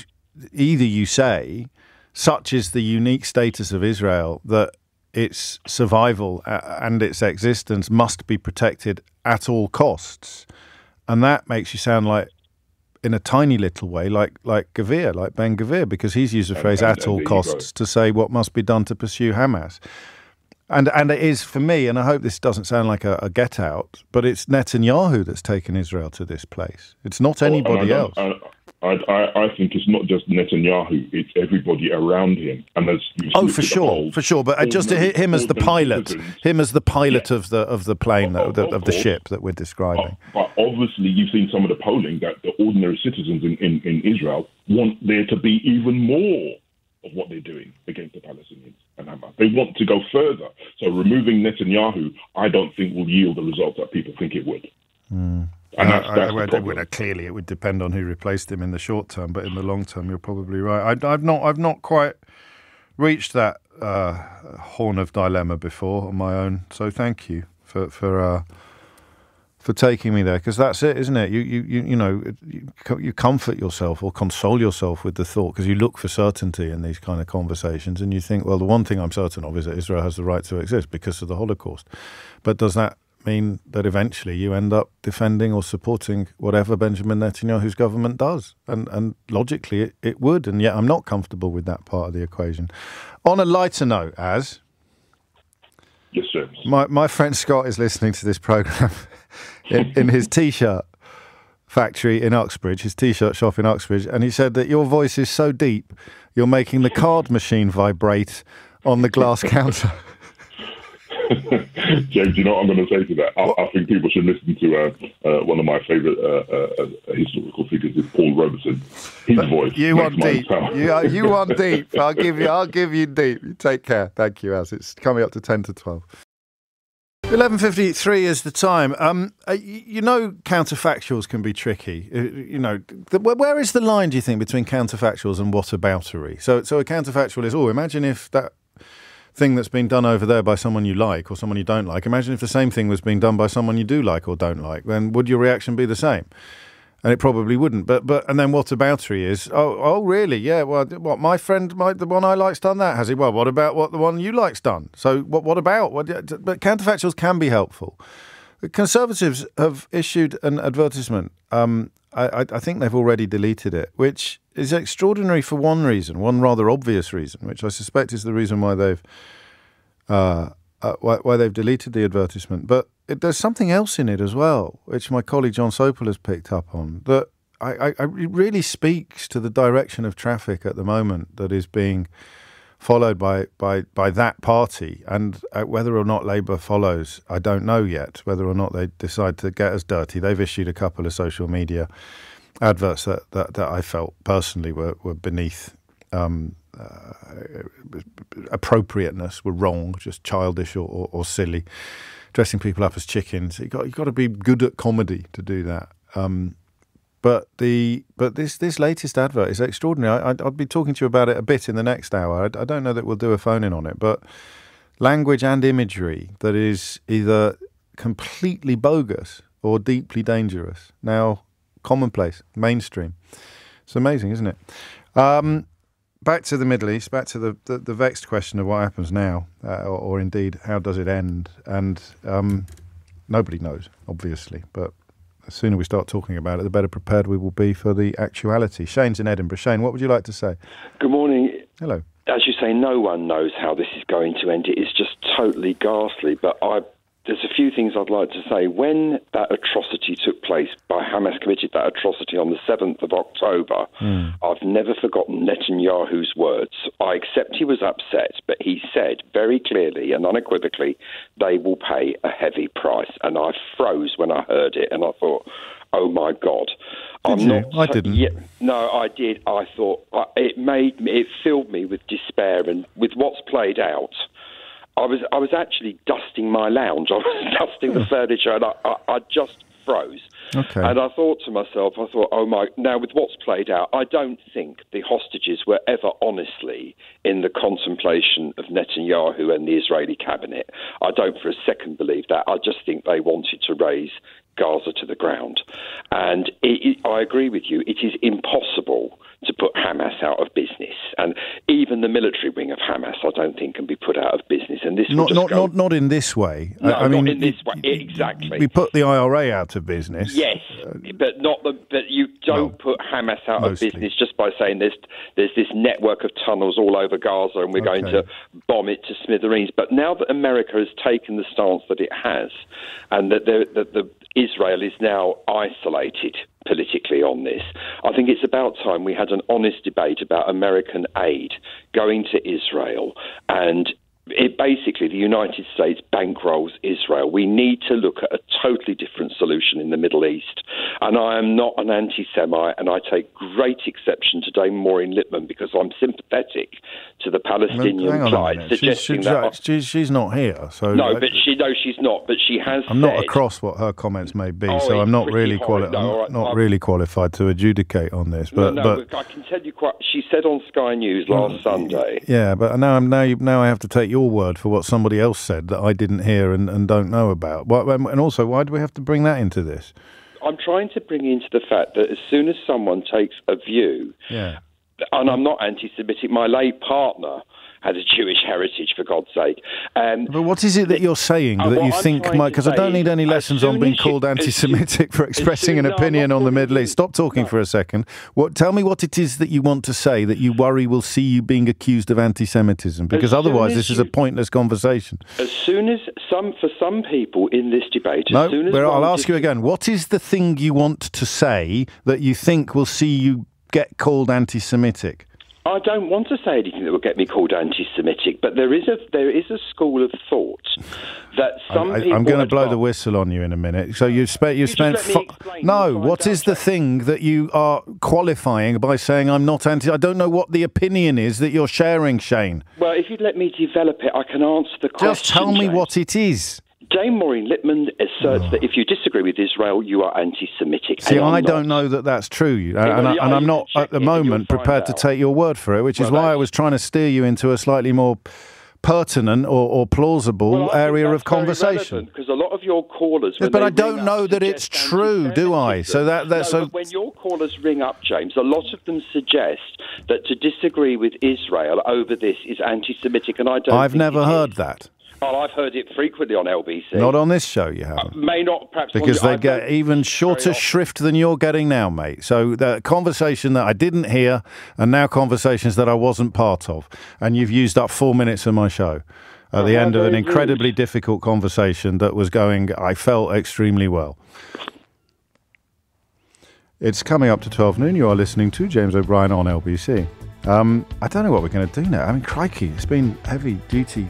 either you say such is the unique status of Israel that its survival and its existence must be protected at all costs. And that makes you sound like in a tiny little way, like like Gvir, like Ben Gvir, because he's used the phrase and, and, "at all costs" to say what must be done to pursue Hamas. And and it is for me, and I hope this doesn't sound like a, a get out, but it's Netanyahu that's taken Israel to this place. It's not anybody else. I, I, I, think it's not just Netanyahu; it's everybody around him. And as oh, for sure, polls, for sure. But uh, just to him as the pilot, citizens, him as the pilot yeah. of the of the plane, of, the, of the ship that we're describing. But obviously, you've seen some of the polling that the ordinary citizens in, in, in Israel want there to be even more of what they're doing against the Palestinians and Hamas. They want to go further. So removing Netanyahu, I don't think will yield the results that people think it would. Mm. And that's, that's I, I, I, clearly, it would depend on who replaced him in the short term, but in the long term, you're probably right. I, have not, I've not quite reached that uh, horn of dilemma before on my own. So thank you for for uh, for taking me there, because that's it, isn't it? You you you, you know you, you comfort yourself or console yourself with the thought because you look for certainty in these kind of conversations, and you think, well, the one thing I'm certain of is that Israel has the right to exist because of the Holocaust. But does that mean that eventually you end up defending or supporting whatever Benjamin Netanyahu's government does. And, and logically, it, it would. And yet, I'm not comfortable with that part of the equation. On a lighter note, as. Yes, sir. My, my friend Scott is listening to this program in, in his t shirt factory in Uxbridge, his t shirt shop in Uxbridge, and he said that your voice is so deep, you're making the card machine vibrate on the glass counter. James, you know what I'm going to say to that? I, I think people should listen to uh, uh, one of my favourite uh, uh, historical figures, is Paul Robeson. His but voice. You want deep. You, you want deep. I'll give you. I'll give you deep. You take care. Thank you, as it's coming up to ten to twelve. 11.53 is the time. Um, uh, you know, counterfactuals can be tricky. You know, the, where is the line, do you think, between counterfactuals and whataboutery? So, so a counterfactual is, oh, imagine if that thing that's been done over there by someone you like or someone you don't like, imagine if the same thing was being done by someone you do like or don't like, then would your reaction be the same? And it probably wouldn't. But but and then what about whataboutery is? Oh oh really? Yeah. Well, what my friend, my the one I like's done that has he? Well, what about what the one you like's done? So what what about? What? But counterfactuals can be helpful. Conservatives have issued an advertisement. Um, I, I think they've already deleted it, which is extraordinary for one reason, one rather obvious reason, which I suspect is the reason why they've uh, uh, why, why, they've deleted the advertisement. But it, there's something else in it as well, which my colleague Jon Sopel has picked up on that I, I, I really speaks to the direction of traffic at the moment that is being followed by by by that party, and uh, whether or not Labour follows, I don't know yet. Whether or not they decide to get as dirty, they've issued a couple of social media adverts that that, that I felt personally were were beneath. Um, uh, appropriateness were wrong, just childish or, or, or, silly, dressing people up as chickens. You got you got to be good at comedy to do that. Um, but the but this this latest advert is extraordinary. I, will be talking to you about it a bit in the next hour. I, I don't know that we'll do a phone in on it, but language and imagery that is either completely bogus or deeply dangerous. Now commonplace, mainstream. It's amazing, isn't it? Um, back to the Middle East, back to the, the, the vexed question of what happens now, uh, or, or, indeed how does it end? And um, nobody knows, obviously, but the sooner we start talking about it, the better prepared we will be for the actuality. Shane's in Edinburgh. Shane, what would you like to say? Good morning. Hello. As you say, no one knows how this is going to end. It is just totally ghastly. But I there's a few things I'd like to say. When that atrocity took place, by Hamas committed that atrocity on the 7th of October, mm. I've never forgotten Netanyahu's words. I accept he was upset, but he said very clearly and unequivocally, they will pay a heavy price. And I froze when I heard it, and I thought, oh my God. Did I'm you? Not, I didn't. Yeah, no, I did. I thought it made me, it filled me with despair, and with what's played out I was I was actually dusting my lounge. I was dusting the hmm. furniture, and I, I, I just froze. Okay. And I thought to myself, I thought, oh my! Now with what's played out, I don't think the hostages were ever honestly in the contemplation of Netanyahu and the Israeli cabinet. I don't for a second believe that. I just think they wanted to raze Gaza to the ground. And it, it, I agree with you. It is impossible to put Hamas out of business, and even the military wing of Hamas, I don't think, can be put out of business. And this not not, go... not not in this way. No, I, mean, in this way. Exactly. We put the IRA out of business. Yes, uh, but not the. But you don't put Hamas out mostly. of business just by saying there's there's this network of tunnels all over Gaza, and we're okay. going to bomb it to smithereens. But now that America has taken the stance that it has, and that the, the, the Israel is now isolated politically on this. I think it's about time we had an honest debate about American aid going to Israel and it basically the United States bankrolls Israel. We need to look at a totally different solution in the Middle East. And I am not an anti-Semite, and I take great exception to Dame Maureen Lipman because I'm sympathetic to the Palestinian plight. Suggesting she's, that she's, she's, not here, so no, but she no, she's not. But she has. I'm said, not across what her comments may be, oh, so I'm not really quali- no, right, not I'm, really qualified to adjudicate on this. But, no, no, but, I can tell you quite. She said on Sky News last Sunday. Yeah, but now I'm now you, now I have to take your word for what somebody else said that I didn't hear and, and don't know about. And also, why do we have to bring that into this? I'm trying to bring into the fact that as soon as someone takes a view, yeah. and I'm not anti-Semitic, my late partner has a Jewish heritage, for God's sake. Um, but what is it that you're saying that you I'm think might? Because I don't need any lessons on being called anti-Semitic for expressing an opinion on the Middle East. Stop talking no. for a second. What? Tell me what it is that you want to say that you worry will see you being accused of anti-Semitism, because as otherwise this you, is a pointless conversation. As soon as some, for some people in this debate, no, I'll ask you again. What is the thing you want to say that you think will see you get called anti-Semitic? I don't want to say anything that will get me called anti-Semitic, but there is a there is a school of thought that some I, am going to blow the whistle on you in a minute. So you spent you, you spent fo- no. What is the thing that you are qualifying by saying I'm not anti? I don't know what the opinion is that you're sharing, Shane. Well, if you'd let me develop it, I can answer the question. Just tell me James. what it is. Dame Maureen Lipman asserts oh. that if you disagree with Israel, you are anti-Semitic. See, I don't know that that's true, uh, and, I, am not at the moment prepared to take your word for it, which well, is why I was trying to steer you into a slightly more pertinent or, or plausible well, area of conversation. Because a lot of your callers, yes, but I don't know that it's true, do I? So that that's no, so. When your callers ring up, James, a lot of them suggest that to disagree with Israel over this is anti-Semitic, and I don't. I've never heard is. that. I've heard it frequently on LBC. Not on this show, you haven't. Uh, may not, perhaps. Because they get even shorter shrift than you're getting now, mate. So the conversation that I didn't hear, and now conversations that I wasn't part of, and you've used up four minutes of my show. at the end of an incredibly difficult conversation that was going, I felt extremely well. It's coming up to 12 noon. You are listening to James O'Brien on LBC. Um, I don't know what we're going to do now. I mean, crikey, it's been heavy duty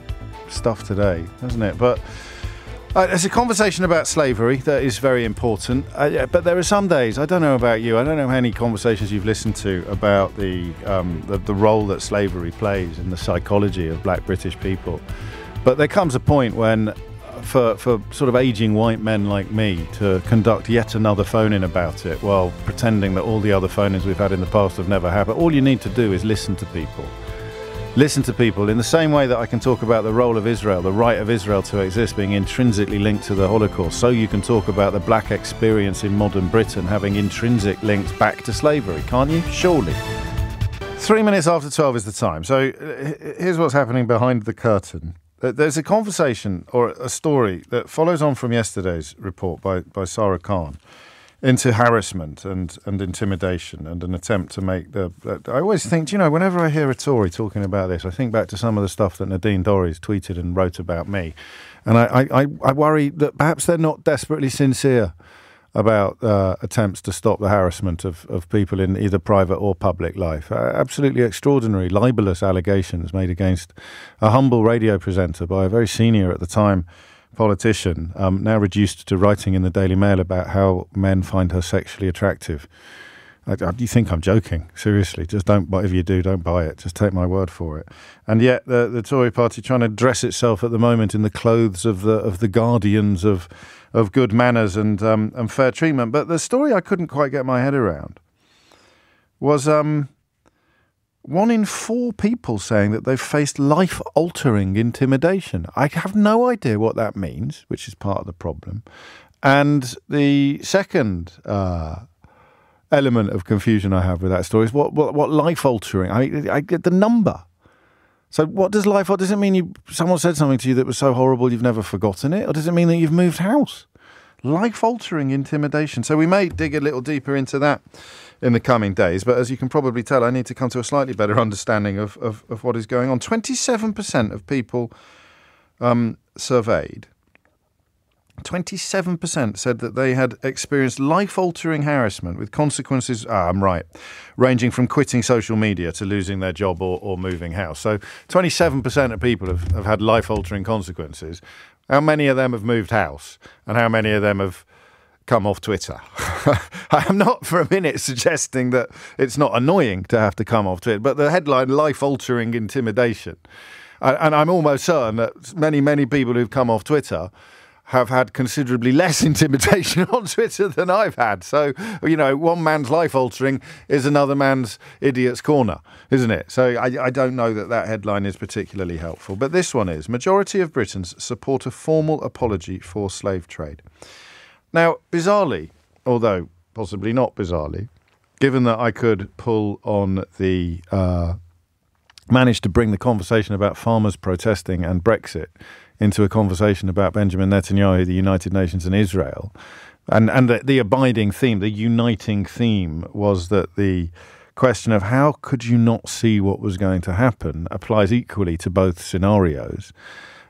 stuff today, hasn't it? But uh, there's a conversation about slavery that is very important. Uh, but there are some days, I don't know about you, I don't know how many conversations you've listened to about the, um, the, the role that slavery plays in the psychology of black British people. But there comes a point when for, for sort of aging white men like me to conduct yet another phone in about it while pretending that all the other phone ins we've had in the past have never happened. All you need to do is listen to people. Listen to people in the same way that I can talk about the role of Israel, the right of Israel to exist being intrinsically linked to the Holocaust. So you can talk about the black experience in modern Britain having intrinsic links back to slavery, can't you? Surely. Three minutes after 12 is the time. So uh, here's what's happening behind the curtain. There's a conversation or a story that follows on from yesterday's report by, by Sara Khan into harassment and, and intimidation and an attempt to make the. I always think, you know, whenever I hear a Tory talking about this, I think back to some of the stuff that Nadine Dorries tweeted and wrote about me. And I, I, I worry that perhaps they're not desperately sincere about uh, attempts to stop the harassment of, of people in either private or public life. Uh, absolutely extraordinary, libelous allegations made against a humble radio presenter by a very senior at the time politician, um, now reduced to writing in the Daily Mail about how men find her sexually attractive. I, I, you think I'm joking? Seriously, just don't. If you do, don't buy it. Just take my word for it. And yet, the, the Tory Party trying to dress itself at the moment in the clothes of the of the guardians of of good manners and um, and fair treatment. But the story I couldn't quite get my head around was um, one in four people saying that they've faced life altering intimidation. I have no idea what that means, which is part of the problem. And the second uh, element of confusion I have with that story is what what, what life altering. I, I get the number. So what does life? What does it mean? You someone said something to you that was so horrible you've never forgotten it, or does it mean that you've moved house? Life altering intimidation. So we may dig a little deeper into that in the coming days. But as you can probably tell, I need to come to a slightly better understanding of, of, of what is going on. 27% of people um, surveyed 27% said that they had experienced life altering harassment with consequences, ah, I'm right, ranging from quitting social media to losing their job or, or moving house. So 27% of people have, have had life altering consequences. How many of them have moved house? And how many of them have come off Twitter? I am not for a minute suggesting that it's not annoying to have to come off Twitter, but the headline life altering intimidation. And I'm almost certain that many, many people who've come off Twitter have had considerably less intimidation on Twitter than I've had. So, you know, one man's life altering is another man's idiot's corner, isn't it? So I, I, don't know that that headline is particularly helpful. But this one is Majority of Britons support a formal apology for slave trade. Now, bizarrely, although possibly not bizarrely, given that I could pull on the. Uh, manage to bring the conversation about farmers protesting and Brexit into a conversation about Benjamin Netanyahu, the United Nations, and Israel. And, and the, the abiding theme, the uniting theme, was that the question of how could you not see what was going to happen applies equally to both scenarios.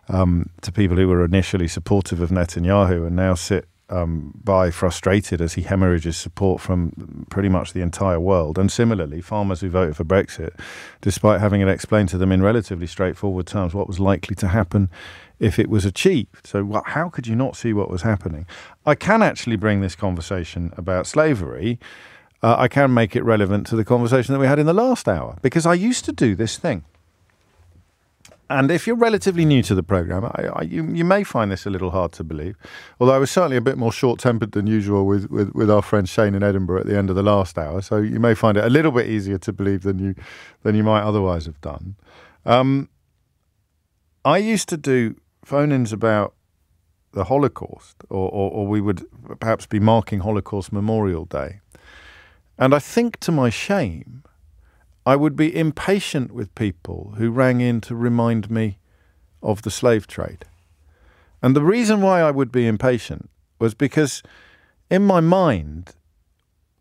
Um, to people who were initially supportive of Netanyahu and now sit um, by frustrated as he hemorrhages support from pretty much the entire world. And similarly, farmers who voted for Brexit, despite having it explained to them in relatively straightforward terms what was likely to happen if it was achieved. So, what, how could you not see what was happening? I can actually bring this conversation about slavery. Uh, I can make it relevant to the conversation that we had in the last hour because I used to do this thing. And if you're relatively new to the program, I, I, you, you may find this a little hard to believe. Although I was certainly a bit more short tempered than usual with, with, with, our friend Shane in Edinburgh at the end of the last hour. So you may find it a little bit easier to believe than you, than you might otherwise have done. Um, I used to do phone ins about the Holocaust, or, or, or, we would perhaps be marking Holocaust Memorial Day. And I think to my shame, I would be impatient with people who rang in to remind me of the slave trade. And the reason why I would be impatient was because in my mind,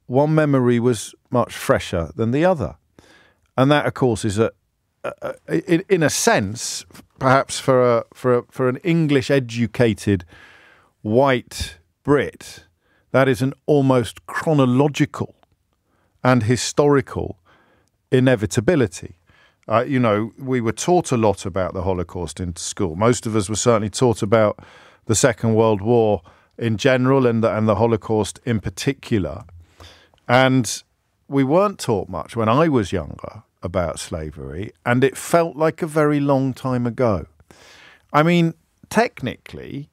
one memory was much fresher than the other. And that, of course, is a, a, a in, in a sense, perhaps for a for a, for an English educated white Brit, that is an almost chronological and historical inevitability. Uh, you know, we were taught a lot about the Holocaust in school. Most of us were certainly taught about the Second World War in general and the, and the Holocaust in particular. And we weren't taught much when I was younger about slavery, and it felt like a very long time ago. I mean, technically,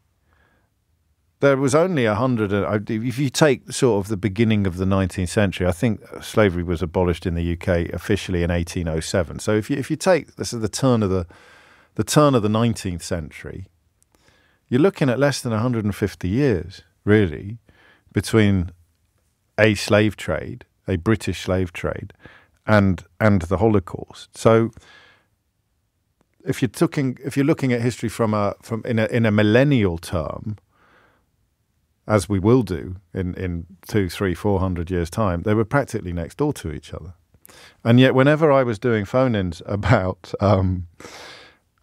there was only a hundred. If you take sort of the beginning of the 19th century, I think slavery was abolished in the UK officially in 1807. So if you if you take this is the turn of the the turn of the 19th century, you're looking at less than 150 years, really, between a slave trade, a British slave trade, and and the Holocaust. So if you're looking if you're looking at history from a from in a in a millennial term, as we will do in in two, three, four hundred years time, they were practically next door to each other. And yet, whenever I was doing phone-ins about um,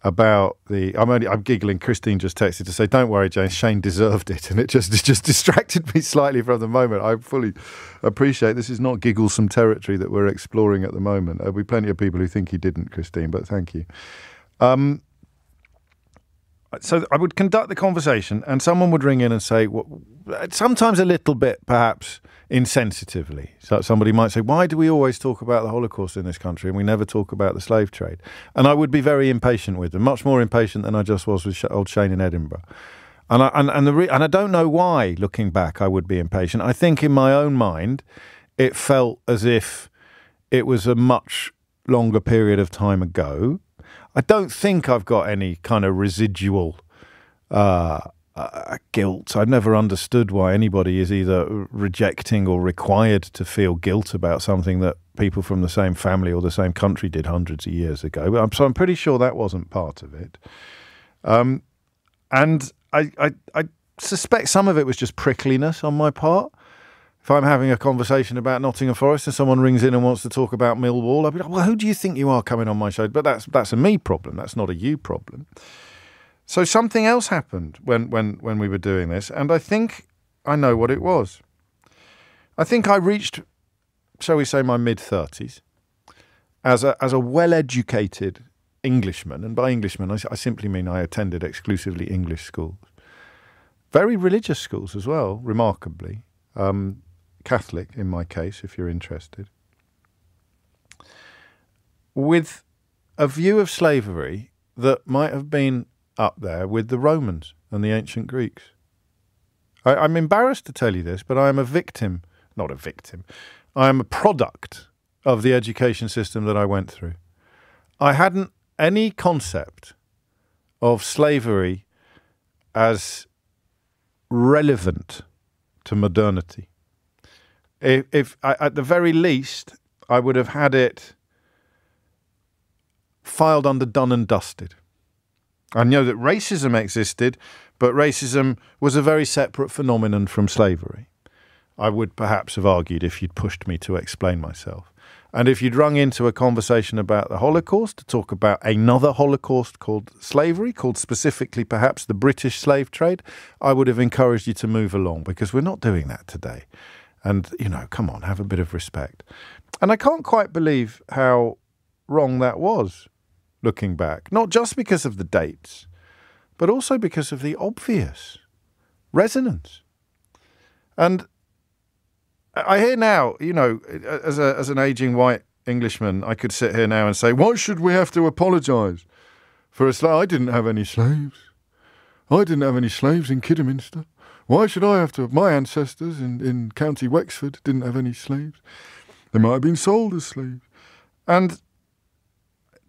about the. I'm only. I'm giggling. Christine just texted to say, "Don't worry, James. Shane deserved it," and it just it just distracted me slightly from the moment. I fully appreciate this is not gigglesome territory that we're exploring at the moment. There'll be plenty of people who think he didn't, Christine, but thank you. Um, so I would conduct the conversation, and someone would ring in and say, well, sometimes a little bit, perhaps insensitively. So somebody might say, "Why do we always talk about the Holocaust in this country and we never talk about the slave trade?" And I would be very impatient with them, much more impatient than I just was with old Shane in Edinburgh. And I, and and, the re- and I don't know why. Looking back, I would be impatient. I think in my own mind, it felt as if it was a much longer period of time ago I don't think I've got any kind of residual uh, uh, guilt. I've never understood why anybody is either rejecting or required to feel guilt about something that people from the same family or the same country did hundreds of years ago. I'm, so I'm pretty sure that wasn't part of it. Um, and I, I, I suspect some of it was just prickliness on my part if I'm having a conversation about Nottingham Forest and someone rings in and wants to talk about Millwall, I'll be like, well, who do you think you are coming on my show? But that's that's a me problem. That's not a you problem. So something else happened when, when, when we were doing this, and I think I know what it was. I think I reached, shall we say, my mid 30s as a, as a well educated Englishman, and by Englishman, I, I simply mean I attended exclusively English schools. Very religious schools as well, remarkably. Um, Catholic in my case, if you're interested, with a view of slavery that might have been up there with the Romans and the ancient Greeks. I, I'm embarrassed to tell you this, but I am a victim, not a victim, I am a product of the education system that I went through. I hadn't any concept of slavery as relevant to modernity if, if I, at the very least, I would have had it filed under done and dusted. I know that racism existed, but racism was a very separate phenomenon from slavery. I would perhaps have argued if you'd pushed me to explain myself. And if you'd rung into a conversation about the Holocaust to talk about another Holocaust called slavery, called specifically perhaps the British slave trade, I would have encouraged you to move along because we're not doing that today. And, you know, come on, have a bit of respect. And I can't quite believe how wrong that was looking back, not just because of the dates, but also because of the obvious resonance. And I hear now, you know, as a as an aging white Englishman, I could sit here now and say, "Why should we have to apologise for a slave? I didn't have any slaves. I didn't have any slaves in Kidderminster. Why should I have to? My ancestors in, in County Wexford didn't have any slaves. They might have been sold as slaves. And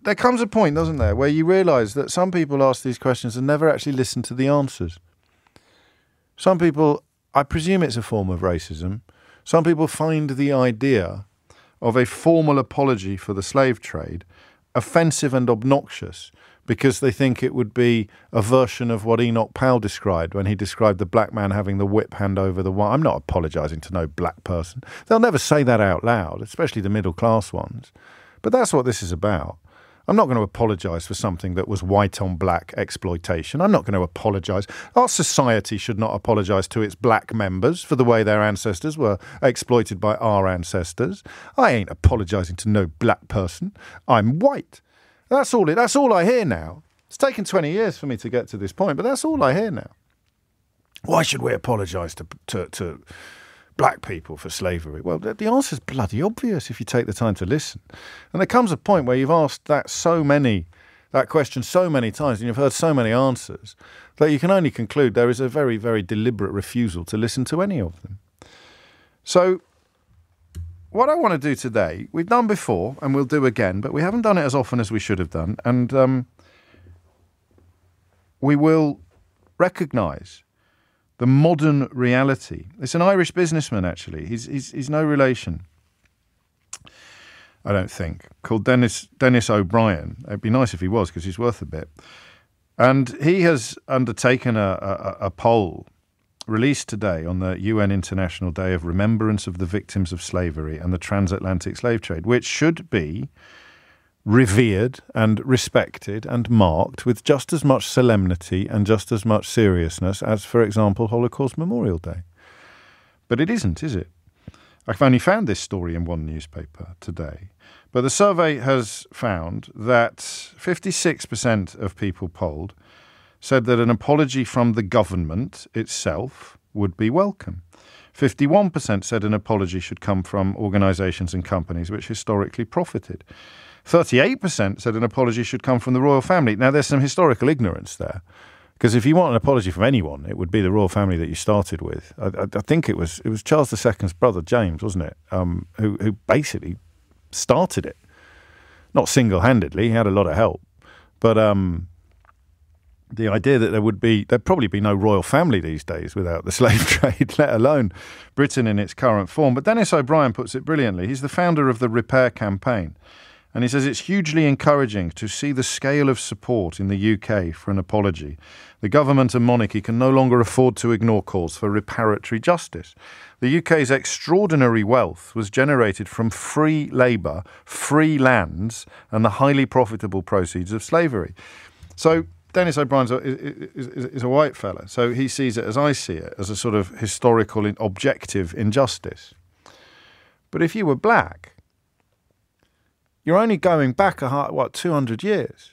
there comes a point, doesn't there, where you realise that some people ask these questions and never actually listen to the answers. Some people, I presume it's a form of racism, some people find the idea of a formal apology for the slave trade offensive and obnoxious because they think it would be a version of what Enoch Powell described when he described the black man having the whip hand over the white. I'm not apologising to no black person. They'll never say that out loud, especially the middle class ones. But that's what this is about. I'm not going to apologise for something that was white on black exploitation. I'm not going to apologise. Our society should not apologise to its black members for the way their ancestors were exploited by our ancestors. I ain't apologising to no black person. I'm white. That's all. It, that's all I hear now. It's taken 20 years for me to get to this point, but that's all I hear now. Why should we apologise to, to, to black people for slavery? Well, the, the answer is bloody obvious if you take the time to listen. And there comes a point where you've asked that so many, that question so many times, and you've heard so many answers that you can only conclude there is a very, very deliberate refusal to listen to any of them. So, what I want to do today, we've done before and we'll do again, but we haven't done it as often as we should have done. And um, we will recognise the modern reality. It's an Irish businessman, actually. He's, he's, he's no relation, I don't think, called Dennis, Dennis O'Brien. It'd be nice if he was because he's worth a bit. And he has undertaken a, a, a poll released today on the UN International Day of Remembrance of the Victims of Slavery and the Transatlantic Slave Trade, which should be revered and respected and marked with just as much solemnity and just as much seriousness as, for example, Holocaust Memorial Day. But it isn't, is it? I've only found this story in one newspaper today. But the survey has found that 56% of people polled said that an apology from the government itself would be welcome. 51% said an apology should come from organisations and companies which historically profited. 38% said an apology should come from the royal family. Now, there's some historical ignorance there. Because if you want an apology from anyone, it would be the royal family that you started with. I, I, think it was it was Charles II's brother James, wasn't it? Um, who who basically started it, not single handedly. He had a lot of help, but um, the idea that there would be there'd probably be no royal family these days without the slave trade, let alone Britain in its current form. But Dennis O'Brien puts it brilliantly. He's the founder of the Repair Campaign. And he says it's hugely encouraging to see the scale of support in the UK for an apology. The government and monarchy can no longer afford to ignore calls for reparatory justice. The UK's extraordinary wealth was generated from free labour, free lands, and the highly profitable proceeds of slavery. So Dennis O'Brien is, is, is, a white fella, so he sees it as I see it, as a sort of historical, objective injustice. But if you were black, you're only going back a what 200 years?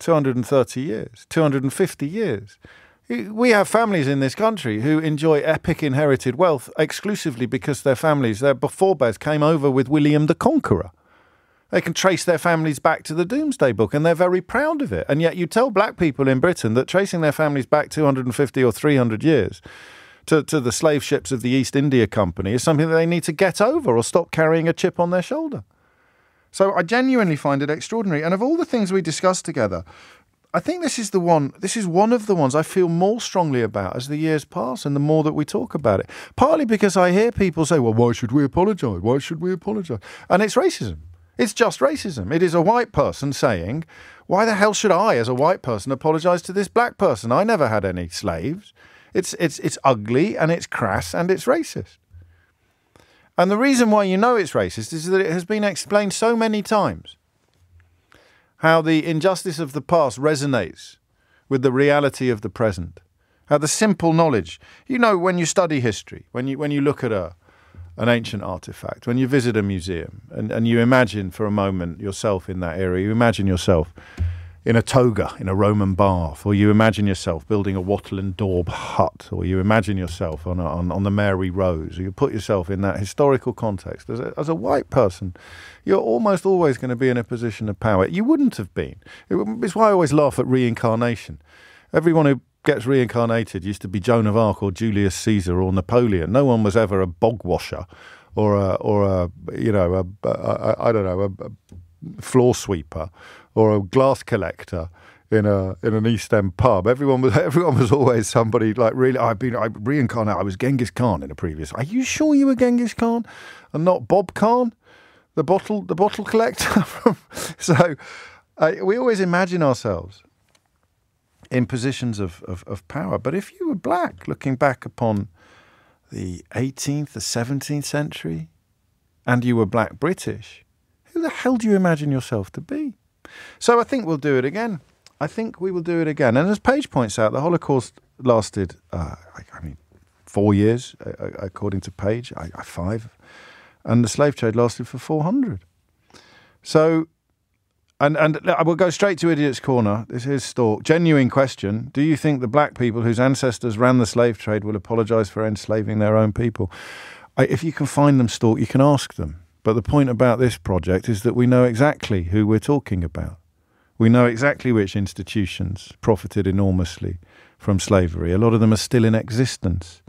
230 years? 250 years? We have families in this country who enjoy epic inherited wealth exclusively because their families their forebears came over with William the Conqueror they can trace their families back to the Doomsday Book and they're very proud of it. And yet, you tell black people in Britain that tracing their families back 250 or 300 years to, to the slave ships of the East India Company is something that they need to get over or stop carrying a chip on their shoulder. So I genuinely find it extraordinary. And of all the things we discussed together, I think this is the one. This is one of the ones I feel more strongly about as the years pass and the more that we talk about it. Partly because I hear people say, "Well, why should we apologise? Why should we apologise?" And it's racism. It's just racism. It is a white person saying, "Why the hell should I, as a white person, apologise to this black person? I never had any slaves." It's it's it's ugly and it's crass and it's racist. And the reason why you know it's racist is that it has been explained so many times how the injustice of the past resonates with the reality of the present. How the simple knowledge, you know, when you study history, when you when you look at a an ancient artifact, when you visit a museum and, and you imagine for a moment yourself in that area, you imagine yourself in a toga in a Roman bath, or you imagine yourself building a wattle and daub hut, or you imagine yourself on, a, on, on the Mary Rose, or you put yourself in that historical context. As a, as a white person, you're almost always going to be in a position of power. You wouldn't have been. It, it's why I always laugh at reincarnation. Everyone who gets reincarnated used to be Joan of Arc or Julius Caesar or Napoleon. No one was ever a bog washer or a, or a you know, I don't know, a, a floor sweeper or a glass collector in a in an East End pub. Everyone was everyone was always somebody like really. I've been I reincarnated. I was Genghis Khan in a previous. Are you sure you were Genghis Khan and not Bob Khan, the bottle the bottle collector? so uh, we always imagine ourselves in positions of, of, of power. But if you were black, looking back upon the 18th, the 17th century, and you were black British, who the hell do you imagine yourself to be? So I think we'll do it again. I think we will do it again. And as Paige points out, the Holocaust lasted, uh, I, mean, four years, uh, according to Paige, I, I, five, and the slave trade lasted for 400. So, and, and I will go straight to Idiot's Corner. This is Stork. Genuine question. Do you think the black people whose ancestors ran the slave trade will apologise for enslaving their own people? I, if you can find them, Stork, you can ask them. But the point about this project is that we know exactly who we're talking about. We know exactly which institutions profited enormously from slavery. A lot of them are still in existence.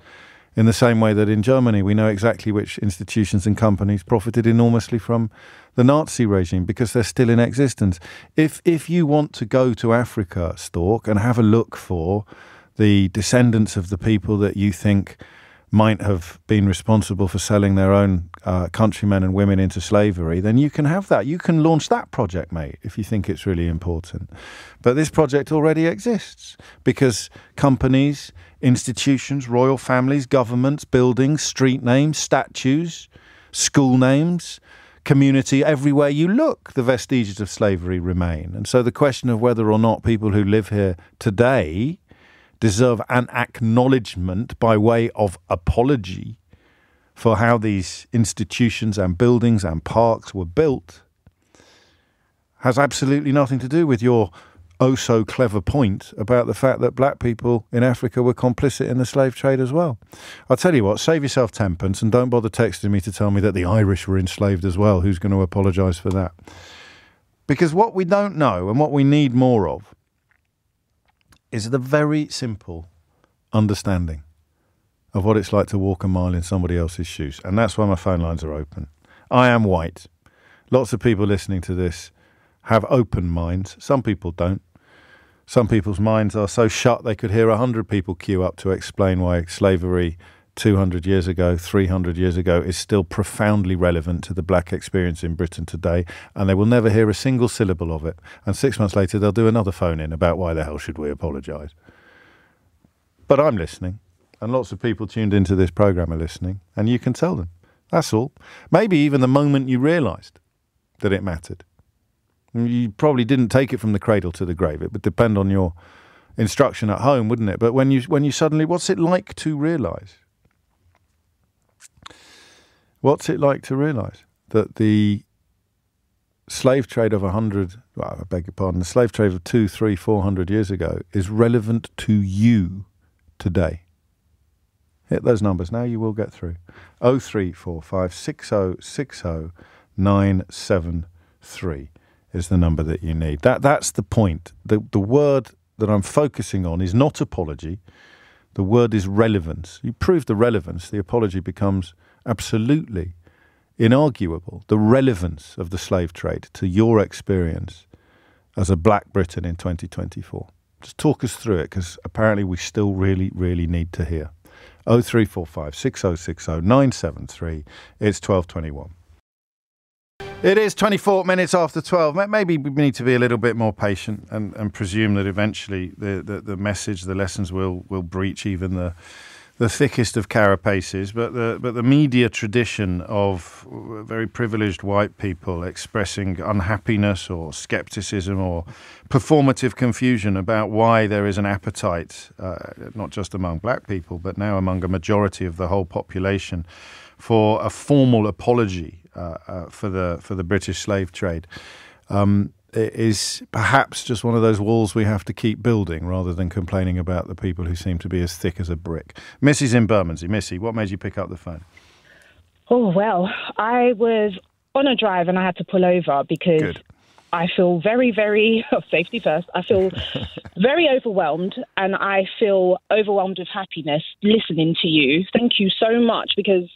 In the same way that in Germany, we know exactly which institutions and companies profited enormously from the Nazi regime because they're still in existence. If, if you want to go to Africa, Stork, and have a look for the descendants of the people that you think might have been responsible for selling their own uh, countrymen and women into slavery, then you can have that. You can launch that project, mate, if you think it's really important. But this project already exists because companies, institutions, royal families, governments, buildings, street names, statues, school names, community, everywhere you look, the vestiges of slavery remain. And so the question of whether or not people who live here today deserve an acknowledgement by way of apology for how these institutions and buildings and parks were built has absolutely nothing to do with your oh so clever point about the fact that black people in Africa were complicit in the slave trade as well. I'll tell you what, save yourself tenpence and don't bother texting me to tell me that the Irish were enslaved as well. Who's going to apologise for that? Because what we don't know and what we need more of is the very simple understanding of what it's like to walk a mile in somebody else's shoes. And that's why my phone lines are open. I am white. Lots of people listening to this have open minds. Some people don't. Some people's minds are so shut they could hear a hundred people queue up to explain why slavery 200 years ago, 300 years ago, is still profoundly relevant to the black experience in Britain today, and they will never hear a single syllable of it. And six months later, they'll do another phone in about why the hell should we apologise. But I'm listening, and lots of people tuned into this programme are listening, and you can tell them. That's all. Maybe even the moment you realised that it mattered. Mm, you probably didn't take it from the cradle to the grave. It would depend on your instruction at home, wouldn't it? But when you when you suddenly, what's it like to realise? What's it like to realise that the slave trade of a hundred, well, I beg your pardon, the slave trade of two, three, four hundred years ago is relevant to you today? Hit those numbers now. You will get through. Oh three four five six oh six oh nine seven three is the number that you need. That that's the point. The the word that I'm focusing on is not apology. The word is relevance. You prove the relevance, the apology becomes absolutely inarguable the relevance of the slave trade to your experience as a black Briton in 2024. Just talk us through it because apparently we still really, really need to hear. 0345 6060 973. It's 1221. It is 24 minutes after 12. Maybe we need to be a little bit more patient and, and presume that eventually the, the, the message, the lessons will, will breach even the the thickest of carapaces, but the but the media tradition of very privileged white people expressing unhappiness or skepticism or performative confusion about why there is an appetite, uh, not just among black people, but now among a majority of the whole population, for a formal apology for the for the British slave trade. Um, is perhaps just one of those walls we have to keep building rather than complaining about the people who seem to be as thick as a brick. Missy's in Bermondsey. Missy, what made you pick up the phone? Oh, well, I was on a drive and I had to pull over because Good. I feel very, very, safety first, I feel very overwhelmed and I feel overwhelmed with happiness listening to you. Thank you so much because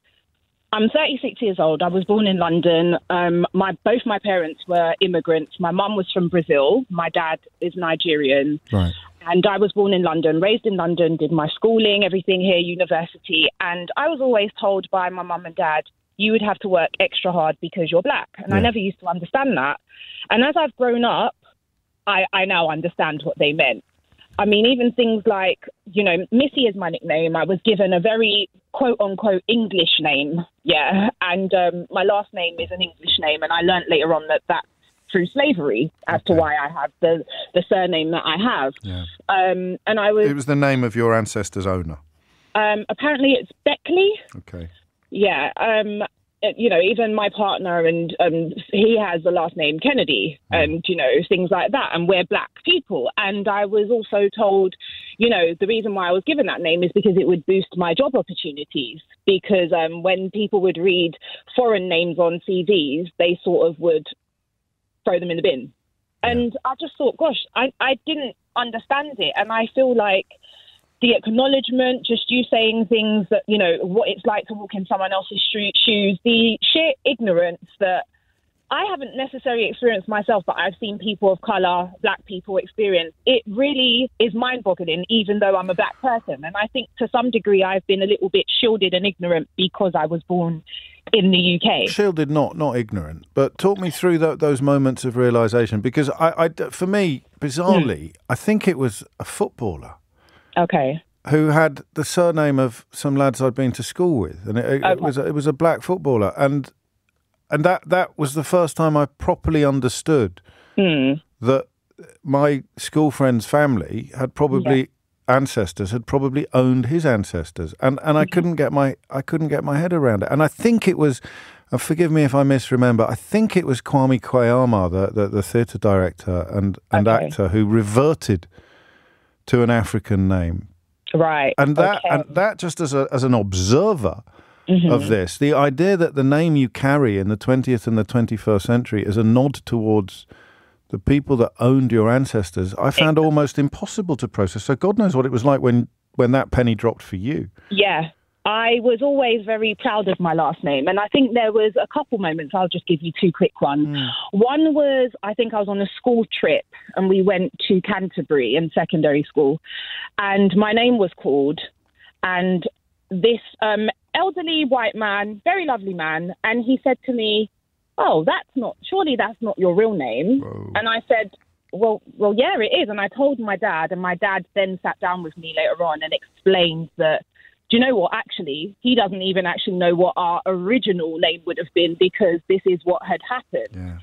I'm 36 years old. I was born in London. Um, my both my parents were immigrants. My mum was from Brazil. My dad is Nigerian. Right. And I was born in London, raised in London, did my schooling, everything here, university. And I was always told by my mum and dad, you would have to work extra hard because you're black. And yeah. I never used to understand that. And as I've grown up, I, I now understand what they meant. I mean, even things like, you know, Missy is my nickname. I was given a very quote unquote English name. Yeah. And um, my last name is an English name. And I learned later on that that through slavery as okay. to why I have the the surname that I have. Yeah. Um, and I was. It was the name of your ancestor's owner. Um, apparently, it's Beckley. Okay. Yeah. Um, you know, even my partner and um, he has the last name Kennedy, and you know things like that. And we're black people. And I was also told, you know, the reason why I was given that name is because it would boost my job opportunities. Because um, when people would read foreign names on CVs, they sort of would throw them in the bin. And I just thought, gosh, I, I didn't understand it, and I feel like the acknowledgement, just you saying things that, you know, what it's like to walk in someone else's shoes, the sheer ignorance that I haven't necessarily experienced myself, but I've seen people of color, black people experience. It really is mind boggling, even though I'm a black person. And I think to some degree I've been a little bit shielded and ignorant because I was born in the UK. Shielded, not not ignorant, but talk me through those moments of realization because I, I for me, bizarrely, mm. I think it was a footballer Okay. Who had the surname of some lads I'd been to school with, and it, it, okay. it was it was a black footballer, and and that that was the first time I properly understood mm. that my school friend's family had probably yeah. ancestors had probably owned his ancestors, and and I mm-hmm. couldn't get my I couldn't get my head around it, and I think it was. Forgive me if I misremember. I think it was Kwame Kwei-Armah, the, the, the theatre director and, and okay. actor, who reverted to an African name. Right. And that okay. and that just as a as an observer mm-hmm. of this, the idea that the name you carry in the 20th and the 21st century is a nod towards the people that owned your ancestors, I found almost impossible to process. So God knows what it was like when when that penny dropped for you. Yeah, I was always very proud of my last name. And I think there was a couple moments. I'll just give you two quick ones. Mm. One was, I think I was on a school trip and we went to Canterbury in secondary school. And my name was called. And this um, elderly white man, very lovely man, and he said to me, Oh, that's not, surely that's not your real name. Whoa. And I said, well, well, yeah, it is. And I told my dad, and my dad then sat down with me later on and explained that do you know what? Actually, he doesn't even actually know what our original name would have been because this is what had happened. Yeah.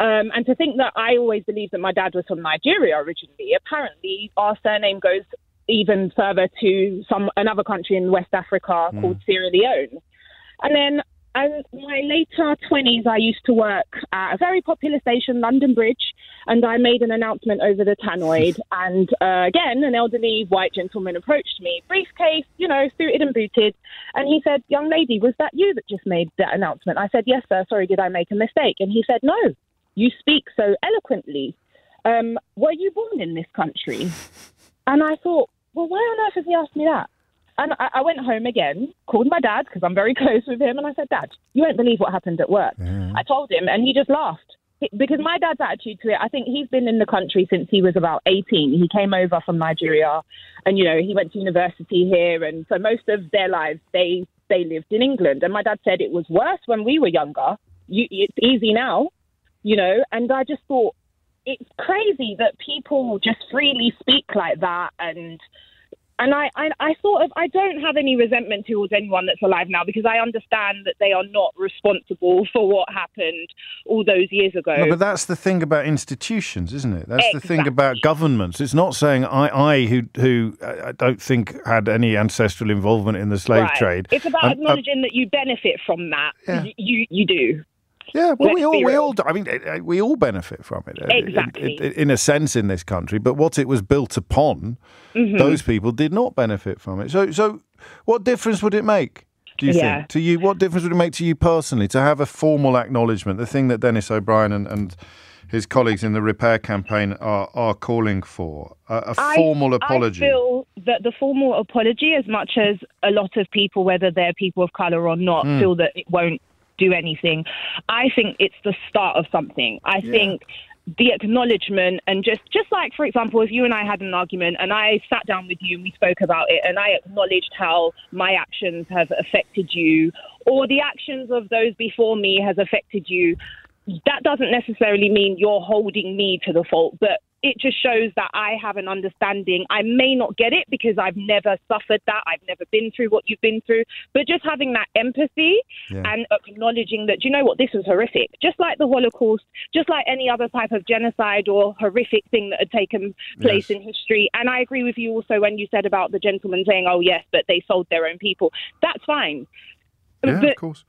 Um, and to think that I always believed that my dad was from Nigeria originally. Apparently, our surname goes even further to some another country in West Africa mm. called Sierra Leone. And then in my later 20s, I used to work at a very popular station, London Bridge, and I made an announcement over the tannoy. and uh, again, an elderly white gentleman approached me, briefcase, you know, suited and booted, and he said, Young lady, was that you that just made that announcement? I said, Yes, sir. Sorry, did I make a mistake? And he said, No, you speak so eloquently. Um, were you born in this country? And I thought, Well, why on earth has he asked me that? And I, I went home again, called my dad because I'm very close with him, and I said, Dad, you won't believe what happened at work. Mm. I told him, and he just laughed. because my dad's attitude to it, I think he's been in the country since he was about 18. He came over from Nigeria, and you know he went to university here, and so most of their lives they they lived in England. And my dad said it was worse when we were younger. You, it's easy now, you know. And I just thought it's crazy that people just freely speak like that and and I, I, I sort of, I don't have any resentment towards anyone that's alive now because I understand that they are not responsible for what happened all those years ago. No, but that's the thing about institutions, isn't it? That's exactly. the thing about governments. It's not saying I, I who, who I don't think had any ancestral involvement in the slave right. trade. It's about um, acknowledging that you benefit from that. Yeah. You, you do. Yeah, well, Let's we all we all I mean we all benefit from it uh, exactly in, in, a sense in this country. But what it was built upon, mm-hmm. those people did not benefit from it. So so, what difference would it make? Do you yeah. think to you? What difference would it make to you personally to have a formal acknowledgement? The thing that Dennis O'Brien and, and his colleagues in the repair campaign are, are calling for a formal apology. I feel that the formal apology, as much as a lot of people, whether they're people of colour or not, mm. feel that it won't do anything. I think it's the start of something. I yeah. think the acknowledgement and just just like for example if you and I had an argument and I sat down with you and we spoke about it and I acknowledged how my actions have affected you or the actions of those before me has affected you that doesn't necessarily mean you're holding me to the fault but it just shows that I have an understanding. I may not get it because I've never suffered that. I've never been through what you've been through. But just having that empathy yeah. and acknowledging that, you know what, this was horrific. Just like the Holocaust, just like any other type of genocide or horrific thing that had taken place yes. in history. And I agree with you also when you said about the gentleman saying, oh, yes, but they sold their own people. That's fine. Yeah, but, of course.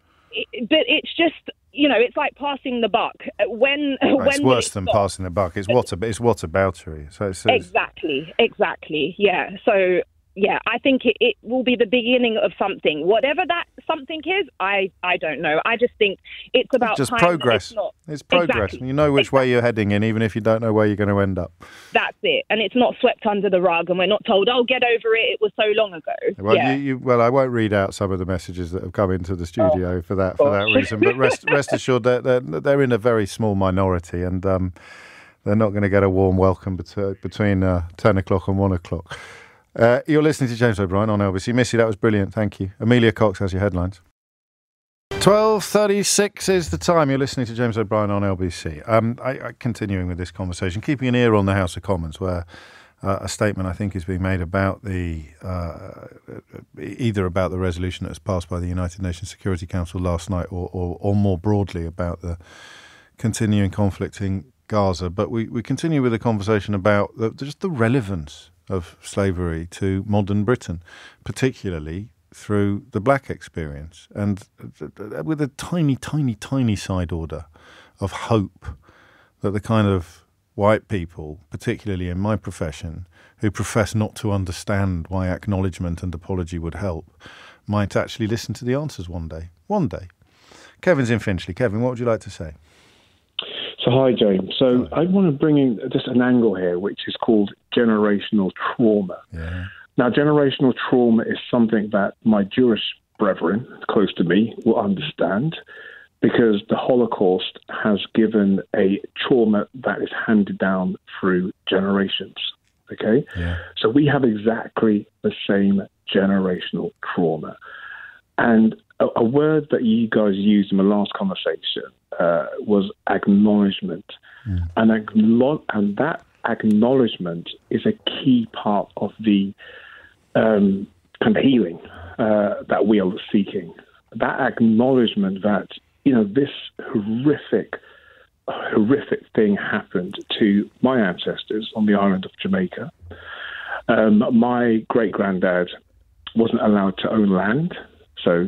but it's just you know, it's like passing the buck. Uh, when well, when it's worse than passing the buck. It's what it's what about So it's, exactly, exactly, yeah. So yeah, I think it, it will be the beginning of something. Whatever that something is, I, I don't know. I just think it's about it's just progress. It's, it's, progress. Exactly. You know which exactly. way you're heading in, even if you don't know where you're going to end up. That's it, and it's not swept under the rug, and we're not told, "Oh, get over it. It was so long ago." Well, yeah. you, you, well, I won't read out some of the messages that have come into the studio oh, for that for that reason, but rest rest assured that they're, they're, they're, in a very small minority, and um, they're not going to get a warm welcome between uh, ten o'clock and one o'clock. Uh, you're listening to James O'Brien on LBC. Missy, that was brilliant. Thank you. Amelia Cox has your headlines. 12.36 is the time. You're listening to James O'Brien on LBC. Um, I, I, continuing with this conversation, keeping an ear on the House of Commons, where uh, a statement I think is being made about the uh, either about the resolution that was passed by the United Nations Security Council last night, or, or, or more broadly about the continuing conflict in Gaza. But we, we continue with a conversation about the, just the relevance of slavery to modern Britain, particularly through the black experience, and with a tiny, tiny, tiny side order of hope that the kind of white people, particularly in my profession, who profess not to understand why acknowledgement and apology would help, might actually listen to the answers one day. One day. Kevin's in Finchley. Kevin, what would you like to say? So, hi, James. So, I want to bring in just an angle here, which is called generational trauma. Yeah. Now, generational trauma is something that my Jewish brethren close to me will understand because the Holocaust has given a trauma that is handed down through generations. Okay? Yeah. So, we have exactly the same generational trauma. And a, a word that you guys used in the last conversation uh, was acknowledgement, mm. and, and that acknowledgement is a key part of the um, kind of healing uh, that we are seeking. That acknowledgement that you know this horrific, horrific thing happened to my ancestors on the island of Jamaica. Um, my great granddad wasn't allowed to own land, so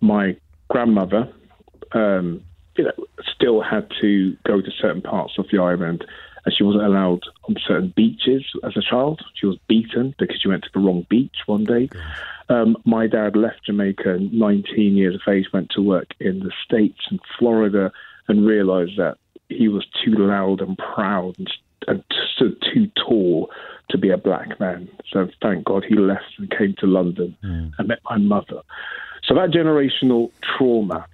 my grandmother um, you know, still had to go to certain parts of the island and she wasn't allowed on certain beaches as a child. She was beaten because she went to the wrong beach one day. Um, my dad left Jamaica 19 years of age, went to work in the States and Florida, and realized that he was too loud and proud and, and stood too tall to be a black man. So thank God he left and came to London mm. and met my mother. So that generational trauma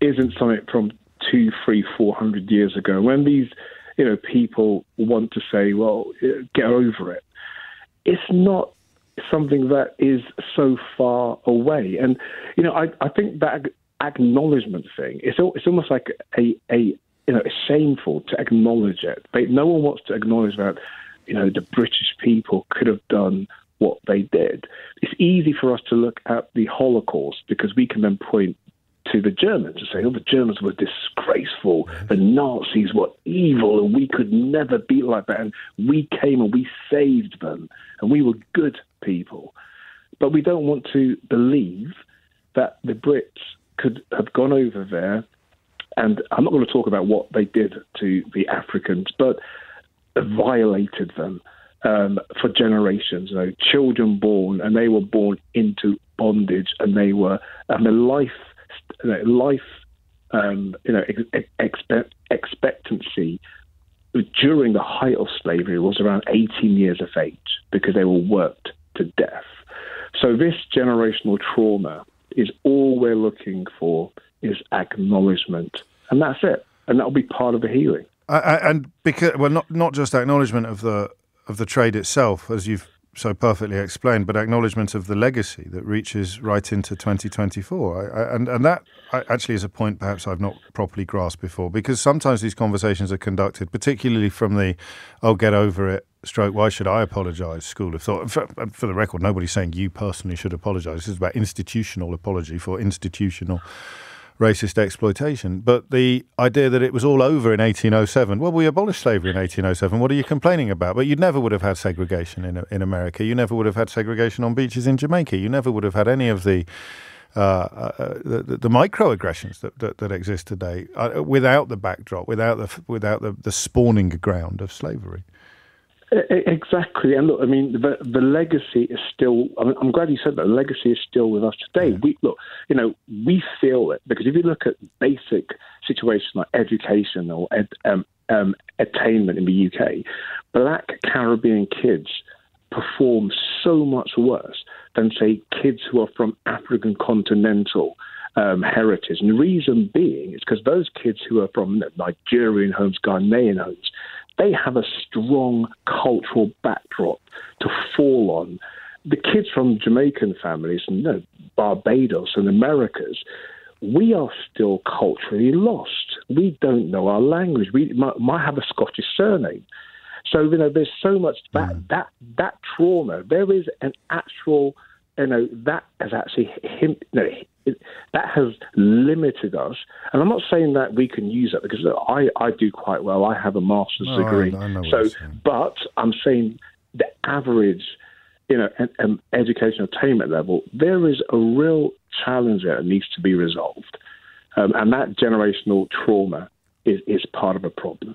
isn't something from two, three, four hundred years ago. When these, you know, people want to say, "Well, uh, get over it," it's not something that is so far away. And you know, I, I think that acknowledgement thing it's it's almost like a a you know it's shameful to acknowledge it. They, no one wants to acknowledge that you know the British people could have done what they did. It's easy for us to look at the Holocaust because we can then point to the Germans and say, oh, the Germans were disgraceful, the Nazis were evil, and we could never be like that. And we came and we saved them, and we were good people. But we don't want to believe that the Brits could have gone over there, and I'm not going to talk about what they did to the Africans, but violated them. Um, for generations, you know, children born, and they were born into bondage, and they were, and the life you know, life, um, you know, ex- expect, expectancy during the height of slavery was around 18 years of age because they were worked to death. So this generational trauma is all we're looking for is acknowledgement, and that's it, and that'll be part of the healing. and because well, not not just acknowledgement of the of the trade itself, as you've so perfectly explained, but acknowledgement of the legacy that reaches right into 2024. I, I, and, and that actually is a point perhaps I've not properly grasped before, because sometimes these conversations are conducted, particularly from the, oh, get over it, stroke, why should I apologise school of thought. For, for, the record, nobody's saying you personally should apologise. This is about institutional apology for institutional racist exploitation. But the idea that it was all over in 1807, well, we abolished slavery in 1807. What are you complaining about? But you never would have had segregation in, in America. You never would have had segregation on beaches in Jamaica. You never would have had any of the uh, uh, the, the, microaggressions that, that, that exist today uh, without the backdrop, without the without the, the spawning ground of slavery. Exactly, and look, I mean, the the legacy is still. I mean, I'm glad you said that. The legacy is still with us today. We look, you know, we feel it because if you look at basic situations like education or ed, um, um, attainment in the UK, Black Caribbean kids perform so much worse than say kids who are from African continental um, heritage. And the reason being is because those kids who are from Nigerian homes, Ghanaian homes, they have a strong cultural backdrop to fall on. The kids from Jamaican families and you know, Barbados and Americas, we are still culturally lost. We don't know our language. We might, might have a Scottish surname. So you know, there's so much that mm. that that trauma. There is an actual, you know, that has actually him, you know, it, that has limited us. And I'm not saying that we can use that because I, I do quite well. I have a master's oh, degree. I, I so, but I'm saying the average, you know, an, an education attainment level, there is a real challenge that needs to be resolved. Um, and that generational trauma is, is part of a problem.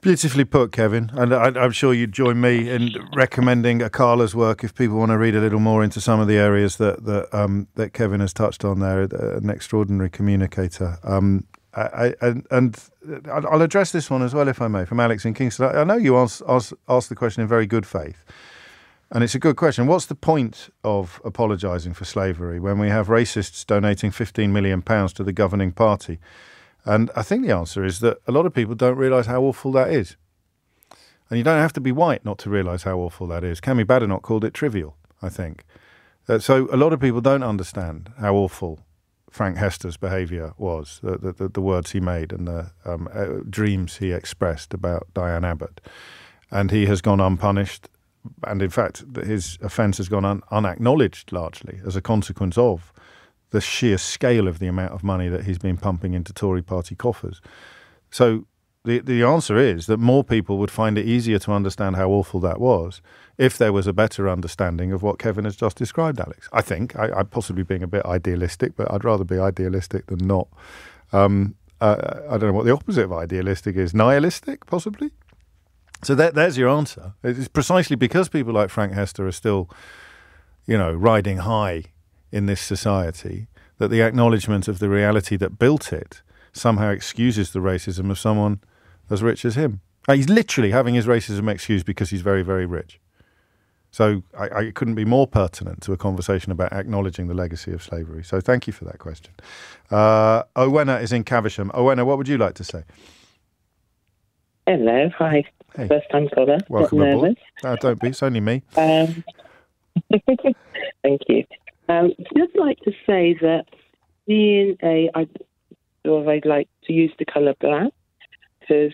Beautifully put, Kevin. And I, am sure you'd join me in recommending Akala's work if people want to read a little more into some of the areas that that, um, that Kevin has touched on there. An extraordinary communicator. Um, I, and I'll address this one as well, if I may, from Alex in Kingston. I, know you asked, asked, asked the question in very good faith. And it's a good question. What's the point of apologising for slavery when we have racists donating £15 million to the governing party? And I think the answer is that a lot of people don't realise how awful that is. And you don't have to be white not to realise how awful that is. Kemi Badenoch called it trivial, I think. Uh, so a lot of people don't understand how awful Frank Hester's behaviour was, the, the, the, words he made and the um, uh, dreams he expressed about Diane Abbott. And he has gone unpunished. And in fact, his offence has gone un- unacknowledged largely as a consequence of the sheer scale of the amount of money that he's been pumping into Tory party coffers. So the the answer is that more people would find it easier to understand how awful that was if there was a better understanding of what Kevin has just described, Alex. I think I, am possibly being a bit idealistic, but I'd rather be idealistic than not. Um, uh, I don't know what the opposite of idealistic is. Nihilistic, possibly. So that, there's your answer. It's precisely because people like Frank Hester are still, you know, riding high in this society that the acknowledgement of the reality that built it somehow excuses the racism of someone as rich as him. he's literally having his racism excused because he's very, very rich. So I, I, couldn't be more pertinent to a conversation about acknowledging the legacy of slavery. So thank you for that question. Uh, Owena is in Caversham. Owena, what would you like to say? Hello, hi. Hey. First time caller. Welcome aboard. Uh, don't be, it's only me. Um, thank you. Um, just like to say that being a, I, or I'd like to use the colour black because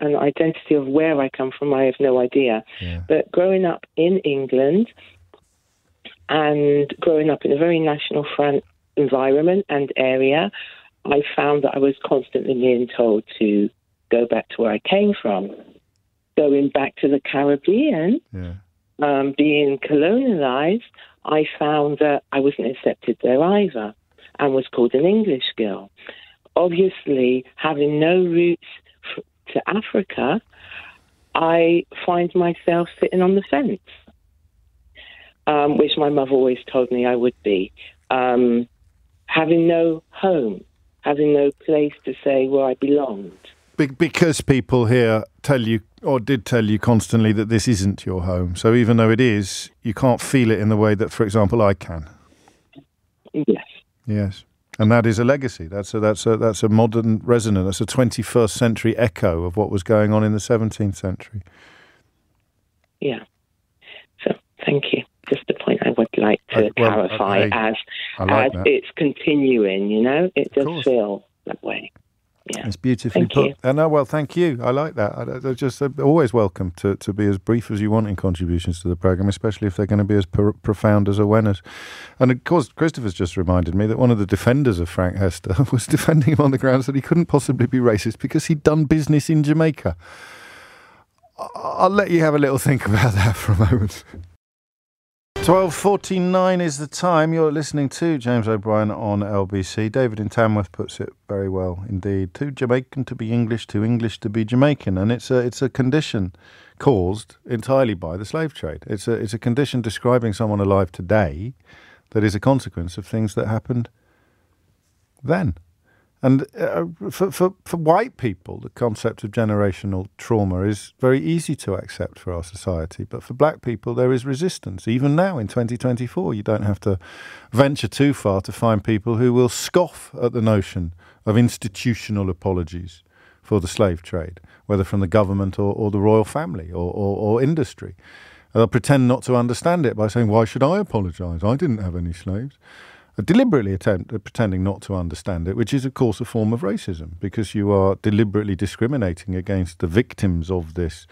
an identity of where I come from, I have no idea. Yeah. But growing up in England and growing up in a very national front environment and area, I found that I was constantly being told to go back to where I came from. Going back to the Caribbean, yeah. um, being colonialized, I found that I wasn't accepted there either and was called an English girl. Obviously, having no roots f- to Africa, I find myself sitting on the fence, um, which my mother always told me I would be. Um, having no home, having no place to say where I belonged. Be- because people here tell you or did tell you constantly that this isn't your home. So even though it is, you can't feel it in the way that, for example, I can. Yes. Yes. And that is a legacy. That's a that's a that's a modern resonance. That's a twenty first century echo of what was going on in the seventeenth century. Yeah. So Thank you. Just a point I would like to uh, well, clarify as like as that. it's continuing. You know, it does feel that way. Yeah. It's beautifully thank put. You. No, well, thank you. I like that. I, I just uh, always welcome to, to be as brief as you want in contributions to the program, especially if they're going to be as pro- profound as Owena's. And of course, Christopher's just reminded me that one of the defenders of Frank Hester was defending him on the grounds that he couldn't possibly be racist because he'd done business in Jamaica. I'll let you have a little think about that for a moment. 12.49 is the time. You're listening to James O'Brien on LBC. David in Tamworth puts it very well indeed. Too Jamaican to be English, too English to be Jamaican. And it's a, it's a condition caused entirely by the slave trade. It's a, it's a condition describing someone alive today that is a consequence of things that happened then. And uh, for, for, for white people, the concept of generational trauma is very easy to accept for our society. But for black people, there is resistance. Even now in 2024, you don't have to venture too far to find people who will scoff at the notion of institutional apologies for the slave trade, whether from the government or, or the royal family or, or, or industry. They'll pretend not to understand it by saying, Why should I apologise? I didn't have any slaves deliberately attempt, uh, pretending not to understand it, which is, of course, a form of racism because you are deliberately discriminating against the victims of this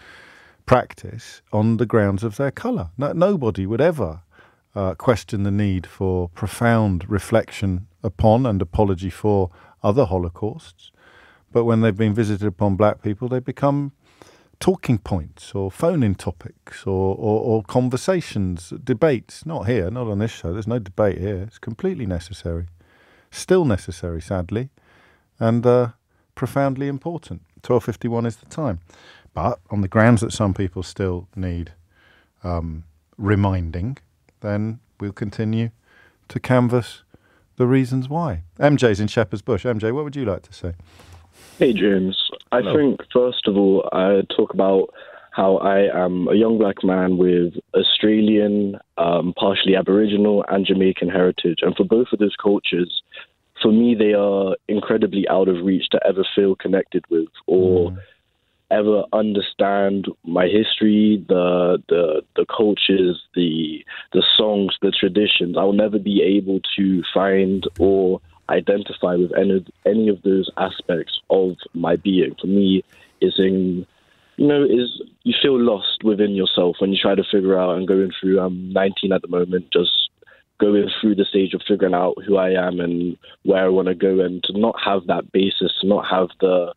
practice on the grounds of their colour. No, nobody would ever uh, question the need for profound reflection upon and apology for other Holocausts. But when they've been visited upon black people, they become talking points or phone in topics or, or, or, conversations, debates. Not here, not on this show. There's no debate here. It's completely necessary. Still necessary, sadly, and uh, profoundly important. 12.51 is the time. But on the grounds that some people still need um, reminding, then we'll continue to canvass the reasons why. MJ's in Shepherd's Bush. MJ, what would you like to say? Hey, James. I Hello. think, first of all, I talk about how I am a young black man with Australian, um, partially Aboriginal, and Jamaican heritage. And for both of those cultures, for me, they are incredibly out of reach to ever feel connected with or mm. ever understand my history, the the the cultures, the the songs, the traditions. I will never be able to find or identify with any any of those aspects of my being. For me, is in you know is you feel lost within yourself when you try to figure out and going through. I'm 19 at the moment, just going through the stage of figuring out who I am and where I want to go, and to not have that basis, to not have the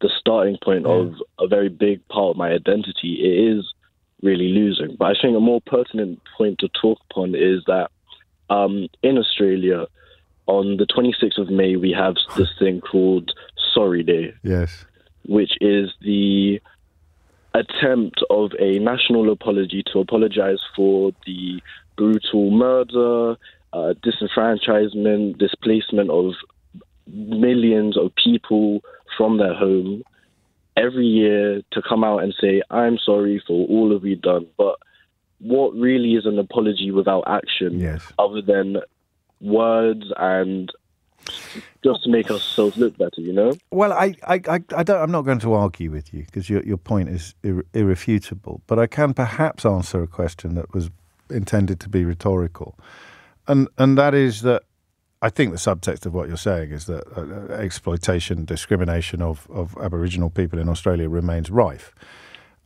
the starting point yeah. of a very big part of my identity, it is really losing. But I think a more pertinent point to talk upon is that um, in Australia, on the 26th of May, we have this thing called Sorry Day. Yes. Which is the attempt of a national apology to apologize for the brutal murder, uh, disenfranchisement, displacement of millions of people from their home every year to come out and say, I'm sorry for all of you done. But what really is an apology without action yes. other than words and just to make ourselves look better, you know. Well, I, I, I, I don't. I'm not going to argue with you because your your point is ir- irrefutable. But I can perhaps answer a question that was intended to be rhetorical, and and that is that I think the subtext of what you're saying is that uh, exploitation, discrimination of of Aboriginal people in Australia remains rife,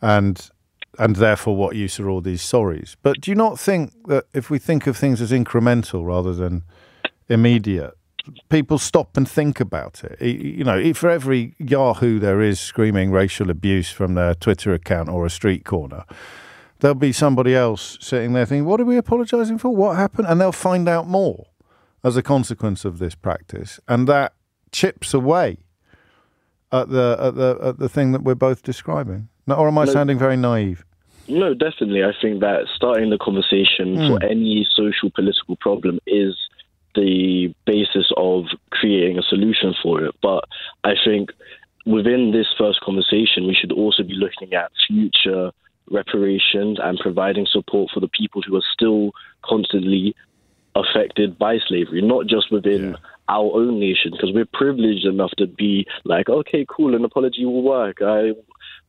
and and therefore what use are all these sorries? But do you not think that if we think of things as incremental rather than immediate, people stop and think about it? You know, for every Yahoo there is screaming racial abuse from their Twitter account or a street corner, there'll be somebody else sitting there thinking, what are we apologising for? What happened? And they'll find out more as a consequence of this practice. And that chips away at the, at the, at the thing that we're both describing. No, or am I no, sounding very naive? No, definitely. I think that starting the conversation mm. for any social political problem is the basis of creating a solution for it. But I think within this first conversation, we should also be looking at future reparations and providing support for the people who are still constantly affected by slavery, not just within yeah. our own nation, because we're privileged enough to be like, okay, cool, an apology will work. I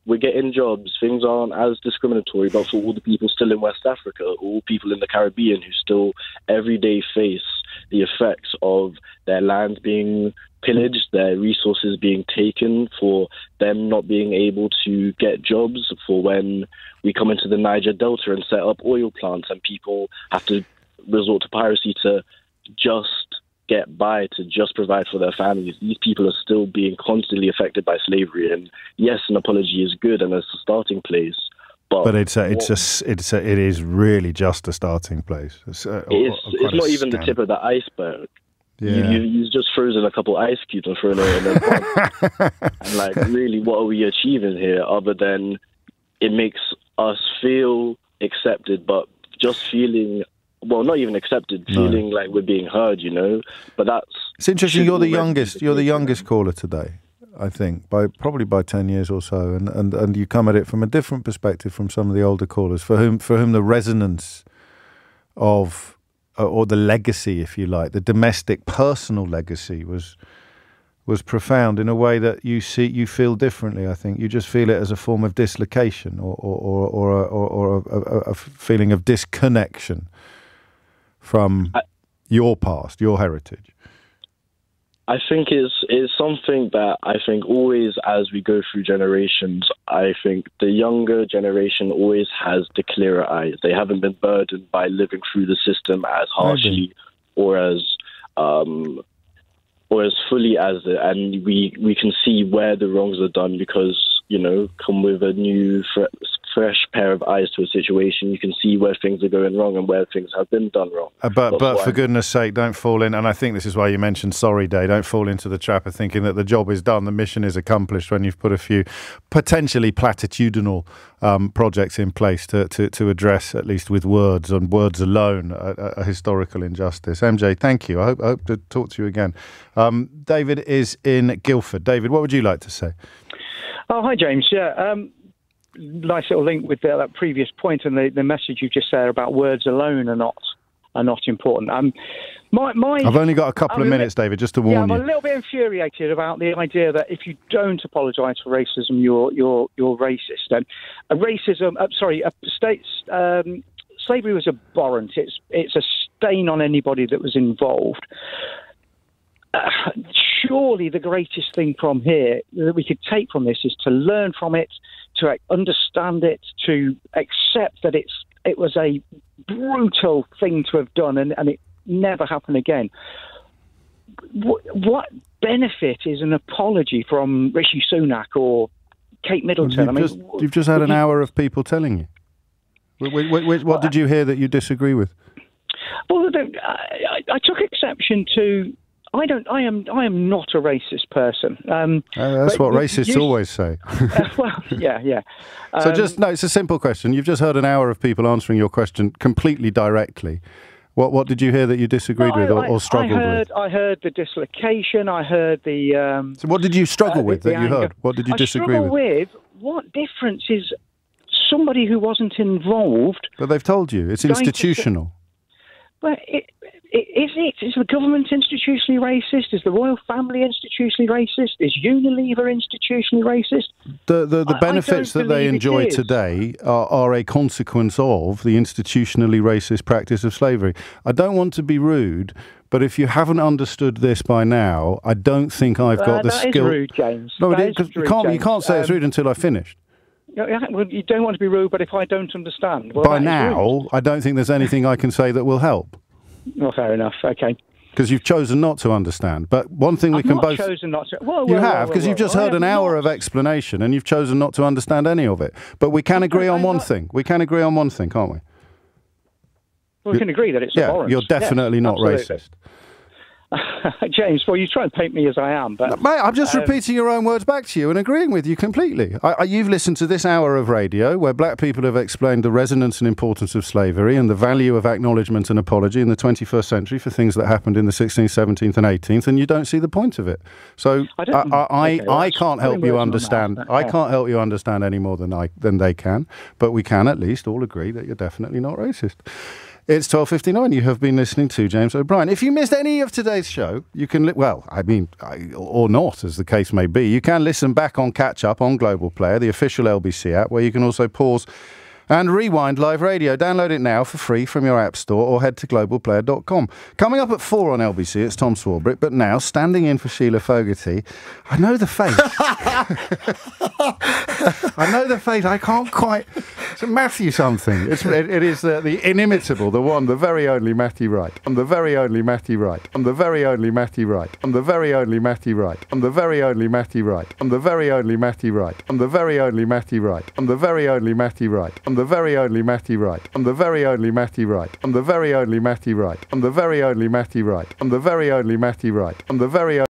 we're getting jobs. Things aren't as discriminatory, but for all the people still in West Africa, all people in the Caribbean who still every day face the effects of their land being pillaged, their resources being taken, for them not being able to get jobs, for when we come into the Niger Delta and set up oil plants and people have to resort to piracy to just get by to just provide for their families. These people are still being constantly affected by slavery. And yes, an apology is good and it's a starting place. But, but it's a, it's a, it's a, it is really just a starting place. It's, uh, a, it's, it's not even the tip of the iceberg. Yeah. You, you, just frozen a couple ice cubes and thrown it in a and like, really, what are we achieving here other than it makes us feel accepted, but just feeling well, not even accepted, feeling no. like we're being heard, you know. But that's it's interesting. You're the youngest. You're the youngest caller today. I think by probably by ten years or so, and, and, and you come at it from a different perspective from some of the older callers, for whom for whom the resonance of uh, or the legacy, if you like, the domestic personal legacy was was profound in a way that you see you feel differently. I think you just feel it as a form of dislocation or or or or, or, or a, a, a, feeling of disconnection from I, your past, your heritage? I think it's is something that I think always as we go through generations, I think the younger generation always has the clearer eyes. They haven't been burdened by living through the system as harshly or as um, or as fully as it, and we we can see where the wrongs are done because you know come with a new fresh pair of eyes to a situation, you can see where things are going wrong and where things have been done wrong. Uh, but but for goodness sake, don't fall in. And I think this is why you mentioned sorry day. Don't fall into the trap of thinking that the job is done, the mission is accomplished when you've put a few potentially platitudinal um, projects in place to, to, to address, at least with words and words alone, a, a historical injustice. MJ, thank you. I hope, I hope to talk to you again. Um, David is in Guildford. David, what would you like to say? Oh, hi, James. Yeah, um, nice little link with the, that previous point and the, the message you just said about words alone are not are not important. Um, my, my, I've only got a couple I'm of minutes, David, just to warn yeah, I'm you. I'm a little bit infuriated about the idea that if you don't apologise for racism, you're you're you're racist. And a racism, uh, sorry, a state's um, slavery was abhorrent. It's it's a stain on anybody that was involved. Uh, surely the greatest thing from here that we could take from this is to learn from it, to understand it, to accept that it's it was a brutal thing to have done, and, and it never happen again. What, what, benefit is an apology from Rishi Sunak or Kate Middleton? You've, I mean, just, you've just had an hour of people telling you. Wait, wait, wait, what did you hear that you disagree with? Well, I, I took exception to I don't. I am. I am not a racist person. Um, uh, that's what racists you, always say. uh, well, yeah, yeah. Um, so just no. It's a simple question. You've just heard an hour of people answering your question completely directly. What What did you hear that you disagreed with or, or, struggled I heard, with? I heard the dislocation. I heard the. Um, so what did you struggle uh, with that you heard? What did you I disagree with? with? What difference is somebody who wasn't involved? But they've told you it's institutional. Well, it, is it? Is the government institutionally racist? Is the royal family institutionally racist? Is Unilever institutionally racist? The the, the benefits that they enjoy today are, are a consequence of the institutionally racist practice of slavery. I don't want to be rude, but if you haven't understood this by now, I don't think I've got uh, the that skill. Is rude, James. No, that it, you can't. James. You can't say um, it's rude until I've finished. You don't want to be rude, but if I don't understand, well, by now, I don't think there's anything I can say that will help. Well, fair enough. Okay. Because you've chosen not to understand. But one thing we I've can not both. chosen not to. Whoa, whoa, you have, because you've just heard an hour not. of explanation and you've chosen not to understand any of it. But we can agree on one thing. We can agree on one thing, can't we? Well, we can agree that it's yeah, You're definitely not absolutely. racist. James, well, you try and paint me as I am, but mate, I'm just um, repeating your own words back to you and agreeing with you completely. I, I, you've listened to this hour of radio where black people have explained the resonance and importance of slavery and the value of acknowledgement and apology in the 21st century for things that happened in the 16th, 17th, and 18th, and you don't see the point of it. So I, I, I, okay, I can't help you understand. I can't help you understand any more than I than they can, but we can at least all agree that you're definitely not racist. It's 12.59. You have been listening to James O'Brien. If you missed any of today's show, you can, li- well, I mean, I, or not, as the case may be, you can listen back on Catch Up on Global Player, the official LBC app, where you can also pause and rewind live radio. Download it now for free from your app store or head to globalplayer.com. Coming up at four on LBC, it's Tom Swarbrick, but now standing in for Sheila Fogarty, I know the face. I know the face. I can't quite. It's Matthew something. It's, it, it is uh, the inimitable, the one, the very only Matty Wright. I'm the very only Matty Wright. I'm the very only Matty Wright. I'm the very only Matty Wright. I'm the very only Matty Wright. I'm the very only Matty Wright. I'm the very only Matty Wright. I'm the very only Matty Wright. I'm the very only Matty Wright. I'm the very only Matty Wright. I'm the very only Matty Wright. I'm the very only Matty Wright. I'm the very only Matty Wright. I'm the very